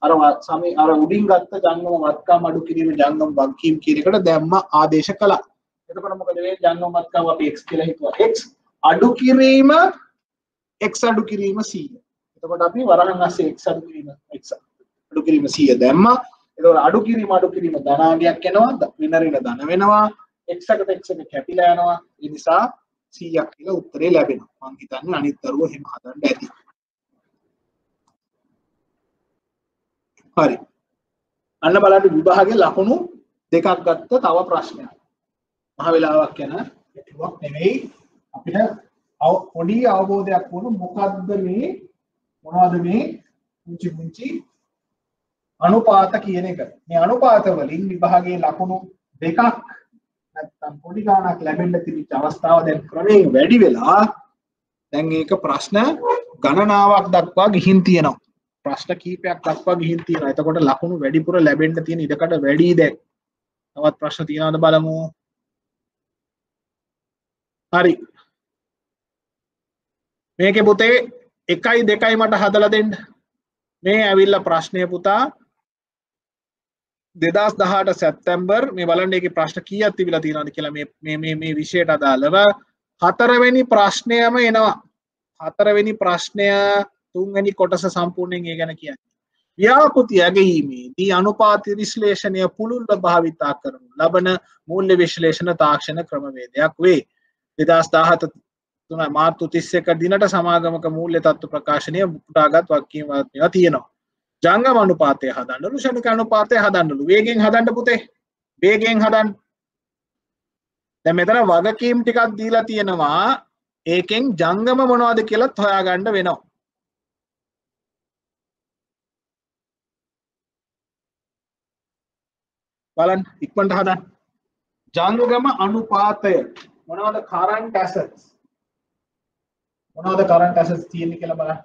අර සමේ අර උඩින් ගත්ත ජංගම වත්කම් අඩු කිරීම ජංගම වගකීම් කියන එකට දැම්ම ආදේශ කළා. එතකොට මොකද වෙන්නේ ජංගම වත්කම් අපි x කියලා හිතුවා x අඩු කිරීම x අඩු කිරීම 100. එතකොට අපි වරහන් අස්සේ x අඩු කිරීම x අඩු කිරීම 100 දැම්මා. එතකොට අඩු කිරීම අඩු කිරීම ධනාගයක් එනවා. විනරින ධන වෙනවා. x එකට x එක කැපිලා යනවා. ඒ නිසා 100ක් කියලා උත්තරේ ලැබෙනවා මං හිතන්නේ අනිත් දරුවෝ එහෙම හදන්න ඇති හරි අන්න බලන්න විභාගයේ ලකුණු දෙකක් ගත්ත තව ප්‍රශ්නයක් මහ වෙලාවක් යන ටිකක් නෙවෙයි අපිට පොඩි අවබෝධයක් වුණු මොකද්ද මේ මොනවද මේ පුංචි පුංචි අනුපාත කියන එක. මේ අනුපාත වලින් විභාගයේ ලකුණු දෙකක් නැත්තම් පොඩි ගාණක් ලැබෙන්න තිබිච්ච අවස්ථාව දැන් ක්‍රමයෙන් වැඩි වෙලා දැන් ඒක ප්‍රශ්න ගණනාවක් දක්වා ගිහින් තියෙනවා. ප්‍රශ්න කීපයක් දක්වා ගිහින් තියෙනවා. එතකොට ලකුණු වැඩිපුර ලැබෙන්න තියෙන ඉඩකඩ වැඩි දැන්. තවත් ප්‍රශ්න තියෙනවද බලමු? හරි. මේකේ පුතේ එකයි දෙකයි මට හදලා දෙන්න. මේ ඇවිල්ලා ප්‍රශ්නය පුතා දෙදස් දහට සැත්තැම්බර් මේ බලන්න එක ප්‍රශ්න කියත් තිබිලා තියෙනද කියලා මේ මේ විෂයට අදාළව හතරවෙනි ප්‍රශ්නයම එනවා. හතරවෙනි ප්‍රශ්නය තුන්වැනි කොටස සම්පූර්ණයෙන් ඒ ගැන කියන්න. ව්‍යාපෘති ඇගීමේදී අනුපාති විශ්ලේෂණය පුළුල්ව භාවිතා කරනු ලබන මූල්‍ය විශ්ලේෂණ තාක්ෂණ ක්‍රමවේදයක් වේ. දෙදස් දාහත තුන මාර්තු තිස්සක දිනට සමාගමක මූල්‍ය තත්ව ප්‍රකාශනය පුටාගත් වක්කීම තියෙනවා. ජංගම අනුපාතය හදන්නලු ෂණික අනුපාතය හදන්නලු. වේගෙන් හදන්න පුතේ. වේගෙන් හදන්න. දැන් මෙතන වගකීම් ටිකක් දීලා තියෙනවා. ඒකෙන් ජංගම මොනවද කියලාත් හොයාගන්න වෙනවා. බලන්න ඉක්මනට හදන්න. ජංගම අනුපාතය. මොනවද current assets? මොනවද current assets තියෙන්නේ කියලා බලන්න.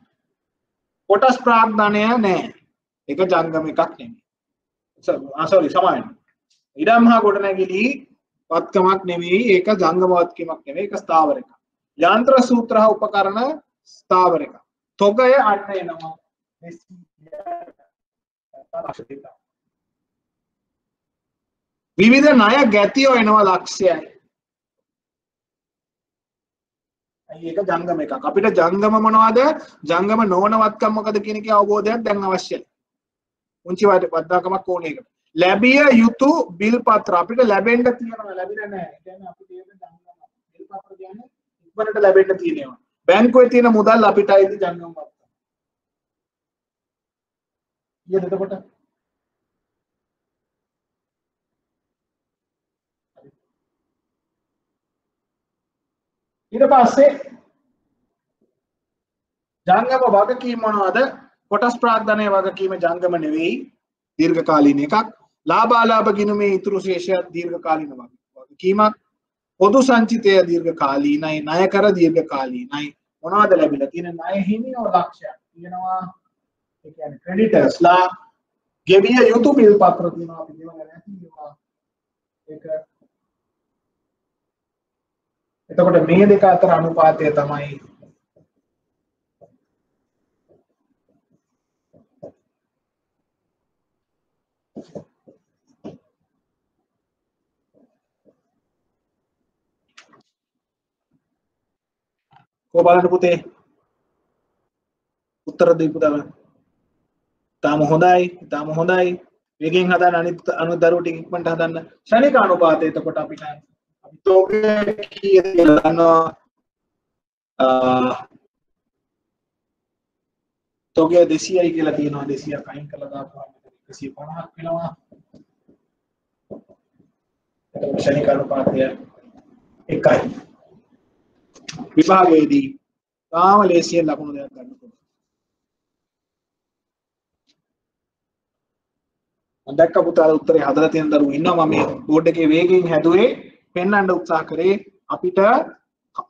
කොටස් ප්‍රාග්ධනය නෑ. එක ජංගම එකක් නෙමෙයි. ආසෝරි සමායන ඉඩම් හා ගොඩනැගිලි වත්කමක් නෙවෙයි ඒක ජංගමවත්කමක් නෙවෙයි ඒක ස්ථාවර එකක්. යන්ත්‍ර සූත්‍ර හා උපකරණ ස්ථාවර එකක්. තොගය අන්න එනවා. විවිධ ණය ගැතියෝ එනවා ලක්ෂයයි. ඒක ජංගම එකක්. අපිට ජංගම මොනවද? ජංගම නොවන වත්කම් මොකද කියන එකේ අවබෝධයක් දැන් අවශ්‍යයි. පුංචි වද්දාකමක් ඕනේ එකට. ලැබිය යුතු බිල් පත්‍ර අපිට ලැබෙන්න තියෙනවා ලැබිලා නැහැ. ඒ කියන්නේ අපිට ඒක ජංගම බිල් පත්‍ර කියන්නේ ඉක්මනට ලැබෙන්න තියෙනවා. බැංකුවේ තියෙන මුදල් අපිට අයිති ජංගම පත්‍ර. ඊයද එතකොට ඊට පස්සේ ජංගම වගකීම් මොනවද කොටස් ප්‍රාග්ධනය වගකීම ජංගම නෙවෙයි දීර්ඝකාලීන එකක්. ලාභාලාභ ගිණුමේ ඉතුරු ශේෂයක් දීර්ඝකාලීන වගකීමක්. පොදු සංචිතය දීර්ඝකාලීනයි ණය කර දීර්ඝකාලීනයි. මොනවද ලැබිලා තියෙන ණය හිමියෝ ලක්ෂයක් තියෙනවා. ඒ කියන්නේ ක්‍රෙඩිටර්ස්ලා ගෙවිය යුතු බිල් පත්‍ර තියෙනවා. අපි ගෙවලා නැති ඒවා ඒක එතකොට මේ දෙක අතර අනුපාතය තමයි කො බලන්න පුතේ. උත්තර දීපු තව තාම හොඳයි තාම හොඳයි. වේගෙන් හදන්න අනිත් අනුදරුව ටික ඉක්මනට හදන්න. ක්ෂණික අනුපාතය එතකොට අපිට අපි තෝග කීයද කියලා දන්නවා. තෝගය 200යි කියලා තියෙනවා 200ක් අයින් කරලා දාපුවාම 150ක් වෙනවා. එතකොට ක්ෂණික අනුපාතය එකයි. විභාගයේදී තාම ලේසියෙන් ලකුණු දෙයක් ගන්න පුළුවන්. මම දැක්ක පුතා උත්තරේ හදලා තියෙන දරුවෝ ඉන්නවා. මම මේ බෝඩ් එකේ වේගෙන් හැදුවේ පෙන්වන්න උත්සාහ කරේ අපිට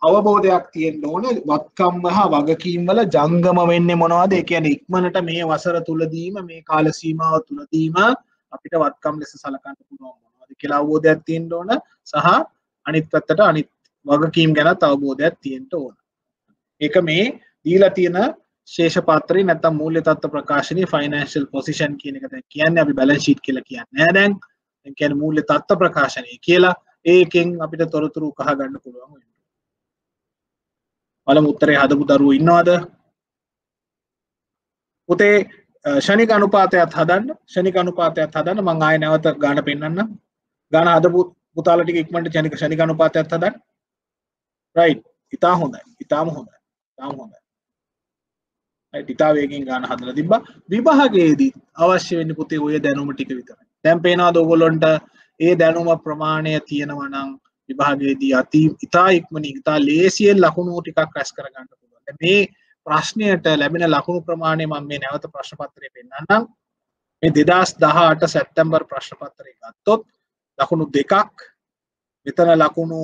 අවබෝධයක් තියෙන්න ඕනේ. වත්කම් හා වගකීම් වල ජංගම වෙන්නේ මොනවද? ඒ කියන්නේ ඉක්මනට මේ වසර තුලදීම මේ කාල සීමාව තුලදීම අපිට වත්කම් ලෙස සලකන්න පුළුවන් මොනවද කියලා අවබෝධයක් තියෙන්න ඕන. සහ අනිත් පැත්තට අනිත් වගකීම් ගැනත් අවබෝධයක් තියෙන්ට ඕන. ඒක මේ දීලා තියෙන ශේෂපත්‍රය නැත්තම් මූල්‍ය තත්ත්ව ප්‍රකාශනයේ ෆයිනෑන්ෂල් පොසිෂන් කියන එක දැන් කියන්නේ අපි බැලන්ස් ෂීට් කියලා කියන්නේ නෑ දැන්. ඒ කියන්නේ මූල්‍ය තත්ත්ව ප්‍රකාශනය කියලා. ඒකෙන් අපිට තොරතුරු කහ ගන්න පුළුවන් වෙනවා. බලමු උත්තරේ හදපු දරුවෝ ඉන්නවද? පුතේ ෂණික අනුපාතයත් හදන්න. ෂණික අනුපාතයත් හදන්න. මං ආයෙ නැවත ගාන පෙන්වන්නම් ගාන හදපු පුතාලා ටික ඉක්මනට ෂණික ෂණික අනුපාතයත් හදන්න. රයිට් ඉතා හොඳයි. ඉතාම හොඳයි. ඉතාම හොඳයි. ඉතා වේගෙන් ගාන හදලා තිබ්බා. විභාගයේදී අවශ්‍ය වෙන්නේ පුතේ ඔය දැනුම ටික විතරයි. දැන් පේනවාද ඔයගොල්ලන්ට? ඒ දැනුම ප්‍රමාණය තියෙනවා නම් විභාගයේදී අති ඉතා ඉක්මනින් ඉතා ලේසියෙන් ලකුණු ටිකක් රැස් කරගන්න පුළුවන්. මේ ප්‍රශ්නයට ලැබෙන ලකුණු ප්‍රමාණය මම මේ නැවත ප්‍රශ්න පත්‍රය පෙන්වන්නම් මේ 2018 සැප්තැම්බර් ප්‍රශ්න පත්‍රය ගත්තොත් ලකුණු දෙකක් මෙතන ලකුණු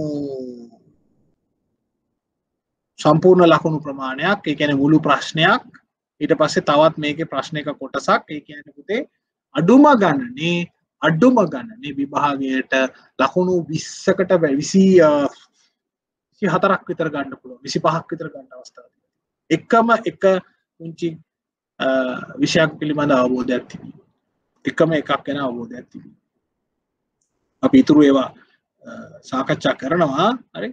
සම්පූර්ණ ලකුණු ප්‍රමාණයක් ඒ කියන්නේ මුළු ප්‍රශ්නයක්. ඊට පස්සේ තවත් මේකේ ප්‍රශ්නයක කොටසක් ඒ කියන්නේ පුතේ අඩුම ගණනේ අඩුම ගණනේ. විභාගයට ලකුණු 20කට 20 24ක් විතර ගන්න පුළුවන්. 25ක් විතර ගන්න අවස්ථා එකම එක පුංචි විෂයක් පිළිබඳ අවබෝධයක් තිබීම. එකම එකක් ගැන අවබෝධයක් තිබීම. අපි ඉතුරු ඒවා සාකච්ඡා කරනවා. හරි?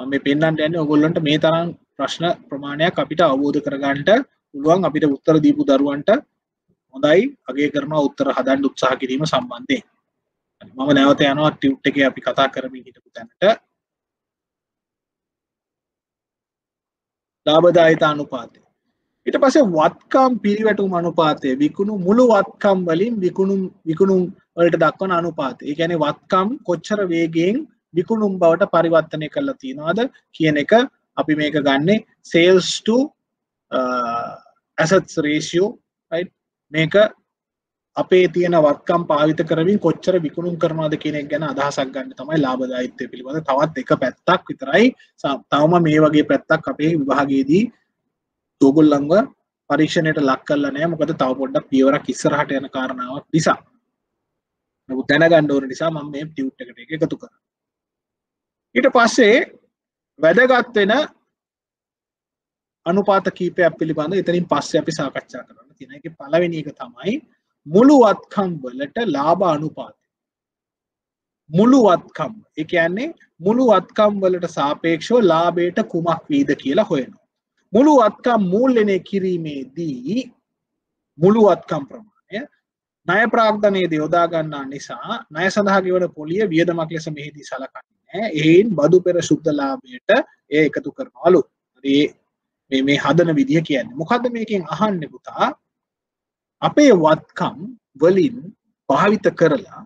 මම පෙන්වන්න යන්නේ ඔයගොල්ලන්ට මේ තරම් ප්‍රශ්න ප්‍රමාණයක් අපිට අවබෝධ කරගන්නට පුළුවන්. අපිට උත්තර දීපු දරුවන්ට හොඳයි. අගේ කරනවා උත්තර හදන්න උත්සාහ කිරීම සම්බන්ධයෙන්. මම නැවත යනවා ටියුට් එකේ අපි කතා කරමින් හිටපු තැනට. ලාභදායිතා අනුපාතය. ඊට පස්සේ වත්කම් පිරිවැටුම් අනුපාතය. විකුණු මුළු වත්කම් වලින් විකුණු විකුණුම් වලට දක්වන අනුපාතය. ඒ කියන්නේ වත්කම් කොච්චර වේගයෙන් විකුණුම් බවට පරිවර්තනය කරලා තියෙනවද කියන එක අපි මේක ගන්නේ sales to uh, assets ratio right? මේක අපේ තියෙන වත්කම් පාවිත කරමින් කොච්චර විකුණුම් කරනවාද කියන එක ගැන අදහසක් ගන්න තමයි ලාභදායීත්වය පිළිබඳ තවත් එක පැත්තක් විතරයි. තවම මේ වගේ පැත්තක් අපේ විභාගයේදී ඕගොල්ලන්ව පරීක්ෂණයට ලක් කරලා නැහැ. මොකද තව පොඩ්ඩක් පියවරක් ඉස්සරහට යන කාරණාවක් නිසා. නමුත් දැනගන්න ඕන නිසා මම මේ ටියුට් එකට එක එකතු කරා ඊට පස්සේ වැදගත් වෙන අනුපාත කීපයක් පිළිබඳ එතනින් පස්සේ අපි සාකච්ඡා කරන්න තියෙන එකේ පළවෙනි එක තමයි මුළු වත්කම් වලට ලාභ අනුපාතය. මුළු වත්කම්. ඒ කියන්නේ මුළු වත්කම් වලට සාපේක්ෂව ලාභයට කුමක් වීද කියලා හොයනවා. මුළු වත්කම් මූල්‍යනය කිරීමේදී මුළු වත්කම් ප්‍රමාණය ණය ප්‍රාග්ධනයේදී යොදා ගන්නා නිසා ණය සඳහා ගෙවන පොලිය වියදමක් ලෙස මෙහිදී සලකන්නේ එයින් බදු පෙර සුද්ධ ලාභයට එය එකතු කරනවලු. මේ මේ හදන විදිහ කියන්නේ. මොකද්ද මේකෙන් අහන්නේ පුතා? අපේ වත්කම් වලින් භාවිත කරලා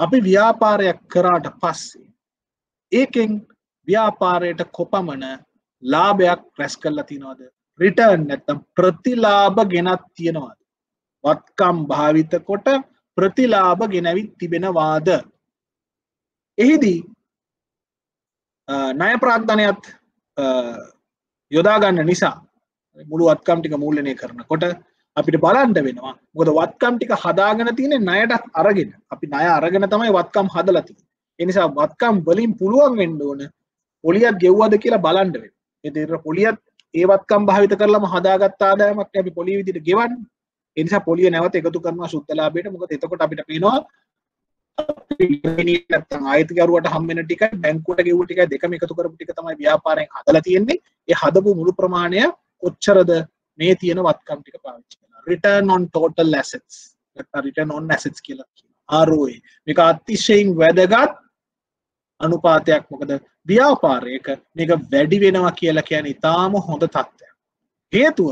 අපි ව්‍යාපාරයක් කරාට පස්සේ ඒකෙන් ව්‍යාපාරයට කොපමණ ලාභයක් රැස් කරලා තියනවද? රිටර්න් නැත්තම් ප්‍රතිලාභ ගෙනත් තියෙනවාද? වත්කම් භාවිත කොට ප්‍රතිලාභ ගෙනවිත් තිබෙනවාද? එහිදී ණය ප්‍රාග්ධනයත් යොදාගන්න නිසා මුළු වත්කම් ටික මූල්‍යනය කරනකොට අපිට බලන්ට වෙනවා. මොකද වත්කම් ටික හදාගෙන තියෙන ණයට අරගෙන. අපි ණය අරගෙන තමයි වත්කම් හදලා තියෙන්නේ. ඒ නිසා වත්කම් වලින් පුළුවන් වෙන්න ඕන පොලියක් ගෙව්වද කියලා බලන්න වෙනවා. ඒ දෙර පොලියත් ඒ වත්කම් භාවිත කරලාම හදාගත්ත ආදායමක් අපි පොලිය විදිහට ගෙවන්නේ. ඒ නිසා පොලිය නැවත එකතු කරනවා සුද්ධ ලාභයට. මොකද එතකොට අපිට පේනවා නැත්තම් ආයතකරුවට හම්බෙන ටික බැංකුවට ගෙව්ව ටික දෙකම එකතු කරපු ටික තමයි ව්‍යාපාරයෙන් හදලා තියෙන්නේ. ඒ හදපු මුළු ප්‍රමාණය කොච්චරද මේ තියෙන වත්කම් ටික පාවිච්චි කරනවා. Return on total assets. නැත්නම් return on assets කියලා කියනවා. ROA මේක අතිශයින් වැදගත් අනුපාතයක්. මොකද ව්‍යාපාරයක මේක වැඩි වෙනවා කියලා කියන්නේ ඉතාම හොඳ තත්ත්වයක්. හේතුව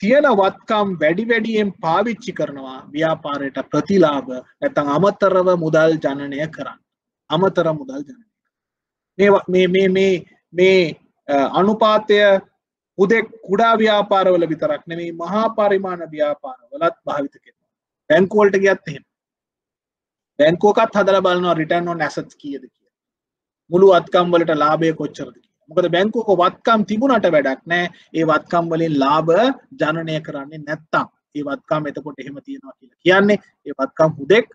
තියෙන වත්කම් වැඩි වැඩියෙන් පාවිච්චි කරනවා ව්‍යාපාරයට ප්‍රතිලාභ නැත්නම් අමතරව මුදල් ජනනය කරන්න. අමතර මුදල් ජනනය. මේ මේ මේ මේ අනුපාතය උදෙක් කුඩා ව්‍යාපාරවල විතරක් නෙමෙයි මහා පරිමාණ ව්‍යාපාරවලත් භාවිත කරනවා. බැංකු වලට ගියත් එහෙම. බැංකුවකත් හදලා බලනවා රිටර්න් ඔන් ඇසට්ස් කීයද කියලා. මුළු වත්කම් වලට ලාභය කොච්චරද මොකද බැංකුවක වත්කම් තිබුණට වැඩක් නෑ. ඒ වත්කම් වලින් ලාභ ජනනය කරන්නේ නැත්තම්. ඒ වත්කම් එතකොට එහෙම තියෙනවා කියලා කියන්නේ ඒ වත්කම් හුදෙක්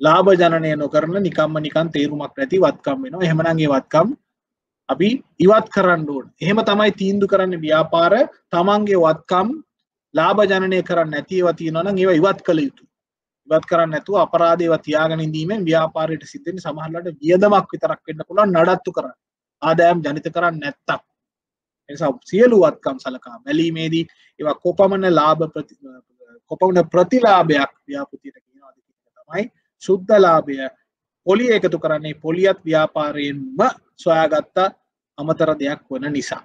ලාභ ජනනය නොකරන නිකම්ම නිකන් තේරුමක් නැති වත්කම් වෙනවා. එහෙමනම් ඒ වත්කම් අපි ඉවත් කරන්න ඕන. එහෙම තමයි තීන්දුව කරන්න ව්‍යාපාර. තමන්ගේ වත්කම් ලාභ ජනනය කරන්න නැති ඒවා තියෙනවා නම් ඒවා ඉවත් කළ යුතුයි. ඉවත් කරන්න නැතුව අපරාධ ඒවා තියාගෙන ඉඳීමෙන් ව්‍යාපාරයට සිද්ධ වෙන සමහරවිට වියදමක් විතරක් වෙන්න පුළුවන් නඩත්තු කරන්න. ආදායම් ජනිත කරන්න නැත්තම්. එනිසා සියලු වත්කම් සලකා බැලීමේදී ඒවා කොපමණ ලාභ කොපමණ ප්‍රතිලාභයක් ව්‍යාපෘතියට කියනවාද කියන තමයි සුද්ධ ලාභය. පොලිය එකතු කරන්නේ පොලියත් ව්‍යාපාරයෙන්ම සොයාගත්ත අමතර දෙයක් වන නිසා.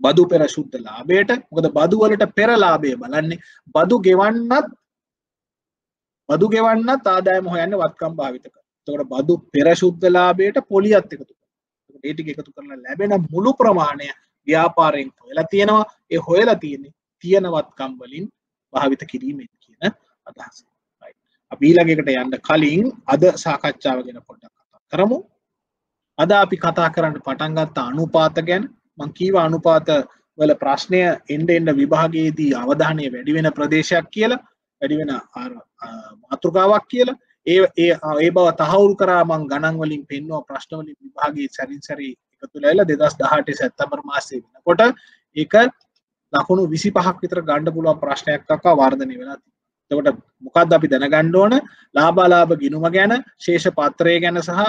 බදු පෙර ශුද්ධ ලාබයට මොකද බදුවලට පෙරලාබය බලන්නේ බදු ගෙවන්නත් බදු ගෙවන්නත් ආදායම හොයන්න වත්කම් භාවිතක තකට බදු පෙර ශුද්ධ ලාබයට පොලියත් එකතු ඒටික එකතු කරලා ලැබෙන මුළු ප්‍රමාණය ව්‍යාපාරයෙන් හොයලා තියෙනවා. ඒ හොයලා තියෙන්නේ තියෙනවත්කම් වලින් භාවිත කිරීමෙන් කියන අදහස. අපීලගකට යන්න කලින් අද සාකච්ඡාව ගැන පොඩ්ඩක් කතා කරමු. අද අපි කතා කරන්න පටන්ගත්ත අනුපාත ගැන මංකීව අනුපාත වල ප්‍රශ්නය එන්ඩ එන්ඩ විභාගයේදී අවධානය වැඩිවෙන ප්‍රදේශයක් කියලා වැඩිවෙන මාතෘකාවක් කියලා ඒ ඒ ඒ බව තහවුරු කරා මං ගණන් වලින් පෙන්වා ප්‍රශ්නවලින් විභාගයේ සැරින් සැරි එකතු ලැල දෙදස් දහට සැත්තමර මාසේ වෙනකොට ඒක ලකුණු විසි පහක් විතර ගණ්ඩ පුළුවන් ප්‍රශ්නයක්කක්කා වර්ධනය වෙලා තකොට මොකක්ද අපි දැනගණ්ඩ ඕන? ලාබාලාභ ගිනුම ගැන ශේෂ පත්‍රය ගැන සහ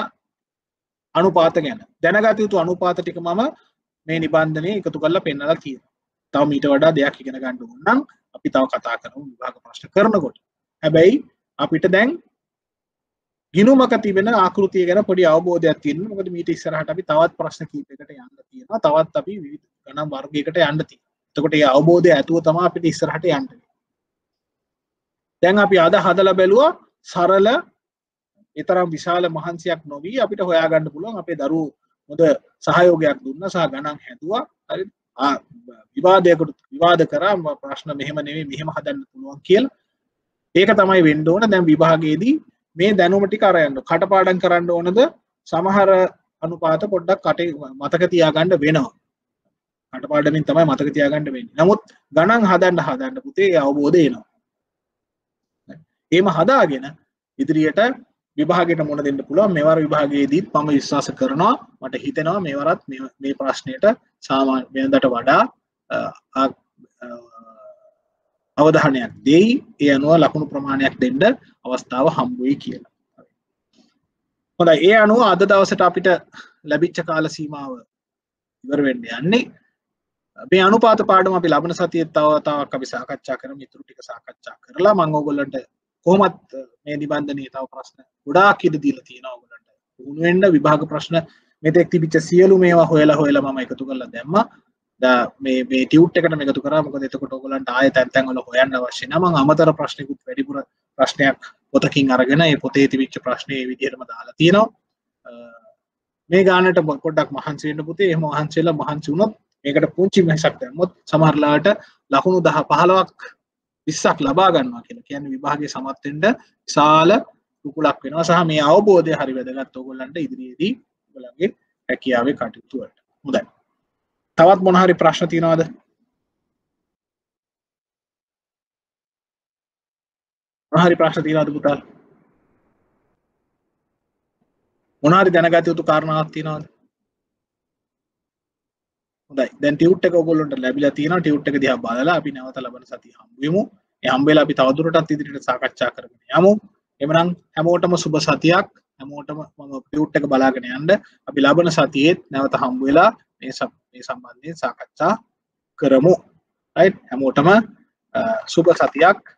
අනුපාත ගැන. දැනගත යුතු අනුපාත ටික මම මේ නිබන්ධනය එකතු කරලා පෙන්නලා තියෙන තව මීට වඩා දෙයක් ඉගෙන ගණ්ඩ උන්නම් අපි තව කතා කරමු විභාග ප්‍රශ්න කරනකොට. හැබැයි අපිට දැන් ගිනුමක තිබෙන ආකෘතිය ගැන පොඩි අවබෝධයක් තියෙනවා. මොකද මීට ඉස්සරහට අපි තවත් ප්‍රශ්න කීපයකට යන්න තියෙනවා. තවත් අපි විවිධ ගණන් වර්ගයකට යන්න තියෙනවා. එතකොට ඒ අවබෝධය ඇතුව තමයි අපිට ඉස්සරහට යන්න දැන් අපි අද හදලා බැලුවා සරල එතරම් විශාල මහන්සියක් නොවී අපිට හොයාගන්න පුළුවන් අපේ දරුවෝ හොඳ සහයෝගයක් දුන්න සහ ගණන් හැදුවා. හරි. විවාදයකට විවාද කරා. ප්‍රශ්න මෙහෙම නෙවෙයි මෙහෙම හදන්න පුළුවන් කියලා. ඒක තමයි වෙන්න ඕන. දැන් විභාගයේදී මේ දැනුම ටික අරයන්න. කටපාඩම් කරන්න ඕනද? සමහර අනුපාත පොඩ්ඩක් කටේ මතක තියාගන්න වෙනවා. කටපාඩමින් තමයි මතක තියාගන්න වෙන්නේ. නමුත් ගණන් හදන්න හදන්න පුතේ අවබෝධය එනවා. ඒම හදාගෙන ඉදිරියට විභාගයට මුණ දෙන්න පුළුවන්. මෙවර විභාගයේදීත් මම විශ්වාස කරනවා මට හිතෙනවා මේවරත් මේ ප්‍රශ්නයට සාමාන්‍ය වෙනදට වඩා අවධානයක් දෙයි ඒ අනුව ලකුණු ප්‍රමාණයක් දෙන්න අවස්ථාව හම්බුයි කියලා. හොඳ ඒ අනුව අද දවසට අපිට ලැබිච්ච කාල සීමාව ඉවර වෙන්න යන්නේ. මේ අනුපාත පාඩම අපි ලබන සතියේ තව තවක් අපි සාකච්ඡා කරමු. ඉතුරු ටික සාකච්ඡා කරලා මම ඕගොල්ලන්ට කොහොමත් මේ නිබන්ධනයේ තව ප්‍රශ්න ගොඩාක් ඉඩ දීලා තියෙනවා. ඔයගොල්ලන්ට පුහුණු වෙන්න විභාග ප්‍රශ්න මෙතෙක් තිබිච්ච සියලු මේවා හොයලා හොයලා මම එකතු කරලා දැම්මා. මේ මේ ටියුට් එකට එකතු කරා. මොකද එතකොට ඔයගොල්ලන්ට ආයෙ තැන් තැන් වල හොයන්න අවශ්‍ය නැහැ මම අමතර ප්‍රශ්නිකුත් වැඩිපුර ප්‍රශ්නයක් පොතකින් අරගෙන ඒ පොතේ තිබිච්ච ප්‍රශ්නේ ඒ විදිහටම දාලා තියෙනවා. මේ ගානට පොඩ්ඩක් මහන්සි වෙන්න පුතේ. එහෙම මහන්සි වෙලා මහන්සි වුණොත් මේකට පුංචි වෙනසක් දැම්මොත් සමහරලාට ලකුණු 10 15ක් 20ක් ලබා ගන්නවා කියලා කියන්නේ විභාගයේ සමත් වෙන්න විශාල කුකුලක් වෙනවා. සහ මේ අවබෝධය හරි වැදගත් ඕගොල්ලන්ට ඉදිරියේදී ඔයගොල්ලන්ගේ හැකියාවේ කටයුතු වලට. හොඳයි. තවත් මොන හරි ප්‍රශ්න තියෙනවද? මොන හරි ප්‍රශ්න තියෙනවද පුතා? මොන හරි දැනගත යුතු කාරණාවක් තියෙනවද? හොඳයි. දැන් ටියුට් එක ඔයගොල්ලන්ට ලැබිලා තියෙනවා. ටියුට් එක දිහා බලලා අපි නැවත ලබන සතිය හම්බ වෙමු. ඒ හම්බ වෙලා අපි තවදුරටත් ඉදිරියට සාකච්ඡා කරගෙන යමු. එමනම් හැමෝටම සුබ සතියක්. හැමෝටම මම ටියුට් එක බලාගෙන යන්න. අපි ලබන සතියේත් නැවත හම්බ වෙලා මේ මේ සම්බන්ධයෙන් සාකච්ඡා කරමු. රයිට් හැමෝටම සුබ සතියක්.